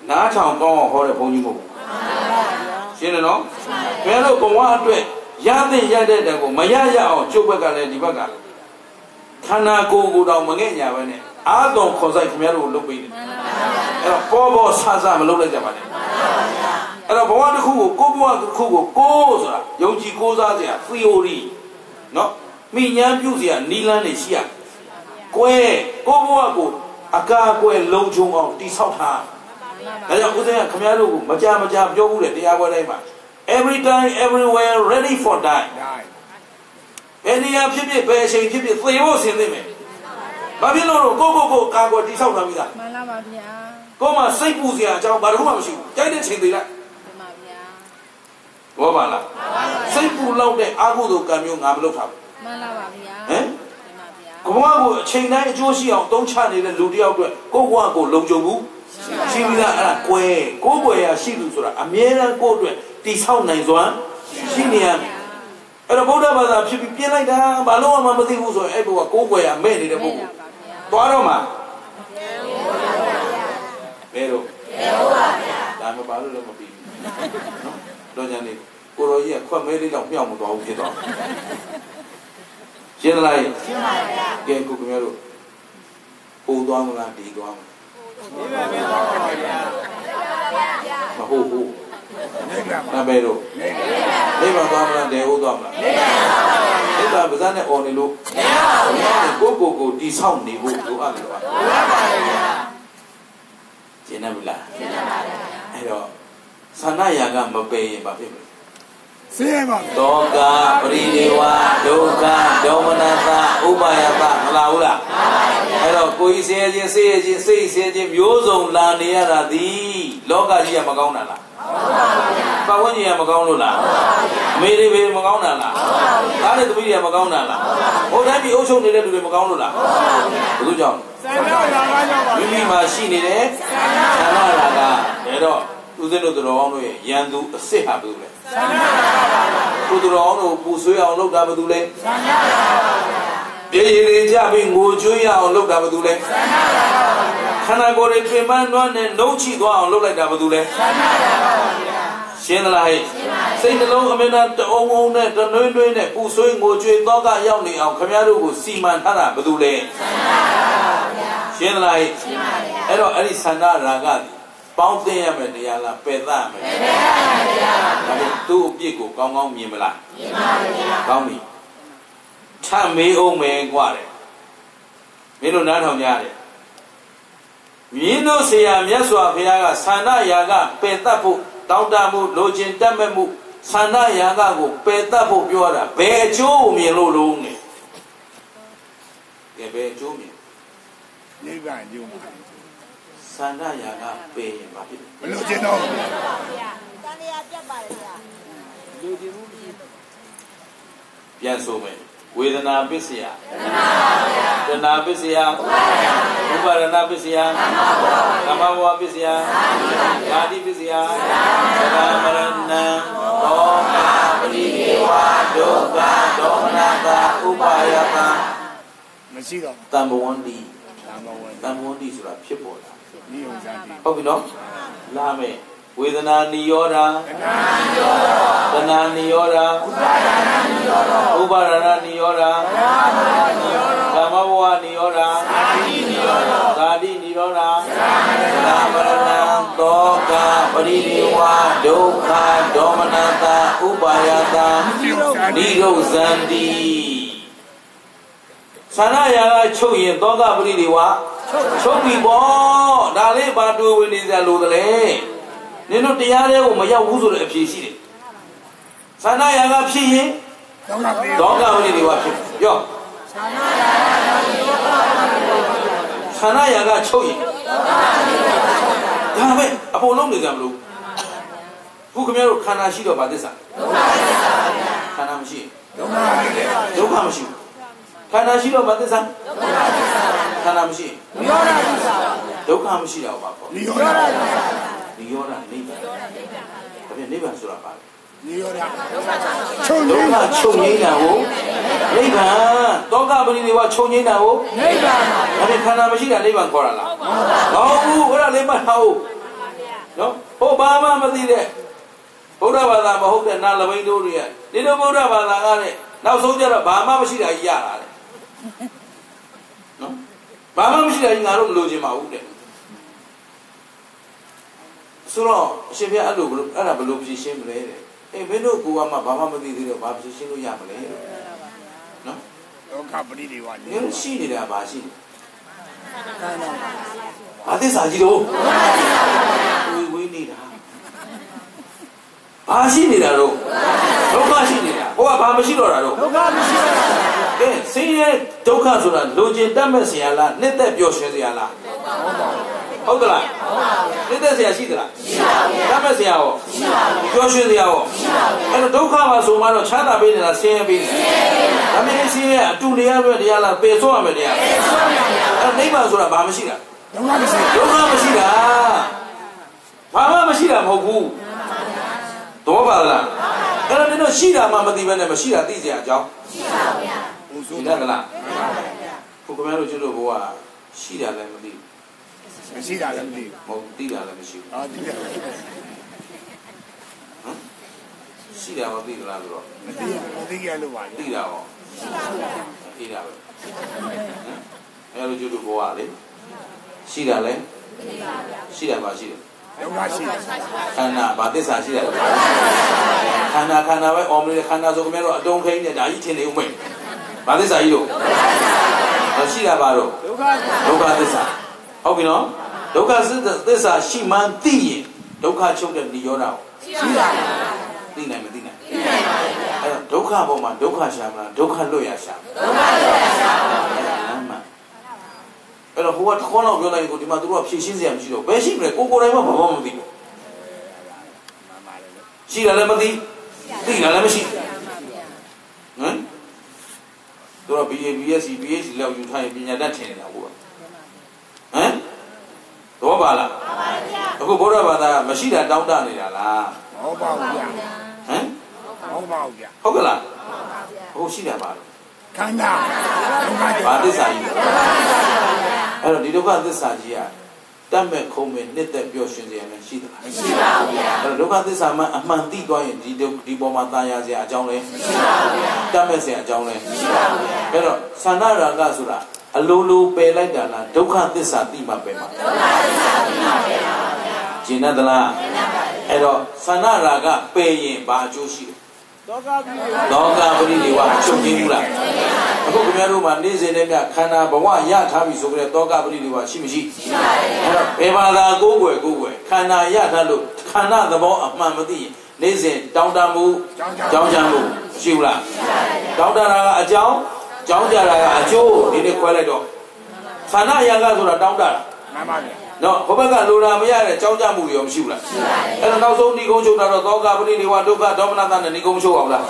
နားချောင်ကောင်းအောင်ဟောတဲ့ဘုန်းကြီးမဟုတ်ဘူးရှင်းတယ်နော်ခင်ဗျားတို့ဘဝအတွက် ရတဲ့ရတဲ့တန်ကိုမရရအောင်ကျုပ်ဘက်ကလည်းဒီဘက်ကခန္ဓာကိုယ်ကိုယ်တောင်မငဲ့ညာပဲနဲ့အာတော်ခေါ်ဆိုင်ခင်ဗျားတို့ကိုလုပ်ပေးတယ်အဲ့တော့ပေါ်ပေါ်ဆဆမလုပ်လိုက်ကြပါနဲ့အဲ့တော့ဘဝတစ်ခုကိုကိုယ်ဘဝတစ်ခုကိုကိုယ်ဆိုတာယုံကြည်ကိုးစားစရာ theory နော်မိညာပြုစရာနီလန်းနေရှိရကွဲကိုယ့်ဘဝကိုအကာအကွယ်လုံခြုံအောင်တိဆောက်ထားဒါကြောင့်ဦးဇင်းကခင်ဗျားတို့ကိုမကြမကြပြောဘူးတဲ့တရားပွဲတိုင်းမှာ every time everywhere ready for die ဘယ်နေရာဖြစ်ဖြစ်ဘယ်အချိန်ဖြစ်ဖြစ်သေဖို့ဆင်သင့်မယ်ဘာဖြစ်လို့လဲကိုယ့်ကိုယ်ကိုကာကွယ်တိဆောက်ထားပြီးသားမှန်လားပါဗျာကိုယ်မှာစိတ်ပူစရာအကြောင်းဘာတစ်ခုမှမရှိဘူးကြိုက်တဲ့ချိန်သေးလိုက်မှန်ပါဗျာဘောပါလားစိတ်ပူလောက်တဲ့အာဟုသောကံမျိုးငါမလုပ်ထားဘူးမှန်လားပါဗျာဟမ်မှန်ပါဗျာကဘာကိုအချိန်တိုင်းအကျိုးရှိအောင်တုံးချနေတဲ့လူတစ်ယောက်အတွက်ကိုယ့်ဘဝကိုလုံခြုံမှု ရှိပြီလားအဲ့ဒါကွယ်ကိုယ့်ဘဝရာရှိသူဆိုတာအမြဲတမ်းကိုယ့်အတွက်တိဆောက်နိုင်စွမ်းရှိနေရမယ်အဲ့တော့ဗုဒ္ဓဘာသာဖြစ်ပြီးပြင်လိုက်တာဘာလို့မှမသိဘူးဆိုရင်အဲ့ဘဝကိုယ့်ဘဝရာမဲ့နေတဲ့ပုဂ္ဂိုလ်သွားတော့မှာဘယ်တော့ဘယ်ဟုတ်ပါဗျာဒါမှဘာလို့လဲမပြီးဘူးနော်တော့ညာနေကိုရောကြီးကခွက်မဲလေးတော့မြောက်မသွားဘူးဖြစ်သွားရှင်းသလားရှင်းပါဗျာကဲကိုခင်ဗျားတို့ပို့သွားမလားဒီသွားမလား ဒီမဲ့မင်းသွားပါဗျာမဟုတ်ဘူးနာမည်တော့နိဗ္ဗာန်သွားမလားဒေဟုတ်သွားမလားနိဗ္ဗာန်ပါဗျာနိဗ္ဗာန်ပါဇာနဲ့អော်နေလို့မရဘူးကိုကိုကိုတိဆောက်နေဖို့လိုအပ်တယ်ပါဘုရားပါဗျာရှင်းတယ်မလားရှင်းပါဗျာအဲ့တော့သာနာယာကမပယ်ရင်ဘာဖြစ်မလဲ ဆင်းရဲပါတောကပရိဒေဝဒုက္ခဒေါမနတဥပါယတမလာဘူးလားအဲ့တော့ကိုယ်ကြီးဆင်းရဲခြင်းစိတ်ရခြင်းစိတ်ဆင်းရဲခြင်းမျိုးစုံလာနေရတာဒီလောကကြီးကမကောင်းတာလားပတ်ဝန်းကျင်ကမကောင်းလို့လားအမေတွေပဲမကောင်းတာလားသားတွေသမီးတွေကမကောင်းတာလားဟိုတိုင်းပြည်အုပ်ချုပ်နေတဲ့လူတွေမကောင်းလို့လားဘယ်သူကြောင့်စံတော်လာပါကြောင့်ပါမိမိမှာရှိနေတဲ့သံဃာရာကဒါတော့သူစင်းတို့တော်အောင်တို့ရဲ့ရန်သူအစ်စ်ဟာဘယ်သူလဲ သူတော်အောင်တို့ပူဆွေးအောင်လုပ်တာဘယ်သူလဲပြေရည်ကြပြီးငိုကြွေးရအောင်လုပ်တာဘယ်သူလဲခန္ဓာကိုယ်တွေပြင်ပန်းနွမ်းနဲ့နှုတ်ချိသွားအောင်လုပ်လိုက်တာဘယ်သူလဲရှင်းသလားဟဲ့စိတ်နှလုံးအမြဲတမ်းတအုံအုံနဲ့တနှွေးနှွေးနဲ့ပူဆွေးငိုကြွေးတော့ကရောက်နေအောင်ခမည်းတော်ကိုစီမံထားတာဘယ်သူလဲရှင်းသလားဟဲ့အဲ့တော့အဲ့ဒီဆန္ဒရာဂတွေ ပေါင်းသိရမယ်တရားလားပယ်သရမယ်ပယ်သရမယ်တရားပါဘုရားသူ့အပြစ်ကိုကောင်းကောင်းမြင်မလားမြင်ပါဗျာကောင်းပြီထမေးအောင်မယ်กว่าတယ်မင်းတို့နားထောင်ကြတယ်မြင်းတို့ဆရာမြတ်စွာဘုရားကဆန္ဒရာဂပယ်တတ်ဖို့တောင်းတမှုလိုချင်တတ်မဲ့မှုဆန္ဒရာဂကိုပယ်တတ်ဖို့ပြောတာဘယ်အကျိုးကိုမြင်လို့လုံးလဲကဲဘယ်အကျိုးမြင် နိဗ္ဗာန်ကျုံပါ ဆန္ဒရာဂပယ်ရင်ဘာဖြစ်လဲဘယ်လိုကျင်တော့တန်တရားပြတ်ပါတယ်ဗျာလူကျင်မှုမရှိပြန်ဆိုမယ်ဝေဒနာပစ္စယတဏှာပစ္စယဥပါဒနာပစ္စယသမ္မာဘဝပစ္စယဓာတိပစ္စယသရမရဏံသောကပရိဒေဝဒုက္ခဒေါမနတာဥပါယတမရှိတော့တံဘဝန္တိဒါမဝင်တံဘဝန္တိဆိုတာဖြစ်ပေါ်တာနိယုံဇာတိ ဟုတ်ပြီနော်လာမယ်ဝေဒနာနိရောဓတဏှာနိရောဓဥပါဒနာနိရောဓဓမ္မဘဝနိရောဓဇာတိနိရောဓသာမရဏံသောကပရိဒေဝဒုက္ခဒေါမနတဥပါယတနိယုံဇာတိနိရုဇန္တိ သန္နရာကချုပ်ရင်သောကပရိဒေဝချုပ်ပြီပေါ့ဒါလေးဘာတွေ့ဝင်နေကြလို့တလဲနင်တို့တရားတွေကိုမရောက်ဘူးဆိုတဲ့အဖြေရှိတယ်သန္နရာကဖြစ်ရင်တော့ကပေးသောကပရိဒေဝဖြစ်ပြောသန္နရာကချုပ်ရင်ဒါပဲအပေါ်လုံးနေကြမလို့ခုခင်ဗျားတို့ခန္ဓာရှိတော့ဘာသစ္စာဒုက္ခသစ္စာပါဗျာခန္ဓာမရှိရင်ဒုက္ခဖြစ်တယ်ဒုက္ခမရှိဘူး ခန္ဓာရှိတော့ဘာသစ္စာဒုက္ခသစ္စာခန္ဓာမရှိရင်နိရောဓသစ္စာပါဗျာဒုက္ခမရှိတော့ဘာပေါ့နိရောဓနိရောဓနိဗ္ဗာန်ဒါပြန်နိဗ္ဗာန်ဆိုတာပါလေနိရောဓချုပ်ဒုငိမ့်က္ခချုပ်ငြိမ်းတာကိုနိဗ္ဗာန်ဒုက္ခပရိနိဗ္ဗာန်ချုပ်ငြိမ်းတာကိုနိဗ္ဗာန်ပါဒါပြန်ခန္ဓာမရှိတာနိဗ္ဗာန်ခေါ်တာလားမဟုတ်ဘူးအဲ့ဒါလေးမှတ်ထားဦးနော်ဟိုဘာမှမသိတဲ့ဗုဒ္ဓဘာသာမဟုတ်တဲ့နာလဘိန်းတို့တွေကဒီလိုဗုဒ္ဓဘာသာကလည်းနောက်ဆုံးကျတော့ဘာမှမရှိတာကြီးရတာလေ နော်ဘာမှမရှိတာကြီးငါတို့မလိုချင်ပါဘူးတဲ့ဆိုတော့အရှင်ဘုရားအဲ့လိုဘယ်လိုအဲ့ဒါဘယ်လိုဖြေရှင်းမလဲတဲ့အေးမင်းတို့ကမှဘာမှမသိသေးတော့ဘာဖြေရှင်းလို့ရမလဲတဲ့နော်ဒုက္ခပရိဒီဝနိဒီလိုရှိနေတာဘာရှိလဲခန္ဓာဘာသစ္စာကြီးတော့ဝေဝေးနေတာ ဘာရှိနေတာတော့ဒုက္ခရှိနေတာဟိုကဘာမရှိတော့တာတော့ဒုက္ခမရှိတော့ကဲဆင်းရဲဒုက္ခဆိုတာလိုချင်တတ်မဲ့ဆရာလားနှစ်သက်ပျော်ရွှင်ဆရာလားဟုတ်ကလားနှစ်သက်ဆရာရှိသလားရှိပါဘူးတတ်မဲ့ဆရာရောရှိပါဘူးပျော်ရွှင်ဆရာရောရှိပါဘူးအဲ့တော့ဒုက္ခမှာဆိုမှတော့ချမ်းသာပေးနေတာဆင်းရဲပေးနေတာဒါမင်းဆင်းရဲအတူတရားပဲတရားလားပယ်ဆိုးရမယ်တရားပယ်ဆိုးရမယ်အဲ့နိဗ္ဗာန်ဆိုတာဘာမရှိတာဒုက္ခမရှိဒုက္ခမရှိတာဘာမှမရှိတာမဟုတ်ဘူး တော့ပါလားအဲ့တော့ဒီတော့ရှိတာမှမသိဘဲနဲ့မရှိတာသိစရာအကြောင်းဘူးဒီဆိုလားကလားခုခင်ဗျားတို့ကျွတ်တို့ဘဝရှိတာလည်းမသိမရှိတာလည်းမသိဘူးမဟုတ်သိတာလည်းမရှိအာဒီတယ်ဘူးရှိတာမသိသလားဆိုတော့မသိမသိကြလို့ပါလေသိတာရောသိတာပဲအဲ့လိုကျွတ်တို့ဘဝလေရှိတာလည်းရှိတာပါရှိတယ် ဒုက္ခရှိတယ်ခန္ဓာဘာသစ္စာရှိတယ်ခန္ဓာခန္ဓာပဲအော်မလို့ခန္ဓာဆိုခင်ဗျားတို့အတုံးခိန်းနဲ့ဒါကြီးထင်နေဦးမယ်ဘာသစ္စာကြီးတို့ရှိတာပါတော့ဒုက္ခဒုက္ခသစ္စာဟုတ်ပြီနော်ဒုက္ခသစ္စာရှိမှန်းသိရင်ဒုက္ခချုပ်တဲ့និရောဓကိုရှိတာသိနိုင်မသိနိုင်သိနိုင်ပါဘူးအဲ့တော့ဒုက္ခပေါ်မှာဒုက္ခရှာမလားဒုက္ခလွတ်ရရှာဒုက္ခလွတ်ရရှာပါ အဲ့တော့ဟိုကတခေါက်တော့ပြောလိုက်ကိုဒီမှာသူတို့ကဖြည့်ရှင်းစရာမရှိတော့ဘယ်ရှိမလဲကိုကိုယ်တိုင်မှဘာမှမသိဘူးမှန်ပါလေရှိတယ်လည်းမသိသိတယ်လည်းမရှိဟမ်သူက BA BSc PhD လောက်ယူထားရင်ပညာတတ်ထင်နေတာဟုတ်ပါဟမ်တော့ပါလားအခုဘုရားဘာသာမရှိတာတောင်းတနေတာလားမဟုတ်ပါဘူးဗျာဟမ်မဟုတ်ပါဘူးဗျာဟုတ်ကလားဟုတ်ရှိတယ်ပါလို့ခန္ဓာဒုက္ခဘာသစ္စာကြီးလဲ အဲ့တော့ဒီဒုက္ခသစ္စာကြီးကတတ်မဲ့ခုံမဲ့နှစ်သက်ပျော်ရွှင်စေရမယ်ရှိသလားမရှိပါဘူးဗျာအဲ့တော့ဒုက္ခသစ္စာမှအမှန်သိသွားရင်ဒီဒုဒီပေါ်မှာตายရစရာအကြောင်းလဲမရှိပါဘူးဗျာတတ်မဲ့စရာအကြောင်းလဲမရှိပါဘူးဗျာအဲ့တော့သန္နရာဂဆိုတာအလိုလိုပယ်လိုက်တာလားဒုက္ခသစ္စာသိမှပယ်မှာဒုက္ခသစ္စာသိမှပယ်ပါဗျာကျင်တတ်သလားကျင်တတ်ပါဗျာအဲ့တော့သန္နရာဂပယ်ရင်ဘာအကျိုးရှိလဲ ဒုက္ခပြီးလောကပရိဒီဝချုပ်ခြင်းဘူးလားအခုခင်ဗျားတို့မှာနေ့စဉ်နဲ့မြခန္ဓာဘဝရထားပြီဆိုကြတဲ့တောကပရိဒီဝရှိမရှိရှိပါတယ်အဲ့တော့ဘယ်ဘာသာကိုးကွယ်ကိုးကွယ်ခန္ဓာရထားလို့ခန္ဓာသဘောအမှန်မသိရင်နေ့စဉ်တောင်းတမှုကြောင်းကြံမှုရှိဘူးလားတောင်းတတာကအကြောင်းကြောင်းကြတာကအကျိုးဒီနေ့ခွဲလိုက်တော့ခန္ဓာရကဆိုတာတောင်းတတာမှန်ပါဗျာ နော်ဘုဘက်ကလိုတာမရတဲ့ကြောင်းကြမှုတွေရောမရှိဘူးလားရှိပါတယ်အဲ့တော့နောက်ဆုံးဏိကုံးချုပ်တာတော့သောကပရိနိဝဒုက္ခဒေါမနတနဲ့ဏိကုံးချုပ်အောင်လား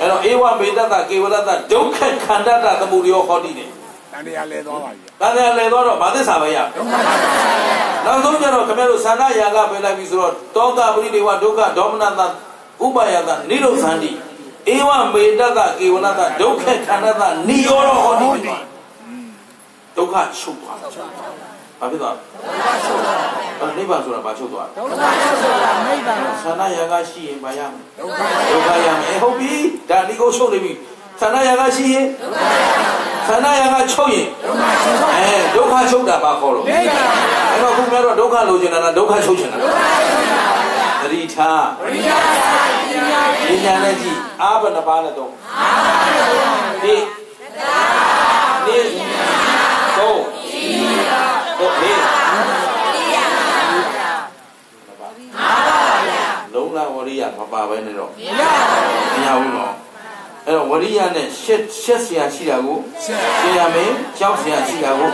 အဲ့တော့ဧဝမေတ္တကေဝတ္တဒုက္ခခန္ဓာတသမှုရောဟောတိတယ်တန်တရားလဲသွားပါဗျာဒါနဲ့လည်းတော့ဗာသစ္စာပဲရဒုက္ခရှိတယ်နောက်ဆုံးကျတော့ခင်ဗျားတို့သန္တာယာကပဲလိုက်ပြီဆိုတော့သောကပရိနိဝဒုက္ခဒေါမနတဥပယတနိရောသန္တိဧဝမေတ္တကေဝတ္တဒုက္ခခန္ဓာတနိရောဓဟောတိဒုက္ခချုပ်သွား ဘာဖြစ်သွားလဲနိဗ္ဗာန်ဆိုတာဘာချုပ်သွားလဲဒုက္ခဆိုတာနိဗ္ဗာန်သန္တာယာကရှိရင်ဘာရမလဲဒုက္ခဒုက္ခရမယ်ဟုတ်ပြီဒါဒီကိုချုပ်နေပြီသန္တာယာကရှိရင်သန္တာယာကချုပ်ရင်အဲဒုက္ခချုပ်တာပါခေါ်လို့အဲ့တော့ခုများတော့ဒုက္ခလိုချင်တာလားဒုက္ခချုပ်ချင်တာသတိထားပညာနဲ့ကြည့်အာဘနှစ်ပါးနဲ့တော့အာဒီဒီတော့တော့ဒီလုံးလာ ဝရိယမပါပဲနဲ့တော့ မရဘူးနော်အဲ့တော့ဝရိယနဲ့ရှက်ရှက်เสียရှိတာကိုရှက်ရမယ်ကြောက်เสียရှိတာကို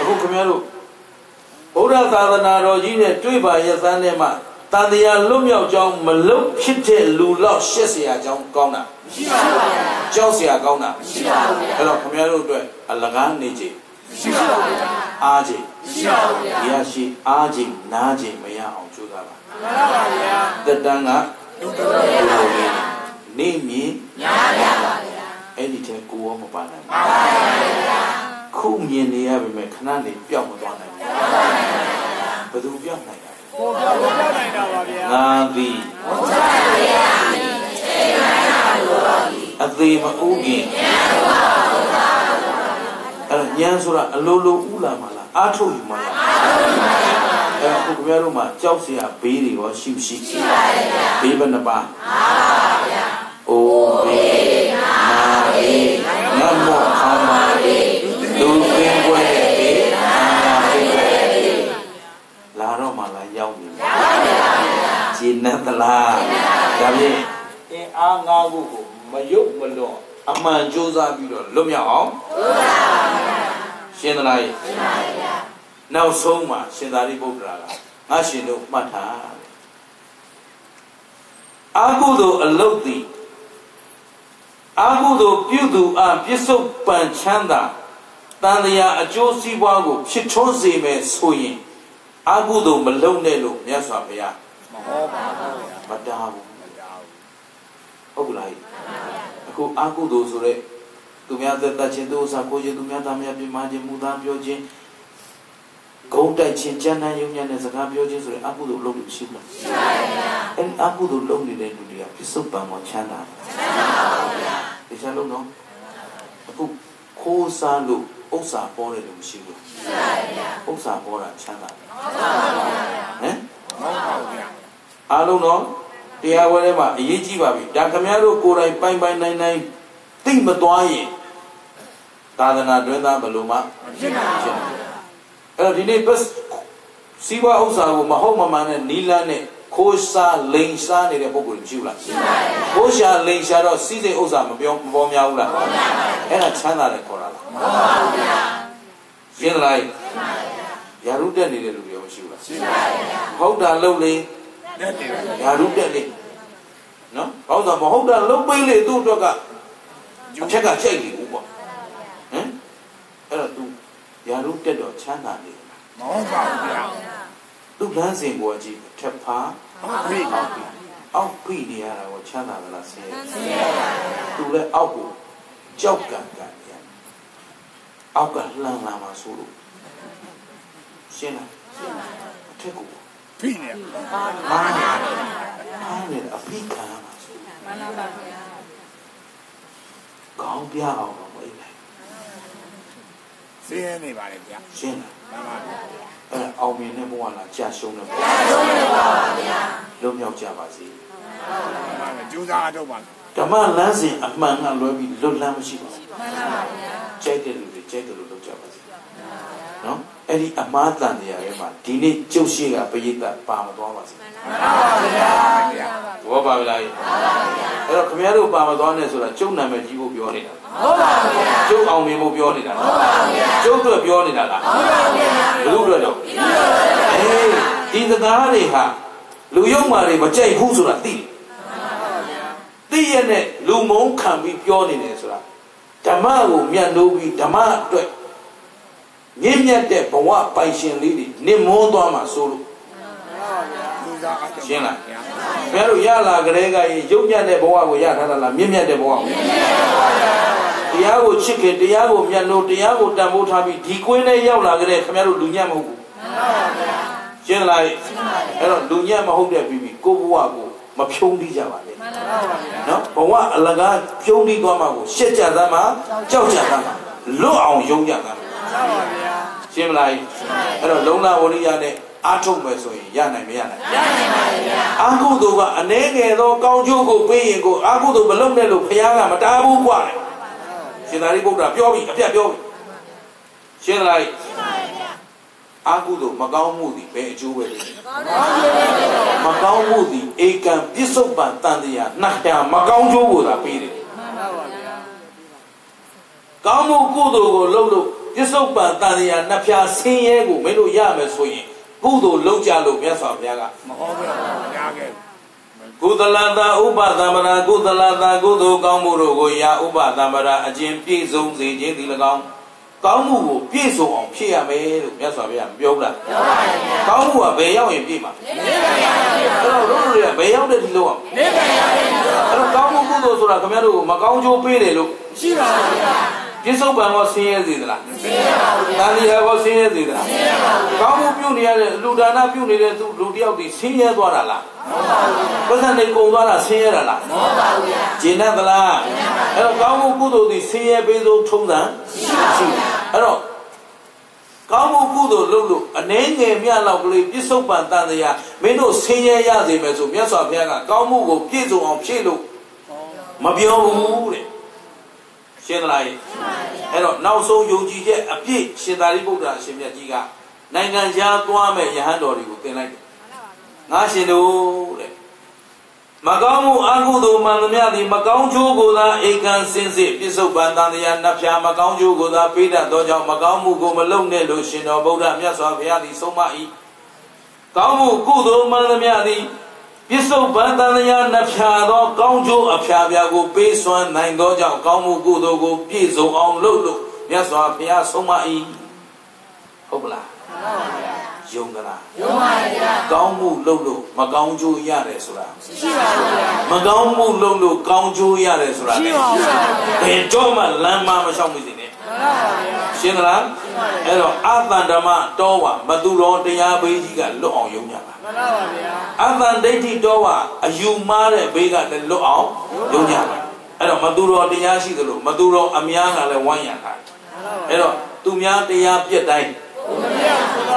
အခုခင်ဗျားတို့ဗုဒ္ဓသာသနာတော်ကြီးနဲ့တွေ့ပါရသန်းနဲ့မှ တန်တရားလွတ်မြောက်ကြောင်းမလုတ်ဖြစ်တဲ့လူလောက်ရှက်เสียကြောင်းကောင်းတာ ရှိပါဗျာ ကြောက်เสียကောင်းတာ ရှိပါဗျာ အဲ့တော့ခင်ဗျားတို့အတွက်အလကားနေခြင်း ရှိပါဗျာ အားခြင်း ရှိပါဗျာ ရရှိအားခြင်းနားခြင်းမရအောင်ကြိုးစားပါ မှန်ပါဗျာတက်တန်းကဒုတော်ဘုရားကြီးနေမြင်ညာပါပါဗျာအဲ့ဒီတဲ့ကိုရောမပါနိုင်ဘူးပါပါဗျာခုမြင်နေရပါမယ်ခဏနေပျောက်မသွားနိုင်ဘူးပါပါဗျာဘယ်သူပျောက်နိုင်တာလဲပေါ်ပြောပေါ်ပြောနိုင်တာပါဗျာငါသည်အသေးမဥခင်အဲ့ညံဆိုတာအလိုလိုဥလာမလားအာထုတ်ယူမလားအဲ့တော့ အဲ့တော့ခုခင်ဗျားတို့မှာကြောက်စရာဘေးတွေရောရှိမရှိရှိပါတယ်ဗျာဘေးဘယ်နှပါပါပါဗျာအိုးဘေးနာဘေးငတ်မော့ခေါမဘေးလူကင်းပွဲဘေးနာဘေးလာတော့မှလာရောက်နေပါဗျာရှင်နတ်သလားဒါဖြင့်အင်းအားငါးခုကိုမယုတ်မလွန်အမှန်ကြိုးစားပြီးတော့လွတ်မြောက်အောင်ကြိုးစားပါဗျာရှင်းသလားရှင်းပါဗျာ နောက်ဆုံးမှာရှင်သာရိပုတ္တရာကငါရှင်တို့မှတ်ထားတယ်အာဟုသောအလုတ်သည်အာဟုသောပြုသူအားပြစ္ဆုတ်ပန်ချမ်းသာတန်တရားအကျိုးစီးပွားကိုဖြစ်ထွန်းစေမယ်ဆိုရင်အာဟုသောမလုံနဲ့လို့မြတ်စွာဘုရားမဟောပါဘူးဗျာမတားဘူးမကြောက်ဟုတ်ကလားအခုအာဟုသောဆိုတဲ့သူများသက်သက်ချင်းသူဥစ္စာကိုချင်းသူများသားများပြမချင်းမူသားပြောချင်း ဂုံးတိုက်ချင်းကြမ်းတမ်းယုံညံ့တဲ့စကားပြောချင်းဆိုရင်အာဟုသောလုံးလို့ရှိမလားရှိပါဗျာအဲအာဟုသောလုံးနေတဲ့လူတွေကပြစ္ဆုတ်ပံမှာချမ်းသာတယ်ချမ်းသာပါဗျာဒီချမ်းလုံးနော်အခုခိုးစားလို့ဥစ္စာပေါ်တယ်လို့မရှိဘူးရှိပါဗျာဥစ္စာပေါ်တာချမ်းသာတယ်ဟုတ်ပါဗျာဟမ်မောင်းပါဗျာအားလုံးတော့တရားဝဲထဲမှာအရေးကြီးပါပြီဒါခမည်းတော်ကိုယ်တိုင်ပိုင်ပိုင်နိုင်နိုင်သိမသွားရင်သာသနာတွင်သားဘယ်လိုမှဖြစ်နိုင်ဘူး အဲ့တော့ဒီနေ့ဘတ်စီးပွားဥစ္စာကိုမဟုတ်မမှန်တဲ့နီလန်းနဲ့ခိုးစားလိန်စားနေတဲ့ပုံကိုယ်ရှိဘူးလားရှိပါဘူးခိုးရှာလိန်ရှာတော့စီးစိမ်ဥစ္စာမပြောမပေါ်များဘူးလားပေါ်များပါဘူးအဲ့ဒါချမ်းသာတယ်ခေါ်တာလားမဟုတ်ပါဘူးဗျာရှင်းလားရှင်းပါဗျာယာရုတက်နေတဲ့လူတွေရောမရှိဘူးလားရှိပါဗျာဟုတ်တာလုံးလေလက်တယ်ဗျာယာရုတက်လေနော်ဘာလို့ဆိုမဟုတ်တာလုံးပိတ်လေသူ့အတွက်ကအထက်ကကြိုက်နေဘူးပေါ့ဟမ်အဲ့တော့ तू ယာ ရုတက်တော့ချမ်းသာနေတယ်မောင်းပါဗျာသူ့လမ်းစဉ်ကိုကြည့်ထက်ဖာဟုတ်ပြီအောက်ပြီအောက်ပြီနေရတာကိုချမ်းသာသလားဆင်းရဲဆင်းရဲပါဘူးသူလည်းအောက်ကိုကြောက်ကံကံနေရအောက်ကလှမ်းလာမှာဆိုလို့ရှင်းလားရှင်းပါအထက်ကိုပြီနေမားနေအားနေအဖိခံရမှာဆိုမှန်ပါဗျာကောင်းပြအောင် တော့မအိပ်နိုင်စင်းရဲနေပါလေဗျာရှင်းလားမှန်ပါဗျာအဲ့ဒါအောင်မြင်တဲ့ဘဝလားကြာရှုံးတဲ့ဘဝကြာရှုံးတဲ့ဘဝပါဗျာလုံးမြောက်ကြပါစေမှန်ပါဗျာကျိုးစားအထုတ်ပါဓမ္မလမ်းစဉ်အမှန်ကလွယ်ပြီးလွတ်လမ်းမရှိပါဘူးမှန်ပါဗျာကြိုက်တဲ့လူတွေကြိုက်တယ်လို့လုပ်ကြပါစေနော် အဲ့ဒီအမားတန်တရားရဲ့မှာဒီနေ့ကျုပ်ရှိကပရိသတ်ပါမသွားပါစေမှန်ပါဗျာဗျာဘောပါဗလားအဲ့တော့ခင်ဗျားတို့ပါမသွားနဲ့ဆိုတာကျုပ်နာမည်ကြီးဖို့ပြောနေတာဟုတ်ပါဗျာကျုပ်အောင်မြင်ဖို့ပြောနေတာဟုတ်ပါဗျာကျုပ်တို့ပြောနေတာလားဟုတ်ပါဗျာဘယ်လိုပြောတော့အေးဒီစကားတွေဟာလူယုံမာတွေမကြိုက်ဘူးဆိုတာသိတယ်သိရတဲ့လူမုန်းခံပြီးပြောနေတယ်ဆိုတာဓမ္မကိုမြတ်လို့ပြီးဓမ္မအတွက် မြင့်မြတ်တဲ့ဘဝပိုင်ရှင်လေးတွေနစ်မွန်းသွားမှာဆိုလို့ကျိုးစားအထုတ်ရှင်းလားဗျာဘယ်လိုရလာကြတဲ့ကရင်ရုပ်မြတ်တဲ့ဘဝကိုရထားတာလားမြင့်မြတ်တဲ့ဘဝကိုတရားကိုချစ်ခင်တရားကိုမြတ်လို့တရားကိုတန်ဖိုးထားပြီးဒီကွင်းနဲ့ရောက်လာကြတဲ့ခင်ဗျားတို့လူညံ့မဟုတ်ဘူးရှင်းလားအဲ့တော့လူညံ့မဟုတ်တဲ့ပြီးပြီကိုယ့်ဘဝကိုမဖြုံးတိကြပါနဲ့နော်ဘဝအလကားဖြုံးတိသွားမှာကိုရှက်ကြသမ်းမှာကြောက်ကြသမ်းမှာလွတ်အောင်ယုံကြသမ်း မှာ မှန်ပါဗျာ ရှင်းမလားအဲ့တော့လုံလဝရိယနဲ့အာထုတ်မယ်ဆိုရင်ရနိုင်မရနိုင်ရနိုင်ပါဗျာအာဟုသူကအနှဲငယ်သောကောင်းကျိုးကိုပေးရင်ကိုအာဟုသူမလုံနဲ့လို့ဘုရားကမတားဘူးกว่าရှင်သာရိပုတ္တရာပြောပြီအပြတ်ပြောပြီရှင်းလားရှင်းပါဗျာအာဟုသူမကောင်းမှုသည်ဘယ်အကျိုးပဲလဲမကောင်းမှုသည်ဧကံပြစ္ဆုတ်ပံတန်တရားနှာမကောင်းကျိုးကိုသာပေးတယ် မှန်ပါဗျာ ကောင်းမှုကုသိုလ်ကိုလုပ်လို့ ပြစ္ဆုတ်ပံတန်ရာနှစ်ဖြာဆင်းရဲကိုမင်းတို့ရမယ်ဆိုရင်ကုကုသိုလ်လုပ်ကြလို့မြတ်စွာဘုရားကမဟောခဲ့ပါဘူးညာခဲ့ကုသလတာဥပသမ္ပရာကုသလတာကုသိုလ်ကောင်းမှုတို့ကိုရာဥပသမ္ပရာအကျင့်ပြည့်စုံစေခြင်းသည်၎င်းကောင်းမှုကိုပြည့်စုံအောင်ဖြည့်ရမယ်လို့မြတ်စွာဘုရားပြောလားပြောပါရဲ့ကောင်းမှုကဘယ်ရောက်ရင်ပြည့်မှာနိဗ္ဗာန်ရောက်ရင်အဲ့တော့တို့တွေကဘယ်ရောက်တဲ့ဒီလို့အောင်နိဗ္ဗာန်ရောက်ရင်အဲ့တော့ကောင်းမှုကုသိုလ်ဆိုတာခင်ဗျားတို့မကောင်းကျိုးပေးတယ်လို့ရှိပါဘူးဗျာ ပြစ္ဆုတ်ပံကိုဆင်းရဲစေသလားဆင်းရဲပါဘူးဗျာတန်လျာကိုဆင်းရဲစေသလားဆင်းရဲပါဘူးကောင်းမှုပြုနေရတဲ့လူဒါနပြုနေတဲ့သူလူတယောက်ဒီဆင်းရဲသွားတာလားမဟုတ်ပါဘူးပဇ္ဇန်နေကုံသွားတာဆင်းရဲတာလားမဟုတ်ပါဘူးဗျာဂျင်းနဲ့သလားအဲ့တော့ကောင်းမှုကုသိုလ်ဒီဆင်းရဲပေးသောထုံးစံရှိရှိအဲ့တော့ကောင်းမှုကုသိုလ်လုပ်လို့အနှဲငယ်မြလောက်ကလေးပြစ္ဆုတ်ပံတန်လျာမင်းတို့ဆင်းရဲရစေမယ်ဆိုမြတ်စွာဘုရားကကောင်းမှုကိုပြည့်စုံအောင်ဖြည့်လို့မပြောဘူးတဲ့ ရှင်းသလားယအဲ့တော့နောက်ဆုံးယုံကြည်ချက်အပြည့်ရှင်သာရိပုတ္တရာအရှင်မြတ်ကြီးကနိုင်ငံခြားသွားမဲ့ယဟန်တော်တွေကိုသင်လိုက်တယ်။ငါရှင်တို့တဲ့မကောင်းမှုအကုသိုလ်မှန်သမျှသည်မကောင်းကျိုးကိုသာဧကံစင်စစ်ပြစ္ဆုတ်ပန်တန်တရားနှဖျားမကောင်းကျိုးကိုသာပေးတတ်သောကြောင့်မကောင်းမှုကိုမလုပ်နဲ့လို့ရှင်တော်ဗုဒ္ဓမြတ်စွာဘုရားသည်ဆုံးမ၏။ကောင်းမှုကုသိုလ်မှန်သမျှသည် ပြစ္ဆုတ်ပန်တန်တရားနှဖျားသောကောင်းကျိုးအဖျားပြားကိုပေးစွမ်းနိုင်သောကြောင့်ကောင်းမှုကုသိုလ်ကိုပြည့်စုံအောင်လုပ်လို့မြတ်စွာဘုရားဆုံးမ၏ဟုတ်ပလားမှန်ပါဗျာယုံကြလားယုံပါဗျာကောင်းမှုလုပ်လို့မကောင်းကျိုးရတယ်ဆိုတာရှိပါဘူးဗျာမကောင်းမှုလုပ်လို့ကောင်းကျိုးရတယ်ဆိုတာရှိပါဘူးဗျာဘယ်တော့မှလမ်းမမလျှောက်မိစေနဲ့မှန်ပါဗျာရှင်းသလားအဲ့တော့အတန်ဓမ္မတောဝမသူတော်တရားဘေးကြီးကလွတ်အောင်ယုံကြပါ မှန်ပါပါဗျာအတန်ဒိဋ္ဌိတော်ကအယူမှားတဲ့ဘေးကလည်းလွတ်အောင်ယုံကြပါအဲ့တော့မသူတော်တရားရှိသလိုမသူတော်အများကလည်းဝိုင်းရတာအဲ့တော့သူများတရားပြက်တိုင်း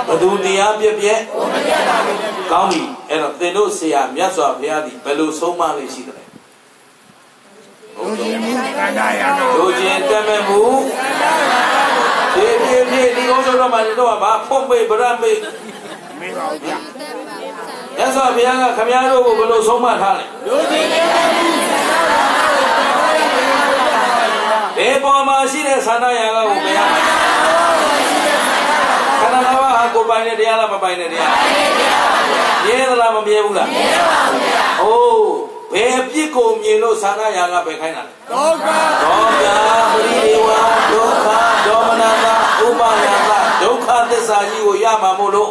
ဘသူတရားပြက်ပြက်ကောင်းပြီအဲ့တော့သင်တို့ဆရာမြတ်စွာဘုရားသည်ဘယ်လိုဆုံးမလေးရှိသလဲလူကြီးမှုကန္တာရကတို့ချင်းတက်မဲ့မှုဒီပြည့်ပြည့်ဒီအောင်ဆိုတော့မှတော့ဘာဖုံးပိတ်ဗရမိတ်မင်းပါဦးဗျာ မြတ်စွာဘုရားကခမည်းတော်ကိုဘယ်လိုဆုံးမထားလဲလူကြီးတွေဘယ်ပေါ်မှာရှိတဲ့သာနာယံကကိုမရဘူးခန္ဓာငါးပါးဟာကိုယ်ပိုင်တဲ့တရားလားမပိုင်တဲ့တရားမြဲသလားမမြဲဘူးလားမြဲပါဘူးဗျာ။အိုးဘယ်အပြစ်ကိုမြင်လို့သာနာယံကပဲခိုင်းတာလဲဒုက္ခ။ဒေါမယာပရိဒေဝဒုက္ခဒေါမနတာဥပါယတာဒုက္ခသစ္စာကြီးကိုရမှာမို့လို့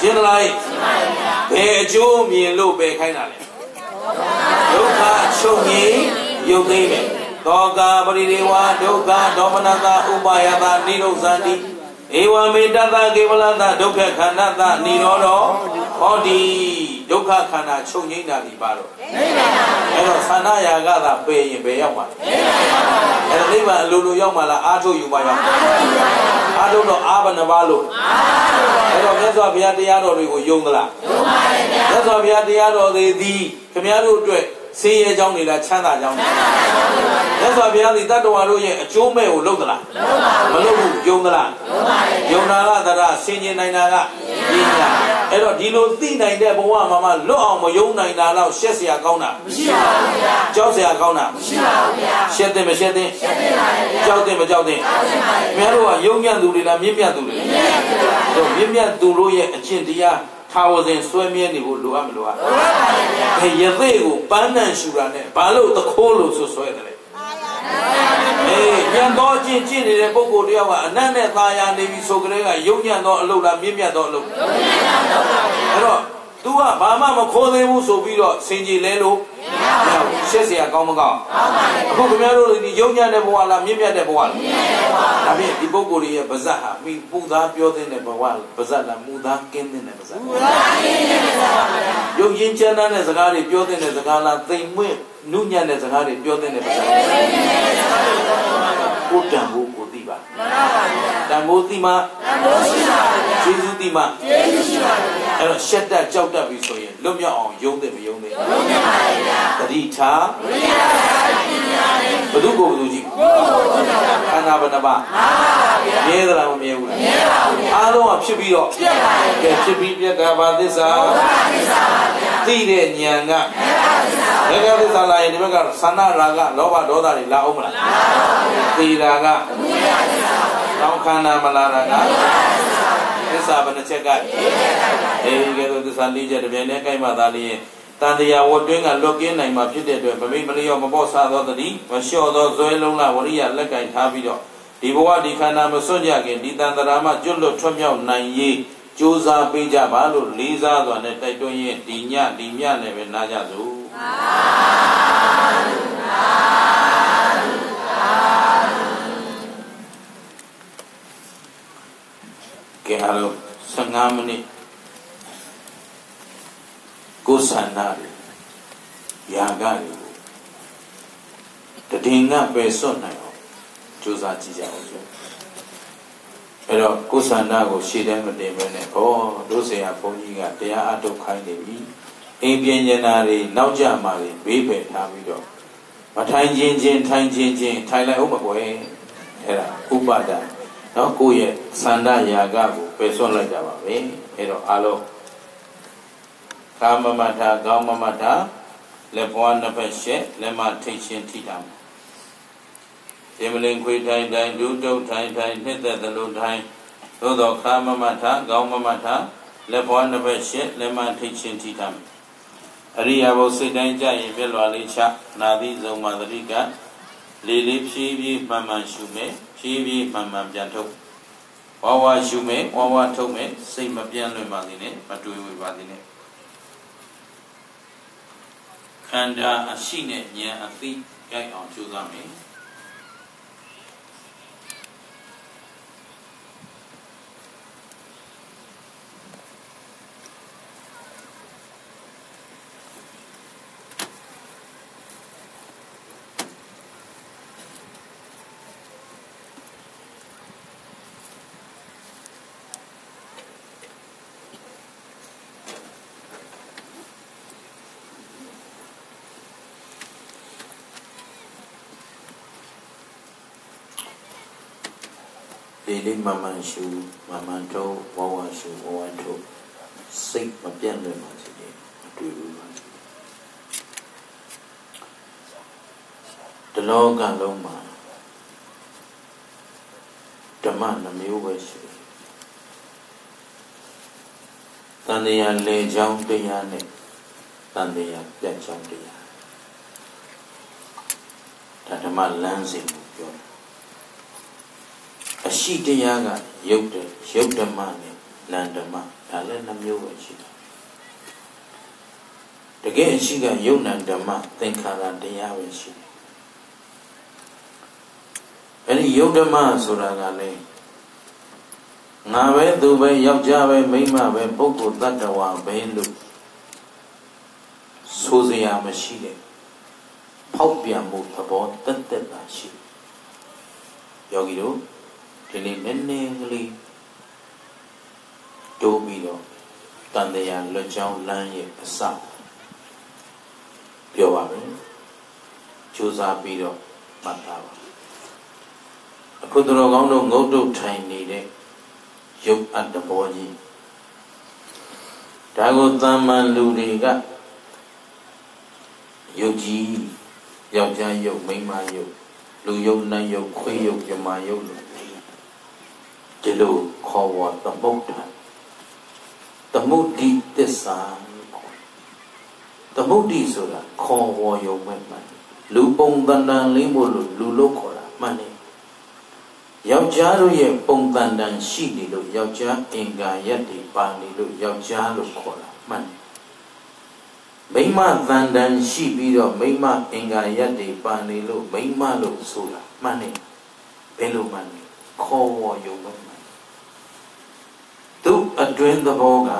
ရှင်းသလားရှင်းပါဗျာ။ဘယ်အကျိုးမြင်လို့ပဲခိုင်းတာလဲဒုက္ခချုပ်ငြိမ်းရုပ်သိမ်းမယ်သောကပရိဒေဝဒုက္ခဒေါမနတာဥပါယတာနိရောဇန္တိ ဧဝမေတ္တသကေဝလတဒုက္ခခန္ဓာတနိရောဓဟောဒီဒုက္ခခန္ဓာချုပ်ငြိမ်းတာဒီပါတော့အဲ့တော့သန္တာယာကသာပယ်ရင်ဘယ်ရောက်မှာလဲအဲ့တော့နိဗ္ဗာန်အလိုလိုရောက်မှာလားအာထုတ်ယူမှာရောက်အာထုတ်တော့အာဘဏဘာလို့အဲ့တော့မြတ်စွာဘုရားတရားတော်တွေကိုယုံသလားယုံပါတယ်ဗျာမြတ်စွာဘုရားတရားတော်တွေသည်ခင်ဗျားတို့အတွက် ဆင်းရဲကြောင်းနေလားချမ်းသာကြောင်းနေလားမြတ်စွာဘုရားသည်တတ္တဝါတို့ရဲ့အကျိုးမဲ့ကိုလုပ်သလားမလုပ်ဘူးယုံသလားယုံတာကသရဆင်ញင်နိုင်တာကပညာအဲ့တော့ဒီလိုသိနိုင်တဲ့ဘဝမှာမှလွတ်အောင်မယုံနိုင်တာတော့ရှက်เสียကောင်းတာမရှိပါဘူးဗျာကြောက်เสียကောင်းတာမရှိပါဘူးဗျာရှက်တယ်မရှက်တယ်ရှက်တယ်ပါဗျာကြောက်တယ်မကြောက်တယ်ကြောက်တယ်ပါဗျာခင်ဗျားတို့ကယုံညံ့သူတွေလားမြင့်မြတ်သူတွေမြင့်မြတ်သူပါတော့မြင့်မြတ်သူတို့ရဲ့အကျင့်တရား ထာဝစဉ်ဆွဲမြဲနေဖို့လိုအပ်မလိုအပ်လိုအပ်ပါဗျာရသေးကိုပန်းနံရှူတာနဲ့ဘာလို့တခိုးလို့ဆွဆွဲတယ်လဲအေးညံတော့ကျင့်ကျင့်နေတဲ့ပုဂ္ဂိုလ်တယောက်ကအနတ်နဲ့ตาယာနေပြီဆိုကြတဲ့ကယုံညံ့သောအလုပ်လားမြင့်မြတ်သောအလုပ်ယုံညံ့သောအလုပ်ပါဗျာအဲ့တော့ तू ကဘာမှမခိုးသေးဘူးဆိုပြီးတော့စင်ကြီးလဲလို့မရဘူးရှက်เสียကောင်းမကောင်းကောင်းပါဘူးအခုခင်ဗျားတို့ဒီယုံညံ့တဲ့ဘဝလားမြင့်မြတ်တဲ့ဘဝလားမြင့်မြတ်တဲ့ဘဝဒါဖြင့်ဒီပုဂ္ဂိုလ်ရဲ့ဗဇတ်ဟာမိပူသားပြောတဲ့ဘဝဗဇတ်လားမူသားကင်းတဲ့ဗဇတ်မူသားကင်းတဲ့ဗဇတ်ပါဗျာယုံရင်ချမ်းသာတဲ့စကားတွေပြောတဲ့စကားလားသိမ်မွင့်နုညံ့တဲ့စကားတွေပြောတဲ့ဗဇတ်ကိုတန်ဖို့ကိုသိ ပါမှန်ပါပါဗျာတန်ဖို့သိမှတန်ဖို့ရှိပါဗျာကျေးဇူးသိမှကျေးဇူးရှိပါဗျာအဲ့တော့ရှက်တက်ကြောက်တက်ပြီဆိုရင် လွတ်မြောက်အောင်ယုံတယ်မယုံတယ်ယုံတယ်ပါဗျာတတိထားဝိရိယဘုဒ္ဓကိုဘုဒ္ဓကြီးကိုခန္ဓာဘဏ္ဍပါမှန်ပါဗျာမြဲသလားမမြဲဘူးလားမြဲပါဘူးအားလုံးကဖြစ်ပြီးတော့ဖြစ်ပါဘူးကဲဖြစ်ပြီးပြက်ကဘာသစ္စာဘုရားသစ္စာပါဗျာသိတဲ့ဉာဏ်ကမေဃသစ္စာလာရင်ဒီဘက်ကသန္နရာဂလောဘဒေါသတွေလာအောင်မလားလာပါဘူးသီရာကဘုရားသစ္စာတောင်းခန္ဓာမလာတာကသစ္စာ စ္စာဘယ်နှချက်ကအေးကဲတော့သစ္စာ၄ချက်တစ်ပြိုင်တည်းကြိုက်မှသာလျင်တန်တရားဝတ်တွင်းကလွတ်ကင်းနိုင်မှာဖြစ်တဲ့အတွက်မမိတ်မလျော့မပေါ့ဆာသောတတိမလျှော့သောဇွဲလုံးလာဝရိယလက်ကင်ထားပြီးတော့ဒီဘဝဒီခန္ဓာမစွန့်ကြခင်ဒီတန်တရာမှကျွတ်လွတ်ထွတ်မြောက်နိုင်ရေးကြိုးစားပေးကြပါလို့လေးစားစွာနဲ့တိုက်တွန်းရင်ဒီညဒီမြနဲ့ပဲနားကြစို့ ကဲအားလုံး15မိနစ်ကိုယ်ဆန္ဒတွေယာကတွေကိုတည်ငါပဲစွန့်နိုင်အောင်ကြိုးစားကြည့်ကြအောင်ဆိုအဲ့တော့ကိုယ်ဆန္ဒကိုရှေ့တန်းမတင်ဘဲနဲ့ဩတို့ဆရာဘုန်းကြီးကတရားအထုတ်ခိုင်းနေပြီအိမ်ပြင်ကျင်တာတွေနောက်ကျမှတွေဘေးပယ်ထားပြီးတော့မထိုင်ခြင်းချင်းထိုင်ခြင်းချင်းထိုင်လိုက်အောင်မကွယ်အဲ့ဒါဥပါဒ နော်ကိုယ့်ရဲ့ဆန္ဒယာကကိုပယ်စွန့်လိုက်ကြပါပဲအဲ့တော့အားလုံးကာမမထာကောင်းမမထာလက်ပွားနှစ်ဖက်ရှက်လက်မထိတ်ချင်းထိတာမှာေမလင်ခွေထိုင်ထိုင်ဒုတုတ်ထိုင်ထိုင်နှစ်သက်သလိုထိုင်သို့သောခါမမထကောင်းမမထလက်ဘွားနှစ်ဘက်ရှင်းလက်မထိတ်ချင်းထိထမ်းအရိယာဘုစိတ်တိုင်းကြရင်ပြက်လွာလေးချနာသီဇုံမသတိကလေးလေးဖြည်းဖြည်းမှန်မှန်ရှုမယ် ဖြည်းဖြည်းမှန်မှန်ပြန်ထုတ်ဝါဝါရှုမယ်ဝါဝါထုတ်မယ်စိတ်မပြန့်လွင့်ပါသေးနဲ့မတွေးဝေပါသေးနဲ့ခန္ဓာအရှိနဲ့ဉာဏ်အသိကြိုက်အောင်ကြိုးစားမယ် လေးလေးမမှန်ရှုမမှန်တော့ဝဝရှုဝဝထုတ်စိတ်မပြတ်လွင်ပါစေနဲ့မတွေ့ဘူးပါတလောကလုံးမှာဓမ္မနှမျိုးပဲရှိတယ်တန်တရားလေချောင်းတရားနဲ့တန်တရားပြတ်ချောင်းတရားဒါဓမ္မလမ်းစဉ်ကိုပြောတယ်အ ရှိတရားကယုတ်တယ်ယုတ်ဓမ္မနဲ့နန္ဓမ္မဒါလည်းနှမျိုးပဲရှိတယ်တကယ်အရှိကယုတ်နံဓမ္မသင်္ခါရတရားပဲရှိတယ်အဲဒီယုတ်ဓမ္မဆိုတာကလည်းငါပဲသူပဲယောက်ျားပဲမိန်းမပဲပုဂ္ဂိုလ်တ attva ပဲလို့ဆိုစရာမရှိတဲ့ဖောက်ပြန်မှုသဘောတက်တက်တာရှိယောဂီတို့ ဒီနေ့နည်းနည်းကလေးတိုးပြီးတော့တန်တရားလွတ်ကြောင်းလမ်းရဲ့အစပြောပါမယ်ကြိုးစားပြီးတော့မှတ်သားပါအခုတော်ကောင်းတို့ငုတ်တုတ်ထိုင်နေတဲ့ရုပ်အတ္တဘောကြီးဒါကိုတမ္မန်လူတွေကယုတ်ကြီးယောက်ျားယုတ်မိန်းမယုတ်လူယုတ်နတ်ယုတ်ခွေးယုတ်ပြမယုတ်လို့ ဒီလိုခေါ်ဝေါ်သမုဒ္ဒသမုဒ္ဒီတစ္ဆာသမုဒ္ဒီဆိုတာခေါ်ဝေါ်ရုံပဲမှန်လူပုံတန်တန်လေးမို့လို့လူလို့ခေါ်တာမှန်တယ်ယောက်ျားတို့ရဲ့ပုံတန်တန်ရှိနေလို့ယောက်ျားအင်္ဂါရက်တွေပါနေလို့ယောက်ျားလို့ခေါ်တာမှန်တယ်မိမတန်တန်ရှိပြီးတော့မိမအင်္ဂါရက်တွေပါနေလို့မိမလို့ဆိုတာမှန်တယ်ဘယ်လိုမှန်လဲခေါ်ဝေါ်ရုံပဲသူ အတွင်းသဘောက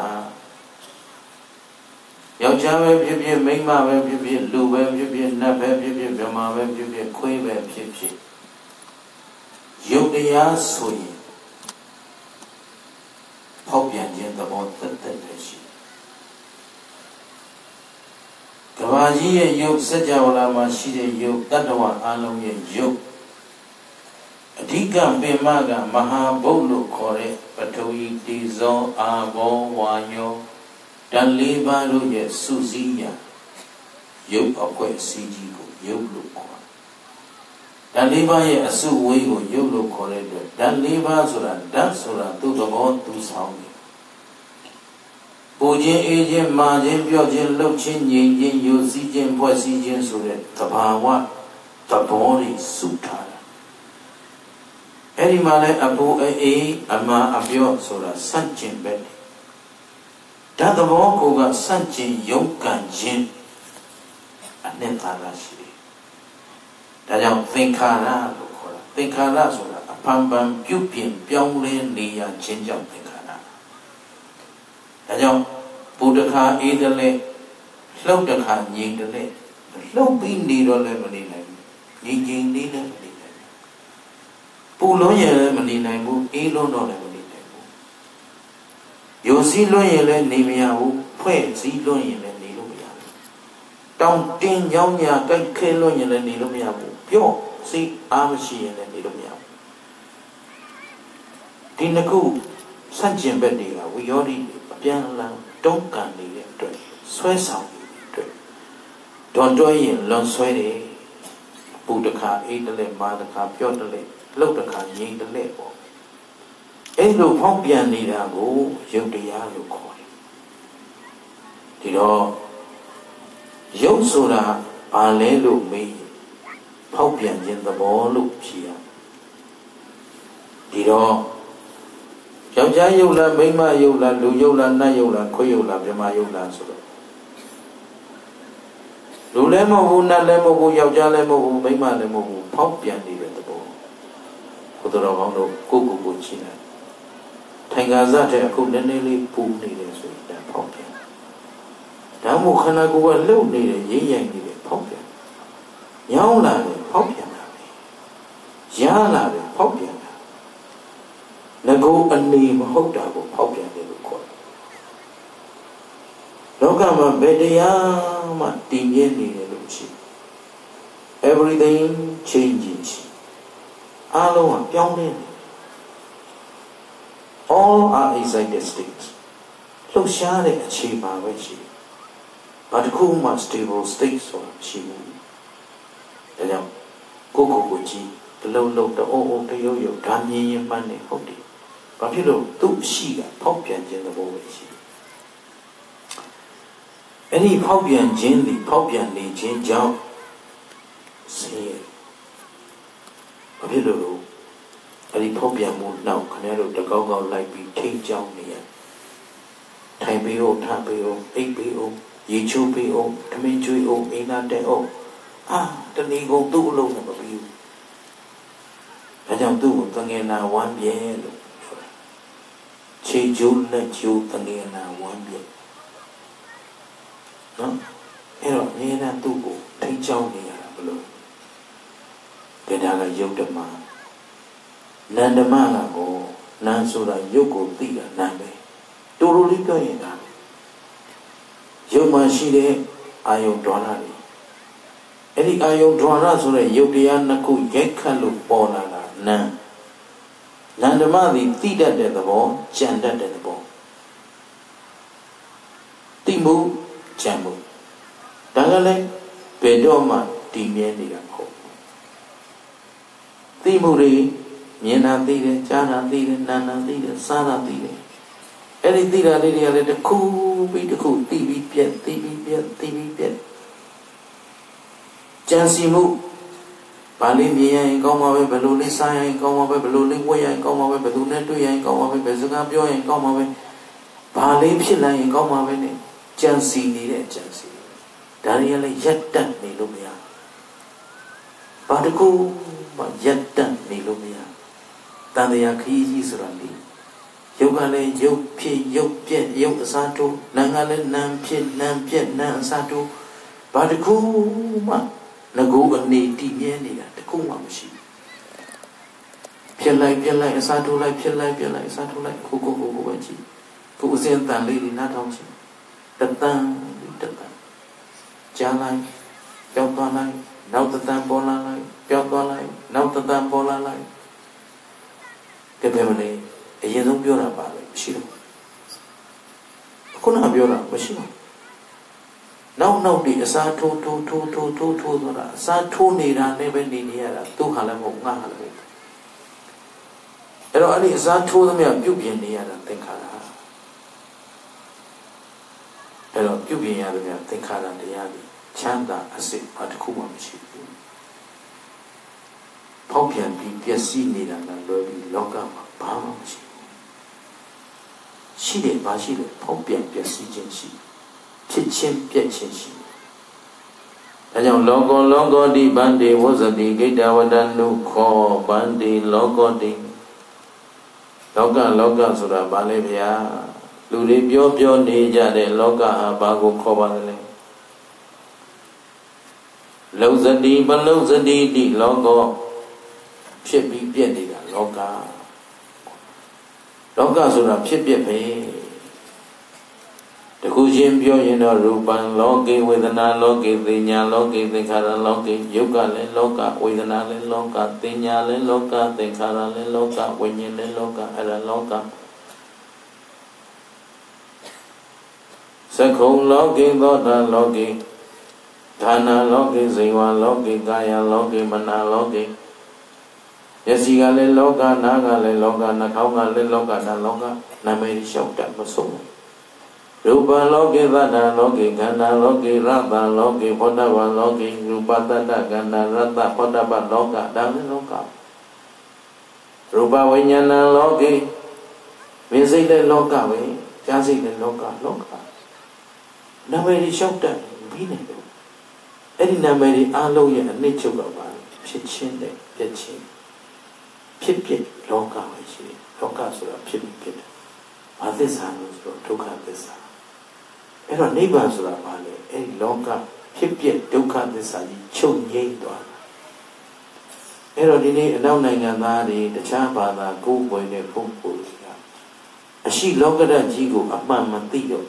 ယောက်ျားပဲဖြစ်ဖြစ်မိန်းမပဲဖြစ်ဖြစ်လူပဲဖြစ်ဖြစ်နတ်ပဲဖြစ်ဖြစ်ဗမာပဲဖြစ်ဖြစ်ခွေးပဲဖြစ်ဖြစ်ယုတ်တရားဆိုရင်ဖောက်ပြန်ခြင်းသဘောတသက်ပဲရှိကဘာကြီးရဲ့ယုတ်စัจ java လာမှာရှိတဲ့ယုတ်တတ္တဝအလုံးရဲ့ယုတ် အဓိကပင်မကမဟာဘုတ်လို့ခေါ်တဲ့ပထဝီတေဇောအာဘောဝါယောဓာတ်လေးပါးတို့ရဲ့စုစည်းရာရုပ်အကွက်စီကြီးကိုရုပ်လို့ခေါ်တယ်။ဓာတ်လေးပါးရဲ့အစုဝေးကိုရုပ်လို့ခေါ်တဲ့အတွက်ဓာတ်လေးပါးဆိုတာဓာတ်ဆိုတာသူ့သဘောသူဆောင်တယ်ပူခြင်းအေးခြင်းမာခြင်းပြော့ခြင်းလှုပ်ခြင်းငြိမ်ခြင်းယူစည်းခြင်းဖွဲ့စည်းခြင်းဆိုတဲ့သဘာဝသဘောတွေစုထားတာ အဲ့ဒီမှာလဲအပူအေးအမာအပြော့ဆိုတာစန့်ကျင်ပဲဓာတ်သဘောကိုကစန့်ကျင်ယုံကန်ခြင်းအနှစ်သာရရှိတယ်ဒါကြောင့်သင်္ခါရလို့ခေါ်တာသင်္ခါရဆိုတာအဖန်ဖန်ပြုပြင်ပြောင်းလဲနေရခြင်းကြောင့်သင်္ခါရဒါကြောင့်ပူတခါအေးတယ်လေလှုပ်တခါငြိမ်တယ်လေလှုပ်ပြီးနေတော့လည်းမနေနိုင်ဘူးငြိမ်ငြိမ်နေလည်းမနေနိုင်ဘူး ပူလုံးရင်လည်းမနေနိုင်ဘူးအေးလုံးတော့လည်းမနေနိုင်ဘူးယိုစီးလွန်းရင်လည်းနေမရဘူးဖွဲ့စည်းလွန်းရင်လည်းနေလို့မရဘူးတောင်တင်းညောင်းညာကြိုက်ခဲလွန်းရင်လည်းနေလို့မရဘူးပြော့စိတ်အားမရှိရင်လည်းနေလို့မရဘူးဒီနှစ်ခုဆန့်ကျင်ဘက်တွေကဝိယောဓိအပြန်အလှန်တုံးကန်နေတဲ့အတွက်ဆွဲဆောင်နေတဲ့အတွက်တွန်တွဲရင်လွန်ဆွဲတယ်ပူတခါအေးတလဲမာတခါပြော့တလဲ လှုပ်တခါငြိမ်တလဲပေါ့အဲ့လိုဖောက်ပြန်နေတာကိုယုတ်တရားလို့ခေါ်တယ်ဒီတော့ယုတ်ဆိုတာဘာလဲလို့မေးဖောက်ပြန်ခြင်းသဘောလို့ဖြေရဒီတော့ယောက်ျားယုတ်လားမိန်းမယုတ်လားလူယုတ်လားနတ်ယုတ်လားခွေးယုတ်လားမြမယုတ်လားဆိုတော့လူလည်းမဟုတ်ဘူးနတ်လည်းမဟုတ်ဘူးယောက်ျားလည်းမဟုတ်ဘူးမိန်းမလည်းမဟုတ်ဘူးဖောက်ပြန်နေတဲ့ သဘောဘုဒ္ဓတော်ကောင်းတို့ကိုကိုကိုချင်းတယ်ထိုင်္ကာဇတဲ့အခုနည်းနည်းလေးပူနေတယ်ဆိုရင်ဖောက်ပြန်ဒါမှမဟုတ်ခန္ဓာကိုယ်ကလှုပ်နေတယ်ရိမ့်ရိုင်နေတယ်ဖောက်ပြန်ညောင်းလာတယ်ဖောက်ပြန်တာပဲရလာတယ်ဖောက်ပြန်ငကုအနေမဟုတ်တာကိုဖောက်ပြန်တယ်လို့ခေါ်တယ်လောကမှာဘယ်တရားမှတည်မြဲနေတယ်လို့ရှိ everything changes အားလုံးကပြောင်းလဲနေ all are excited states လှုပ်ရှားတဲ့အခြေပါပဲရှိတယ်ဘာတစ်ခုမှ stable state ဆိုတာရှိဘူးဒါကြောင့်ကိုကိုကိုကြည့်တလုံးလုံးတအုံအုံတရုပ်ရုပ်ဒါမြင်ရင်မှန်းနေဟုတ်တယ်ဘာဖြစ်လို့သူ့ရှိကဖောက်ပြန်ခြင်းသဘောပဲရှိအဲ့ဒီဖောက်ပြန်ခြင်းဒီဖောက်ပြန်နေခြင်းကြောင့်ဆင်းရဲ ဘာဖြစ်လို့လဲအဲ့ဒီဖောက်ပြန်မှုနောက်ခဏတို့တကောက်ကောက်လိုက်ပြီးထိတ်ကြောင်းနေရထိုင်ပြီးအောင်ထားပြီးအောင်အိပ်ပြီးအောင်ရေချိုးပြီးအောင်ထမင်းကျွေးအောင်အိမ်သာတက်အောင်အာတဏီကုန်သူ့အလုံးနဲ့မပြီးဘူးဒါကြောင့်သူ့ကိုတငယ်နာဝမ်းပြဲလို့ခြေကျိုးလက်ကျိုးတငယ်နာဝမ်းပြဲနော်အဲ့တော့နေနဲ့သူ့ကိုထိချောင်းနေရတာဘလို့ ဒါကယုတ်ဓမ္မနန္ဓမကကိုနန်းဆိုတာယုတ်ကိုသိတာနန်းပဲတူတူလေးပြောရင်ဒါယုတ်မှရှိတဲ့အာယုံဒေါ်လာတွေအဲ့ဒီအာယုံဒေါ်လာဆိုတဲ့ယုတ်တရားနှစ်ခုရိုက်ခတ်လို့ပေါ်လာတာနန်းနန္ဓမသည်သိတတ်တဲ့သဘောကြံတတ်တဲ့သဘောသိမှုကြံမှုဒါကလည်းဘယ်တော့မှတည်မြဲနေတာမဟုတ်ဘူး သိမှုတွေမြင်တာသိတယ်ကြားတာသိတယ်နားတာသိတယ်စားတာသိတယ်အဲ့ဒီသိတာလေးတွေကလည်းတစ်ခုပြီးတစ်ခုသိပြီးပြက်သိပြီးပြက်သိပြီးပြက်ကြံစီမှုဘာလေးမြင်ရရင်ကောင်းပါပဲဘယ်လိုလေးစားရင်ကောင်းပါပဲဘယ်လိုလေးဝတ်ရရင်ကောင်းပါပဲဘယ်သူနဲ့တွေ့ရရင်ကောင်းပါပဲဘယ်စကားပြောရင်ကောင်းပါပဲဘာလေးဖြစ်လာရင်ကောင်းပါပဲနဲ့ကြံစီနေတဲ့ကြံစီဒါတွေကလည်းရက်တန့်နေလို့မရဘာတကူ မှရက်တန့်နေလို့မရတန်တရားခရီးကြီးဆိုတာလေယုတ်ကလည်းယုတ်ဖြစ်ယုတ်ပြက်ယုတ်အစားတိုးနာကလည်းနာဖြစ်နာပြက်နာအစားတိုးဘာတကူမှငကိုအနေတည်မြဲနေတာတခုမှမရှိဘူးဖြစ်လိုက်ပြက်လိုက်အစားထိုးလိုက်ဖြစ်လိုက်ပြက်လိုက်အစားထိုးလိုက်ခုခုခုခုပဲကြည့်ခုအစဉ်တန်လေးတွေနားထောင်ကြည့်တတန်တတန်ကြားလိုက်ကြောက်သွားလိုက် နောက်တတန်ပေါ်လာလိုက်ကြောက်သွားလိုက်နောက်တတန်ပေါ်လာလိုက်ကြည့်တယ်မလဲအရင်ဆုံးပြောတာပါလေမရှိဘူးခုနကပြောတာမရှိဘူးနောက်နောက်ဒီအစားထိုးထိုးထိုးထိုးထိုးထိုးဆိုတာအစားထိုးနေတာနဲ့ပဲနေနေရတာသူ့ဟာလည်းမဟုတ်ငါဟာလည်းမဟုတ်အဲ့တော့အဲ့ဒီအစားထိုးသမျှပြုတ်ပြင်နေရတာသင်္ခါရအဲ့တော့ပြုပြင်ရတဲ့သင်္ခါရတရားတွေ ချမ်းသာအစစ်ဘာတစ်ခုမှမရှိဘူးဖောက်ပြန်ပြီးပျက်စီးနေတာကလွယ်ပြီးလောကမှာဘာမှမရှိဘူးရှိတယ်ဘာရှိလဲဖောက်ပြန်ပျက်စီးခြင်းရှိဖြစ်ချင်းပြက်ခြင်းရှိဒါကြောင့်လောကောလောကောတိဗန္တိဝဇတိဂိတဝတ္တနုခောဗန္တိလောကောတိလောကလောကဆိုတာဘာလဲဗျာလူတွေပြောပြောနေကြတဲ့လောကဟာဘာကိုခေါ်ပါလဲ လုံစတိမလုံစတိတိလောကောဖြစ်ပြီးပြည့်နေတာလောကလောကဆိုတာဖြစ်ပြပဲတခုချင်းပြောရင်တော့ရူပံလောကေဝေဒနာလောကေသိညာလောကေသင်္ခါရလောကေယုတ်ကလည်းလောကဝေဒနာလည်းလောကသိညာလည်းလောကသင်္ခါရလည်းလောကဝိညာဉ်လည်းလောကအဲ့ဒါလောကသကုံလောကေသောတာလောကေ ဌာနာလောကေဇိဝလောကေကာယလောကေမနာလောကေယစီကလည်းလောကနာကလည်းလောကနှာခေါင်းကလည်းလောကဒါလောကနာမည်လျှောက်တတ်မဆုံးရူပလောကေသတ္တလောကေခန္ဓာလောကေရတ္တလောကေဘောဓဘာလောကေရူပတတ္တခန္ဓာရတ္တဘောဓဘာလောကဒါလည်းလောကရူပဝိညာဏလောကေမြင်စိတ်တဲ့လောကပဲကြားစိတ်တဲ့လောကလောကနာမည်လျှောက်တတ်ပြီးနေတယ် အဲ့ဒီနာမည်အားလုံးရဲ့အနစ်ချုပ်တော့ပါဖြစ်ချင်းတဲ့ပြည့်ချင်းဖြစ်ဖြစ်လောကပဲရှိတယ်လောကဆိုတာဖြစ်ဖြစ်ဖြစ်တယ်ဘာသစ္စာလို့ဆိုတော့ဒုက္ခသစ္စာအဲ့တော့နိဗ္ဗာန်ဆိုတာဘာလဲအဲ့ဒီလောကဖြစ်ဖြစ်ဒုက္ခသစ္စာကြီးချုပ်ငြိမ့်သွားတာအဲ့တော့ဒီနေ့အနောက်နိုင်ငံသားတွေတခြားဘာသာကိုယ်ပွင့်တဲ့ပုဂ္ဂိုလ်တွေကအရှိလောကဓာတ်ကြီးကိုအမှန်မသိတော့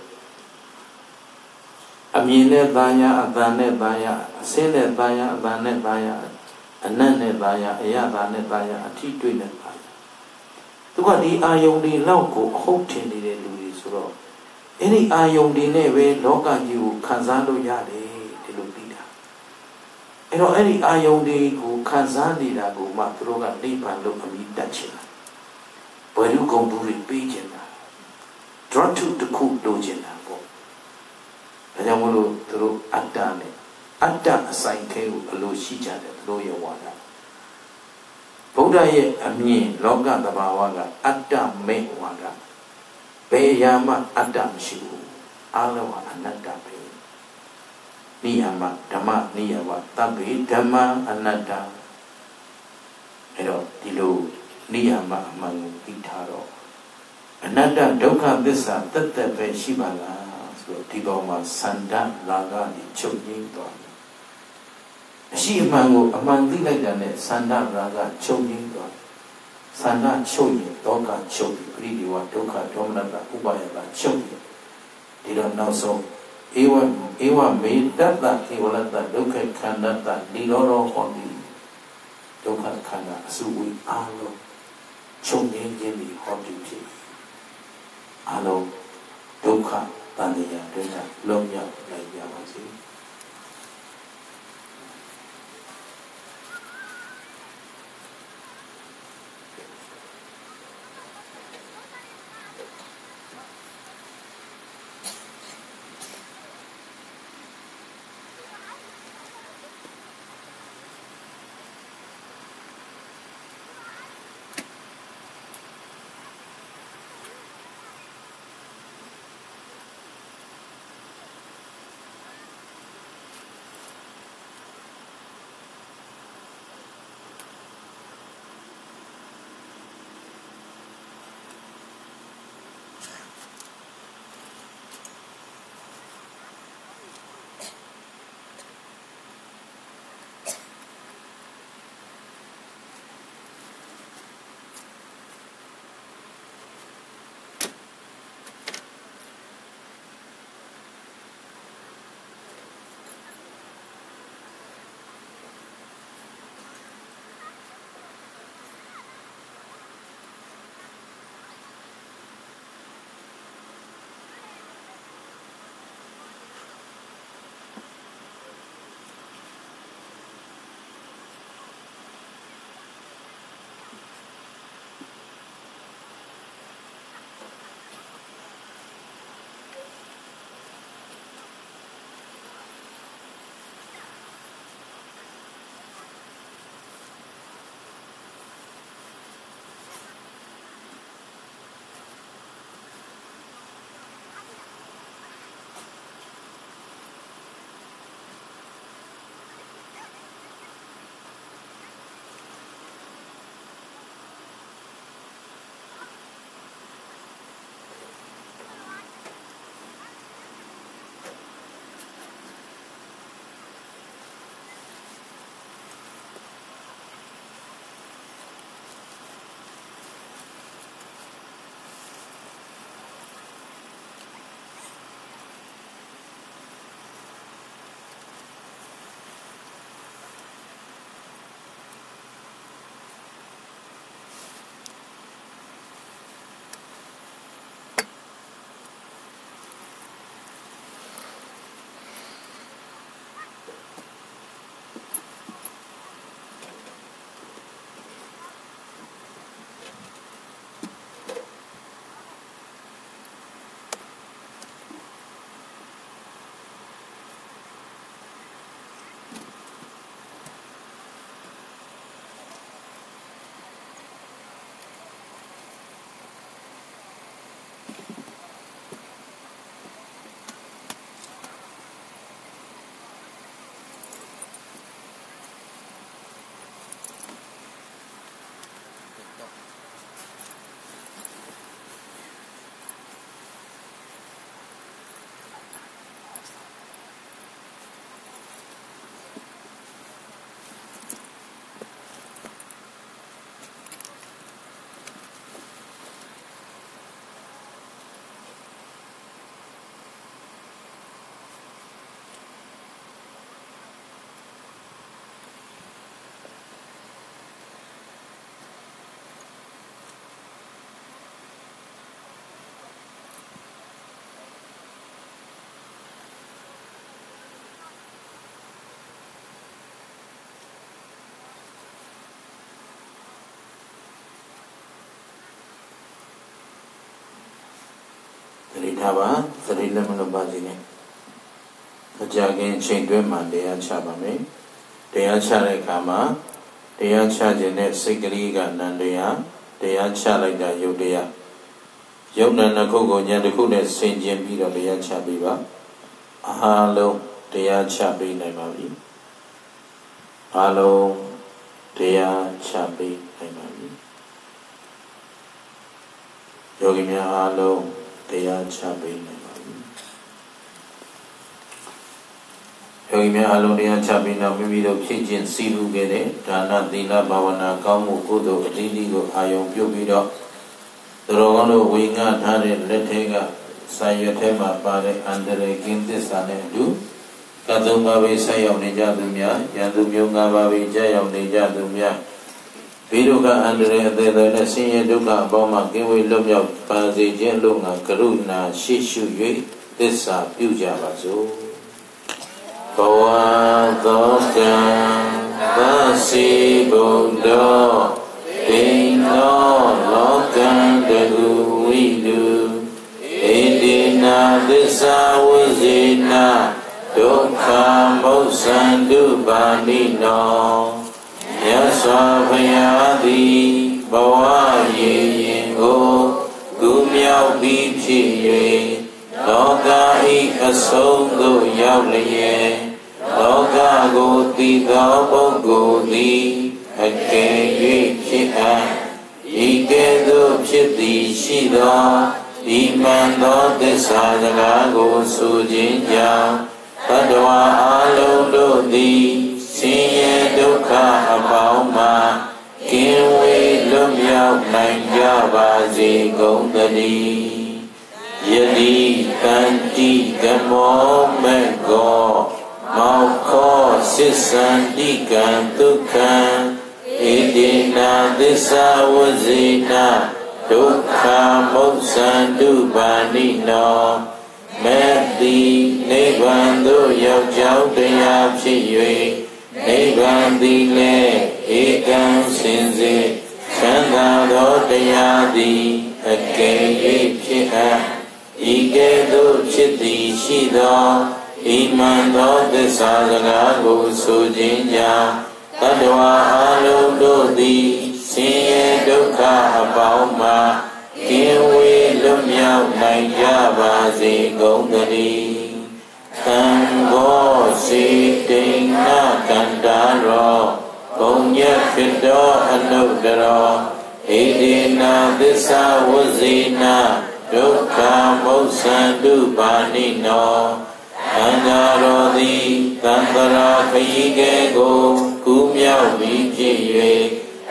အမြင်နဲ့သာယာအတန်နဲ့သာယာအစင်းနဲ့သာယာအတန်နဲ့သာယာအနတ်နဲ့သာယာအယတာနဲ့သာယာအထိတွေ့နဲ့သာယာသူကဒီအာယုန်ဒီလောက်ကိုအဟုတ်ထင်နေတဲ့လူတွေဆိုတော့အဲ့ဒီအာယုန်ဒီနဲ့ပဲလောကကြီးကိုခံစားလို့ရတယ်ဒီလိုသိတာအဲ့တော့အဲ့ဒီအာယုန်ဒီကိုခံစားနေတာကိုမှသူတို့ကနိဗ္ဗာန်လို့အမိတတ်ချင်တာဘယ်လိုကုန်ဘူးတွေပေးချင်တာ drug to တခုလိုချင်တာပေါ့ ဒါကြောင့်မလို့သူတို့အတ္တနဲ့အတ္တအဆိုင်ခဲကိုအလိုရှိကြတယ်သူတို့ရဲ့ဝါဒဗုဒ္ဓရဲ့အမြင်လောကသဘာဝကအတ္တမဲ့ဝါဒဘယ်ရာမှအတ္တမရှိဘူးအလုံးဟာအနတ္တပဲနိယမဓမ္မနိယဝတဗ္ဗေဓမ္မအနတ္တအဲ့တော့ဒီလိုနိယမအမှန်ကိုသိထားတော့အနတ္တဒုက္ခသစ္စာတက်တက်ပဲရှိပါလားဆိုတော့ ဒီကောင်မှာသန္တလာကကြီးချုပ်ငိမ့်သွားတယ်အရှိအမှန်ကိုအမှန်သိလိုက်တဲ့နဲ့သန္တရာကချုပ်ငိမ့်သွားတယ်သန္တချုပ်ရင်ဒုက္ခချုပ်ပြီပရိဒီဝဒုက္ခဒေါမနတဥပါယတာချုပ်ပြီဒီတော့နောက်ဆုံးဧဝဧဝမေတ္တတဧဝလတဒုက္ခခန္ဓတဒီလောရောဟောတိဒုက္ခခန္ဓာအစုဝေးအားလုံးချုပ်ငိမ့်ခြင်းဒီဟောတိဖြစ်အလုံးဒုက္ခ တန်တရားတွေလုံးမြောက်နိုင်ကြ သတိထားပါသတိလည်းမလုပ်ပါစေနဲ့မကြခင်ချိန်တွင်းမှာတရားချပါမယ်တရားချတဲ့အခါမှာတရားချခြင်းနဲ့စိတ်ကလေးကနန္တရားတရားချလိုက်တာယုတ်တရားယုတ်နံတစ်ခုကိုဉာဏ်တစ်ခုနဲ့ဆင်ကျင်ပြီးတော့တရားချပေးပါအားလုံးတရားချပေးနိုင်ပါပြီအားလုံးတရားချပေးနိုင်ပါပြီယောဂီများအားလုံး တရားချပေးနိုင်ပါပြီယောဂီများအားလုံးတရားချပေးတော့မိမိတို့ဖြစ်ခြင်းစီးပူခဲ့တဲ့ဒါနသီလဘာဝနာကောင်းမှုကုသိုလ်အသီးသီးကိုအာယုံပြုပြီးတော့သူတော်ကောင်းတို့ဝေငှထားတဲ့လက်ထဲကစာရွက်ထဲမှာပါတဲ့အန္တရာယ်ကင်းသစ္စာနဲ့အတူကသုံးပါးပဲဆက်ရောက်နေကြသူများယံသူမျိုး၅ပါးပဲကြာရောက်နေကြသူများ ဘိဒုကအန္တရာယ်အသေးသေးနဲ့ဆင်းရဲဒုက္ခအပေါင်းမှကင်းဝေးလွတ်မြောက်ပါစေခြင်းလို့ငါကရုဏာရှိရှု၍သစ္စာပြုကြပါစို့ဘဝသောကံသစီဘုံတော်ဒိန်သောလောကံတကူဝိတုဣတိနာသစ္စာဝိဇေနာဒုက္ခမုစ္ဆန္တုပါဏိနော မြတ်စွာဘုရားသည်ဘဝရည်ရင်ကိုသူမြောက်ပြီးဖြစ်၍လောကဤအဆုံးသို့ရောက်လျက်လောကကိုတည်သောပုဂ္ဂိုလ်သည်အကယ်၍ဖြစ်အပ်ဤကဲ့သို့ဖြစ်သည်ရှိသောဒီမှန်သောသစ္စာစကားကိုဆိုခြင်းကြောင့်တတဝါအလုံးတို့သည်ဆ င်းရဲဒုက္ခအပေါင်းမှကင်းဝေးလွတ်မြောက်နိုင်ကြပါစေကုန်သတည်းယတိတန်တိကမောမေကောမောခောစိစ္ဆန္တိကံဒုက္ခံဣတိနာသစ္စာဝဇိနာဒုက္ခမုစ္ဆန္တုပါဏိနောမေတိနိဗ္ဗာန်သို့ရောက်ကြောင်းတရားဖြစ်၍ နိဗ္ဗာန်သည်လည်းဧကံစင်စစ်ချမ်းသာသောတရားသည်အကယ်၍ဖြစ်အပ်ဤကဲ့သို့ဖြစ်သည်ရှိသောဤမှန်သောသစ္စာစကားကိုဆိုခြင်းကြောင့်တတ္တဝါအလုံးတို့သည်ဆင်းရဲဒုက္ခအပေါင်းမှကင်းဝေးလွတ်မြောက်နိုင်ကြပါစေကုန်သတည်း သံဃောစေတိဏကန္တာရောဘုံညဖြစ်သောအနုတ္တရောဣတိနာသစ္စာဝဇိနာဒုက္ခမုစ္ဆန္တုပါဏိနောအန္တရောသည်သံဃရာခยีကဲကိုကူးမြောက်ပြီးဖြစ်၍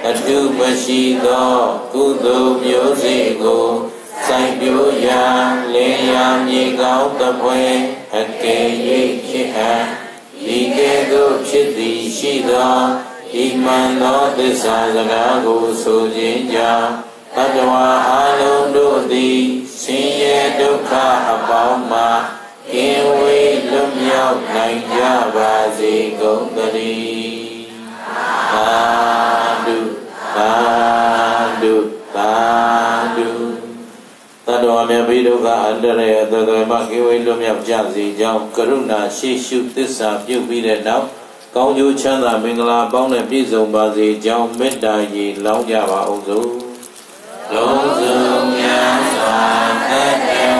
အတုမရှိသောကုသိုလ်မျိုးစေ့ကို စိုက်ပျိုးရာလင်းရာမြေကောင်းသပွဲအကယ်၍ဖြစ်အပ်ဤကဲ့သို့ဖြစ်သည်ရှိသောဤမှန်သောသစ္စာစကားကိုဆိုခြင်းကြောင့်တတဝါအလုံးတို့သည်ဆင်းရဲဒုက္ခအပေါင်းမှကင်းဝေးလွတ်မြောက်နိုင်ကြပါစေကုန်သတည်းသာဓုသာဓုသာဓု တတဝါမြတ်ဘိဒုက္ခအန္တရာယ်သတ္တဝါကင်းဝေးလွတ်မြောက်ကြစေကြောင်းကရုဏာရှိရှုသစ္စာပြုပြီးတဲ့နောက်ကောင်းကျိုးချမ်းသာမင်္ဂလာပေါင်းနဲ့ပြည့်စုံပါစေကြောင်းမေတ္တာရည်လောင်းကြပါအောင်စို့လုံးစုံမြတ်စွာတတဝါချ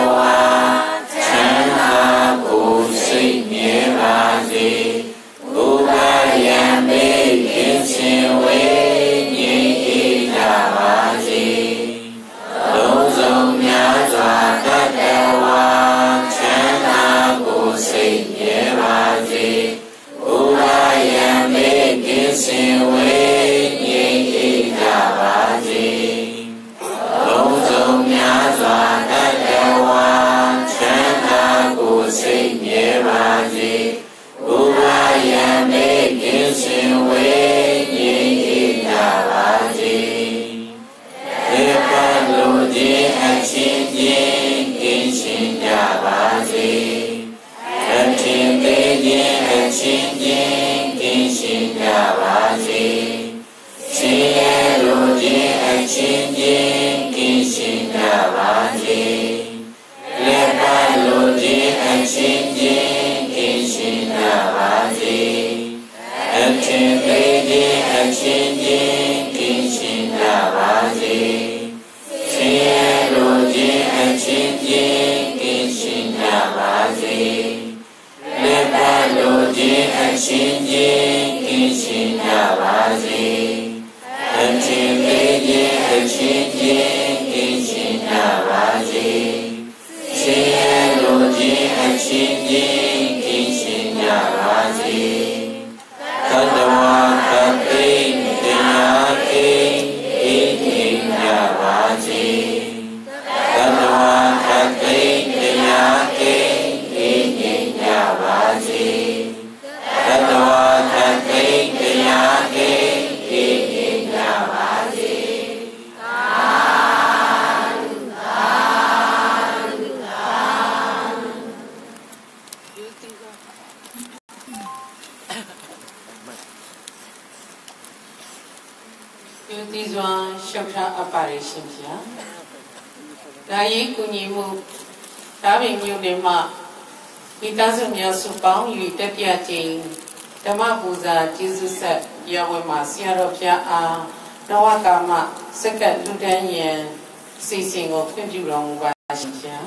င့်ပြုတော်မူပါရှင်ဗျာ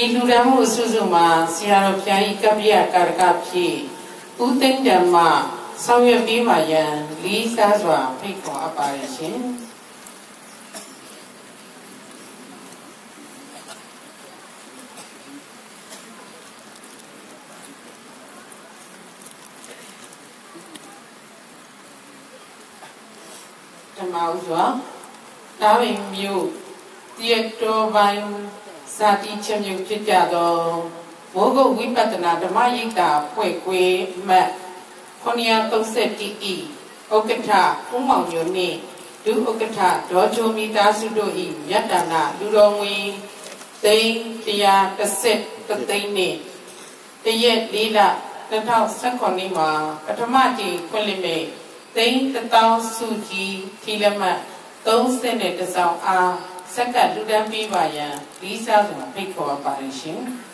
ဤလူတန်းမှုအစုစုမှာဆရာတော်ဘုရားဤကပ္ပယကာရကဖြစ်ဥသိမ့်ဓမ္မဆောင်ရွက်ပြီးမှယံလေးစားစွာဖိတ်ခေါ်အပ်ပါရရှင်ဓမ္မဥစွာဒါပင်မြို့ တရတော်ပိုင်းဇာတိချက်မြုပ်ဖြစ်ကြသောဘောဂုတ်ဝိပဿနာဓမ္မရိပ်တာဖွဲ့ကွေမတ်930တိဤဥက္ကဋ္ဌဦးမောင်ညိုနှင့်ဒုဥက္ကဋ္ဌဒေါ်ချိုမီသားစုတို့ဤမြတ်တနာလူတော်ငွေသိန်း130သိန်းနှင့်တရက်လေးလ2019မှာပထမကြိမ်ခွင့်လစ်မဲ့သိန်းတစ်တောင်းစုကြီးထီလက်မှတ်30နဲ့တစောင်းအား စက္ကပ်လူတန်းပေးပါရန်လီးစားစွာဖိတ်ခေါ်ပါရရှင်။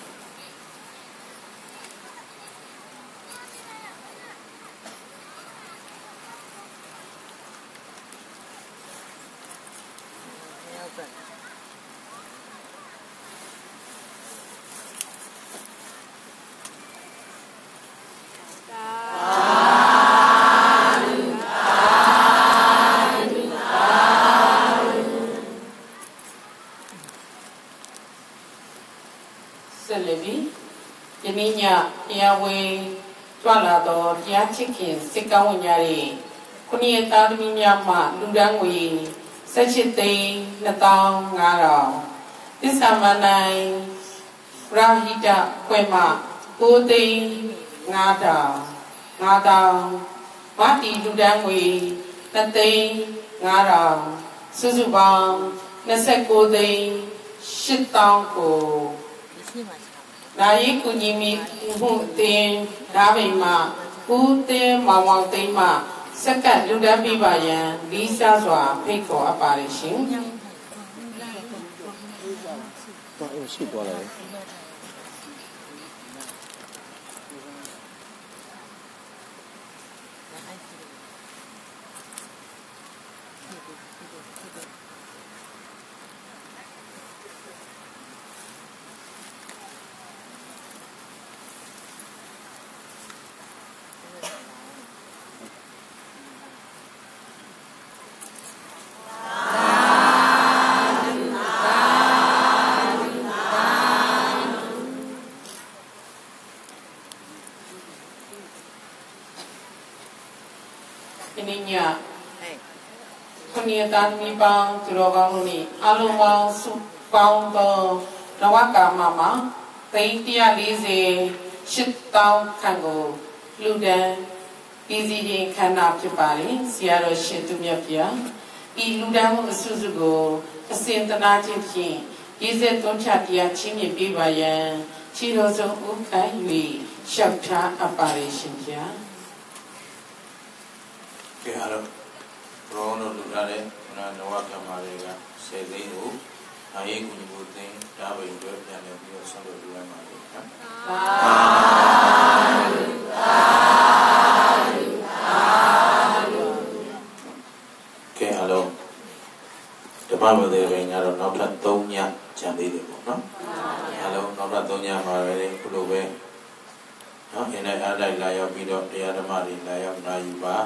ဆက်လက်ပြီးယနေ့ည တရားဝင်ကြွလာသောတရားချစ်ခင်စစ်ကောင်းဝင်များ၏ခုနှစ်ရက်သားသမီးများမှလူဒန်းငွေ17သိန်း2500သစ္စာမနိုင်ရာဟိတခွဲမှ9သိန်း5000 5000မတီလူဒန်းငွေ2သိန်း5000စုစုပေါင်း29သိန်း8000ကို နာယီကုညီမီမှုအသင်ဒါဗိမာဦးသင်းမောင်မောင်သိမ်းမှစက္ကန့်လူတန်းပြပါရန်လီးစားစွာဖိတ်ခေါ်အပ်ပါရရှင်တော့ရှိသွားတယ် သားသမီးပေါင်းသူတော်ကောင်းတို့၏အလုံးပေါင်းစုပေါင်းသောနဝကာမမှာသိန်း140ရှစ်တောင်းခန့်ကိုလူဒန်းပြည်စီရင်ခန္ဓာဖြစ်ပါလေဆရာတော်ရှင်သူမြတ်ဗျာဤလူဒန်းမှုအစုစုကိုအစဉ်တနာခြင်းဖြင့်ရေးဆက်သွန်းချတရားချင်းမြင့်ပေးပါရန်ခြေတော်ဆုံးဥက္ကဋ္ဌ၍ရှောက်ထားအပ်ပါရရှင်ဗျာကဲအားလုံးဘောင်းတို့လူထား တဲ့ခဏနဝကမ္မာတွေက10သိန်းကိုအာယေကုညီဘုသိန်းဒါဘိန်တွေပြန်လည်ပြီးတော့ဆောက်လုပ်ပေးရမှာလေနော်ကဲအားလုံးဓမ္မမသေးရင်ကတော့နောက်ထပ်3ညကျန်သေးတယ်ပေါ့နော်အားလုံးနောက်ထပ်3ညမှာပဲခုလိုပဲနော်အင်းနဲ့အားတိုက်လာရောက်ပြီးတော့တရားဓမ္မတွေလာရောက်နာယူပါ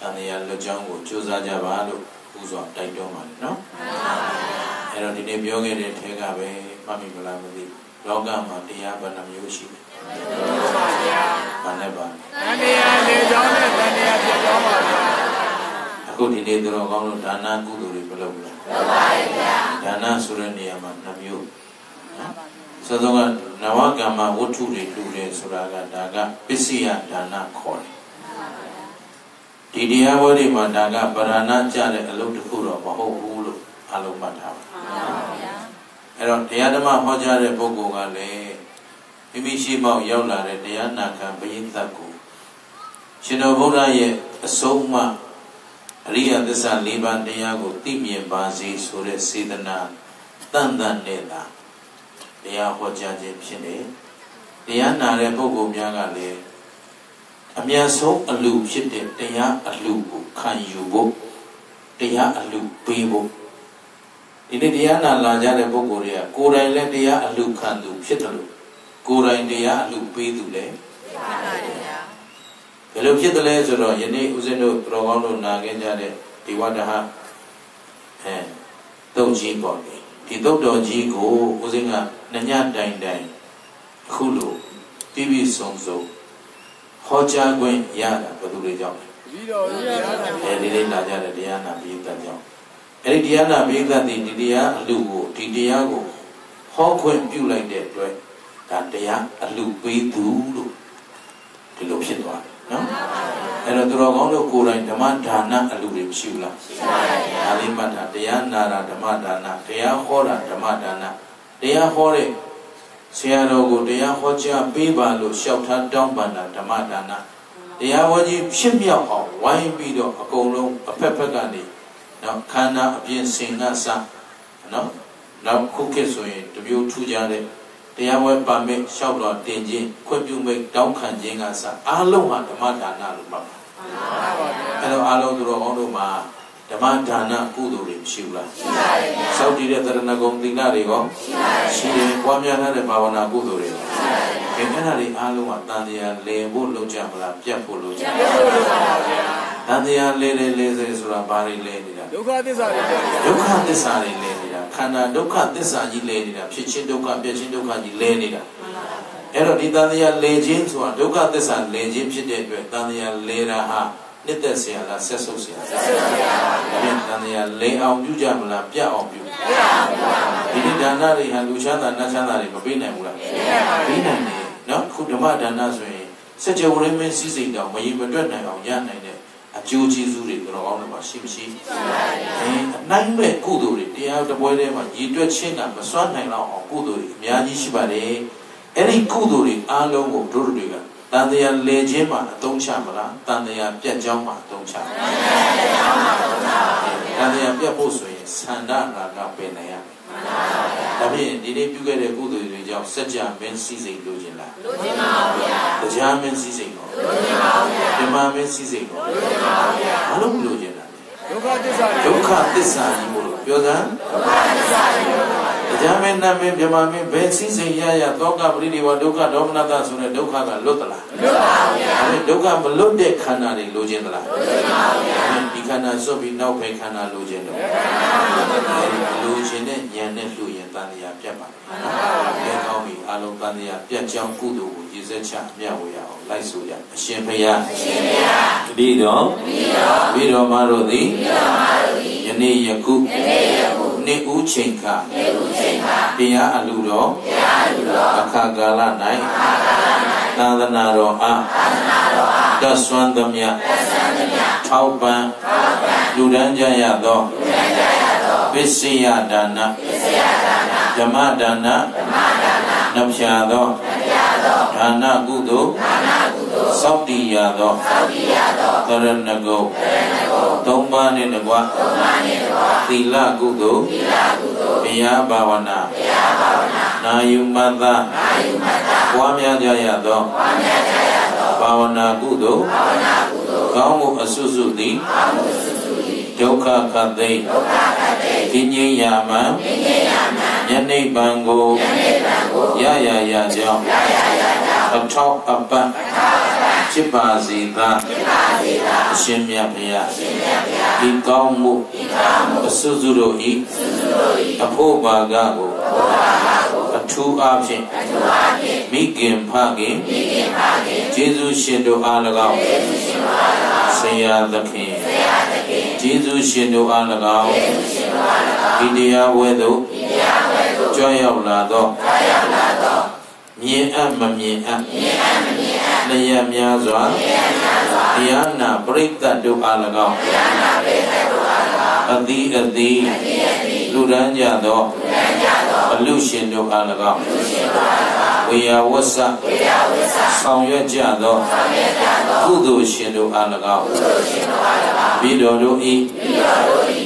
တန်တရားလွတ်ကြောင်းကိုကြိုးစားကြပါလို့ ဥစွာတိုက်တွန်းပါတယ်နော်အဲ့တော့ဒီနေ့ပြောခဲ့တဲ့ထဲကပဲမှတ်မိမလားမသိဘူးလောကမှာတရားဘယ်နှမျိုးရှိလဲဘာနဲ့ပါတန်တရားလေကြောင်းနဲ့တန်တရားပြကြောင်းပါဗျာအခုဒီနေ့တော်ကောင်းလို့ဒါနကုသိုလ်တွေမလုပ်ဘူးလားလုပ်ပါရဲ့ဗျာဒါနဆိုတဲ့နေရာမှာနှမျိုးနော်စောစောကနဝကမ္မဝတ္ထုတွေလူတယ်ဆိုတာကဒါကပစ္စည်းယဒါနခေါ်တယ် ဒီတရားဝဲတွေမှာဒါကပရဏကြတဲ့အလုပ်တစ်ခုတော့မဟုတ်ဘူးလို့အလုံးမှတ်ထားပါအဲ့တော့တရားဓမ္မဟောကြားတဲ့ပုဂ္ဂိုလ်ကလည်းမိမိရှိမောက်ရောက်လာတဲ့တရားနာခံပရိသတ်ကိုရှင်တော်ဘုရားရဲ့အဆုံးအမအရိယသစ္စာ၄ပါးတရားကိုသိမြင်ပါစေဆိုတဲ့စေတနာတန်တန်နဲ့သာတရားဟောကြားခြင်းဖြစ်နေတရားနာတဲ့ပုဂ္ဂိုလ်များကလည်း အမြတ်ဆုံးအလူဖြစ်တဲ့တရားအလူကိုခံယူဖို့တရားအလူပေးဖို့ဒီနေ့တရားနာလာကြတဲ့ပုဂ္ဂိုလ်တွေကကိုယ်တိုင်လည်းတရားအလူခံသူဖြစ်တယ်လို့ကိုယ်တိုင်တရားအလူပေးသူလည်းဘယ်လိုဖြစ်တယ်လဲဆိုတော့ယနေ့ဦးဇင်းတို့တော်ကောင်းတို့နာခဲ့ကြတဲ့ဒီဝတ္တဟအဲတုတ်ကြီးပေါ့လေဒီတုတ်တော်ကြီးကိုဦးဇင်းကညညတိုင်တိုင်ခုလိုပြည့်ပြည့်စုံစုံ ဟောကြားခွင့်ရတာဘယ်သူတွေကြောင့်လဲပြီးတော့ဘုရားတန်အဲဒီလေးလာကြတဲ့တရားနာပိဋကတ်ကြောင့်အဲဒီတရားနာပိဋကတ်ဒီဒီတရားအလူကိုဒီတရားကိုဟောခွင့်ပြုလိုက်တဲ့အတွက်ဒါတရားအလူပေးသူလို့ဒီလိုဖြစ်သွားတယ်နော်အဲ့တော့သူတော်ကောင်းတို့ကိုယ်တိုင်ဓမ္မဒါနအလူတွေမရှိဘူးလားရှိပါရဲ့ဒါလေးမှတ်တာတရားနာတာဓမ္မဒါနတရားဟောတာဓမ္မဒါနတရားဟောတဲ့ ဆရာတော်ကိုတရားဟောကြားပေးပါလို့လျှောက်ထားတောင်းပန်တာဓမ္မဒါနတရားဝကြီးဖြစ်မြောက်အောင်ဝိုင်းပြီးတော့အကုန်လုံးအဖက်ဖက်ကနေနော်ခန္ဓာအပြင်စင်ကစနော်နောက်ခုခေတ်ဆိုရင်တမျိုးထူကြတဲ့တရားဝဲပါမစ်လျှောက်တော်တင်ခြင်းခွင့်ပြုမိတ်တောင်းခံခြင်းကစအားလုံးဟာဓမ္မဒါနလို့မှတ်ပါအဲ့တော့အားလုံးသူတော်ကောင်းတို့မှာ ဓမ္မဒါနကုသိုလ်တွေမရှိဘူးလားရှိပါရဲ့ဗျာစောင့်တည်တဲ့သရဏဂုံသီလတွေရောရှိပါရဲ့ရှိတယ်ပွားများထားတဲ့ဘာဝနာကုသိုလ်တွေရှိပါရဲ့ခင်ဗျားတွေအားလုံးကတန်တရားလည်ဖို့လုပ်ကြမလားပြတ်ဖို့လုပ်ကြမလားတန်တရားလဲလဲလဲစေဆိုတာဘာတွေလဲနေတာဒုက္ခသစ္စာတွေပြောကြဒုက္ခသစ္စာတွေလဲနေတာခန္ဓာဒုက္ခသစ္စာကြီးလဲနေတာဖြစ်ချင်းဒုက္ခပြည့်ချင်းဒုက္ခကြီးလဲနေတာအဲ့တော့ဒီတန်တရားလဲခြင်းဆိုတာဒုက္ခသစ္စာလဲခြင်းဖြစ်တဲ့အတွက်တန်တရားလဲတာဟာ နှစ်သက်ဆရာလားဆက်ဆုပ်ဆရာလားဆက်ဆုပ်ဆရာပါဘုရားတန်တရားလိန်အောင်ပြုကြမလားပြအောင်ပြုပြအောင်ပြုပါဒီနေ့ဒါနတွေဟာလူချမ်းသာနတ်ချမ်းသာတွေမပေးနိုင်ဘူးလားပေးနိုင်တယ်နော်ခုဓမ္မဒါနဆိုရင်စัจ java ရင်းမင်းစည်းစိမ်တောင်မရင်မတွက်နိုင်အောင်ရနိုင်တဲ့အကျိုးကျေးဇူးတွေတော်ကောင်းတယ်မှာရှိမရှိအင်းအနိုင်မဲ့ကုသိုလ်တွေတရားတပွဲထဲမှာရည်တွက်ခြင်းကမစွမ်းနိုင်တော့အောင်ကုသိုလ်တွေအများကြီးရှိပါတယ်အဲ့ဒီကုသိုလ်တွေအားလုံးကိုတို့တွေက တန်တရားလေခြင်းမှာအသုံးချမလားတန်တရားပြတ်ကြောင်းမှာအသုံးချမလားတန်တရားပြတ်ဖို့ဆိုရင်သန္တာရာကပင်နေရမယ်ဒါဖြင့်ဒီနေ့ပြုခဲ့တဲ့ကုသိုလ်တွေကြောင့်စัจ जा မင်းစည်းစိမ်လိုချင်လားလိုချင်ပါဘူးဗျာတရားမင်းစည်းစိမ်တော့လိုချင်ပါဘူးဗျာဓမ္မမင်းစည်းစိမ်တော့လိုချင်ပါဘူးဗျာဘာလို့မလိုချင်တာလဲဒုက္ခသစ္စာတွေဒုက္ခသစ္စာကြီးမို့လို့ပြောစမ်းဒုက္ခသစ္စာကြီးမို့လို့ တရားမင်းနာမင်းမြမမင်းဘယ်စည်းစိမ်ရရသောကပရိဒီဝဒုက္ခဒေါမနတဆိုတဲ့ဒုက္ခကလွတ်သလားလွတ်ပါဘူးဗျာအဲဒုက္ခမလွတ်တဲ့ခန္ဓာတွေလိုချင်သလားလိုချင်ပါဘူးဗျာဒီခန္ဓာစွတ်ပြီးနောက်ပဲခန္ဓာလိုချင်တော့လိုချင်တဲ့ဉာဏ်နဲ့လှူရင်တန်တရားပြတ်ပါမယ်။ဘယ်ကောင်းပြီ အလုံးတန်တရားပြတ်ကြောင်းကုသိုလ်ကိုရည်စက်ချအမြတ်ဝေရအောင်လိုက်ဆိုကြအရှင်ဘုရားအရှင်ဘုရားတပည့်တော်တပည့်တော်ပြီးတော်မတို့သည်ပြီးတော်မတို့သည်ယနေ့ယခုယနေ့ယခုနေ့ဦးချိန်ခနေ့ဦးချိန်ခတရားအလူတော်တရားအလူတော်အခါကာလ၌အခါကာလ၌သာသနာတော်အားသာသနာတော်အားတဆွမ်းသမျှတဆွမ်းသမျှထောက်ပံထောက်ပံလူဒန်းကြရသောလူဒန်းကြရသောပစ္စယဒါနပစ္စယဒါနဓမ္မဒါနဓမ္မဒါ နနှဖြာသောနှဖြာသောဒါနကုသိုလ်ဒါနကုသိုလ်စောင့်တည်ရသောစောင့်တည်ရသောသရဏဂုံသရဏဂုံသုံးပါးနှင့်တကွသုံးပါးနှင့်တကွသီလကုသိုလ်သီလကုသိုလ်ဘုရားဘာဝနာဘုရားဘာဝနာနာယုမတ္တနာယုမတ္တပွားများကြရသောပွားများကြရသောဘာဝနာကုသိုလ်ဘာဝနာကုသိုလ်ကောင်းမှုအစွတ်စွတ်သည်ကောင်းမှုအစွတ်စွတ်သည်ဒုက္ခခတ်သိဒုက္ခခတ်သိကိဉ္စရာမံကိဉ္စရာမံမြ ယနေ့ပံကိုရရရကြောင်းအထောက်အပံ့ဖြစ်ပါစေသာအရှင်မြတ်ဘုရားဒီကောင်းမှုအစွစုတို့ဤအဖို့ဘာကကိုအထူးအားဖြင့်မိခင်ဖခင်ကျေးဇူးရှင်တို့အား၎င်းဆရာသခင်ကျေးဇူးရှင်တို့အား၎င်းဒီတရားဝဲသို့ ကြွရောက်လာသောမြင်အပ်မမြင်အပ်လျက်များစွာတရားနာပရိသတ်တို့အား၎င်းအသီးအသီးလူရန်ကြသောအလူရှင်တို့အား၎င်းဝေယဝဆဆောင်ရွက်ကြသောကုသိုလ်ရှင်တို့အား၎င်းပြီးတော်တို့ဤ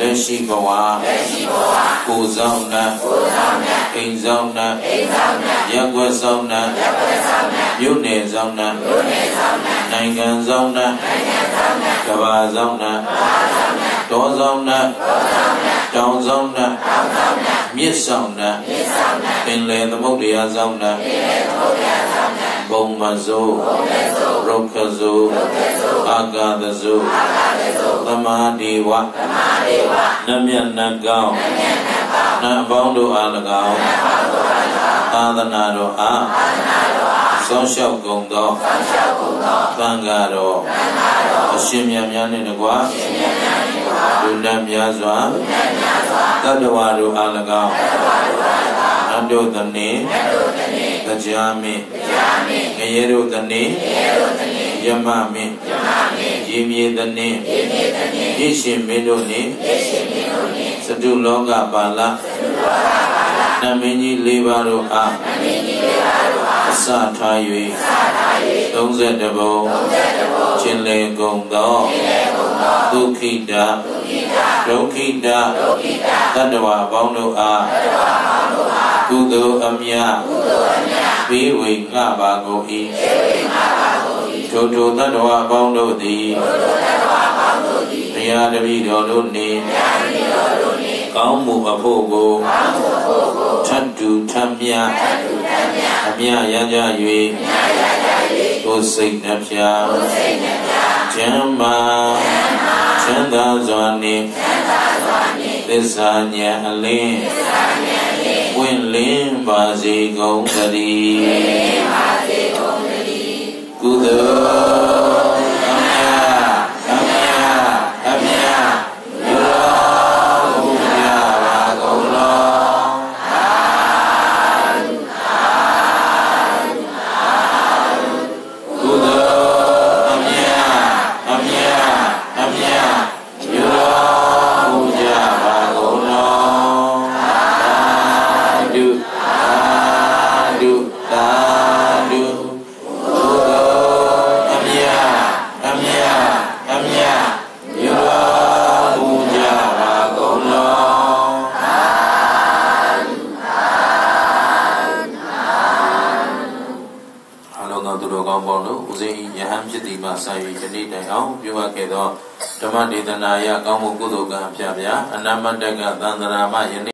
လက်ရှိဘဝကိုယ်ဆောင်နာအိမ်ဆောင်နာရက်ွယ်ဆောင်နာမြို့နယ်ဆောင်နာနိုင်ငံဆောင်နာကဘာဆောင်နာတောဆောင်နာတောင်ဆောင်နာမြစ်ဆောင်နာပင်လယ်သမုဒ္ဒရာဆောင်နာဘုံမဇိုးရုက္ခဇိုးအာဂါသဇိုးသ မာဓိဝနမြတ်နကောင်းနတ်ပေါင်းတို့အား၎င်းသာသနာတော်အားဆောင်းလျှောက်ကုန်သောသံဃာတော်အရှင်မြတ်များနှင့်တကွာလူနတ်များစွာတတ္တဝါတို့အား၎င်းနတ်တို့တနည်းတရားမင်းငရေတို့တနည်းယမမင်း ရေမြေတနည်းရေရှင်မင်းတို့နှင့်စတုလောကပါဠနမင်းကြီး၄ပါးတို့အားအစထား၍32ဘုံချင်းလေကုန်သောဒုခိတဒုခိတတတ္တဝါအပေါင်းတို့အားကုသိုလ်အမြတ်ဘေးဝေငှပါကုန်၏ ထိုထိုတတ္တဝါအပေါင်းတို့သည်ဘုရားတပည့်တော်တို့နှင့်ကောင်းမှုအဖို့ကိုထတ်တူထမ်းမြအမြရကြ၍ကိုယ်စိတ်နှဖျားကျမ်းမာချမ်းသာစွာနှင့်သစ္စာဉာဏ်အလင်းဝင့်လင်းပါစေကုန်သတည်း ကု ဒေသနာယကောင်းမှုကုသိုလ်ကံအဖျားဖျားအနမတ္တကသန္တရာမယနေ့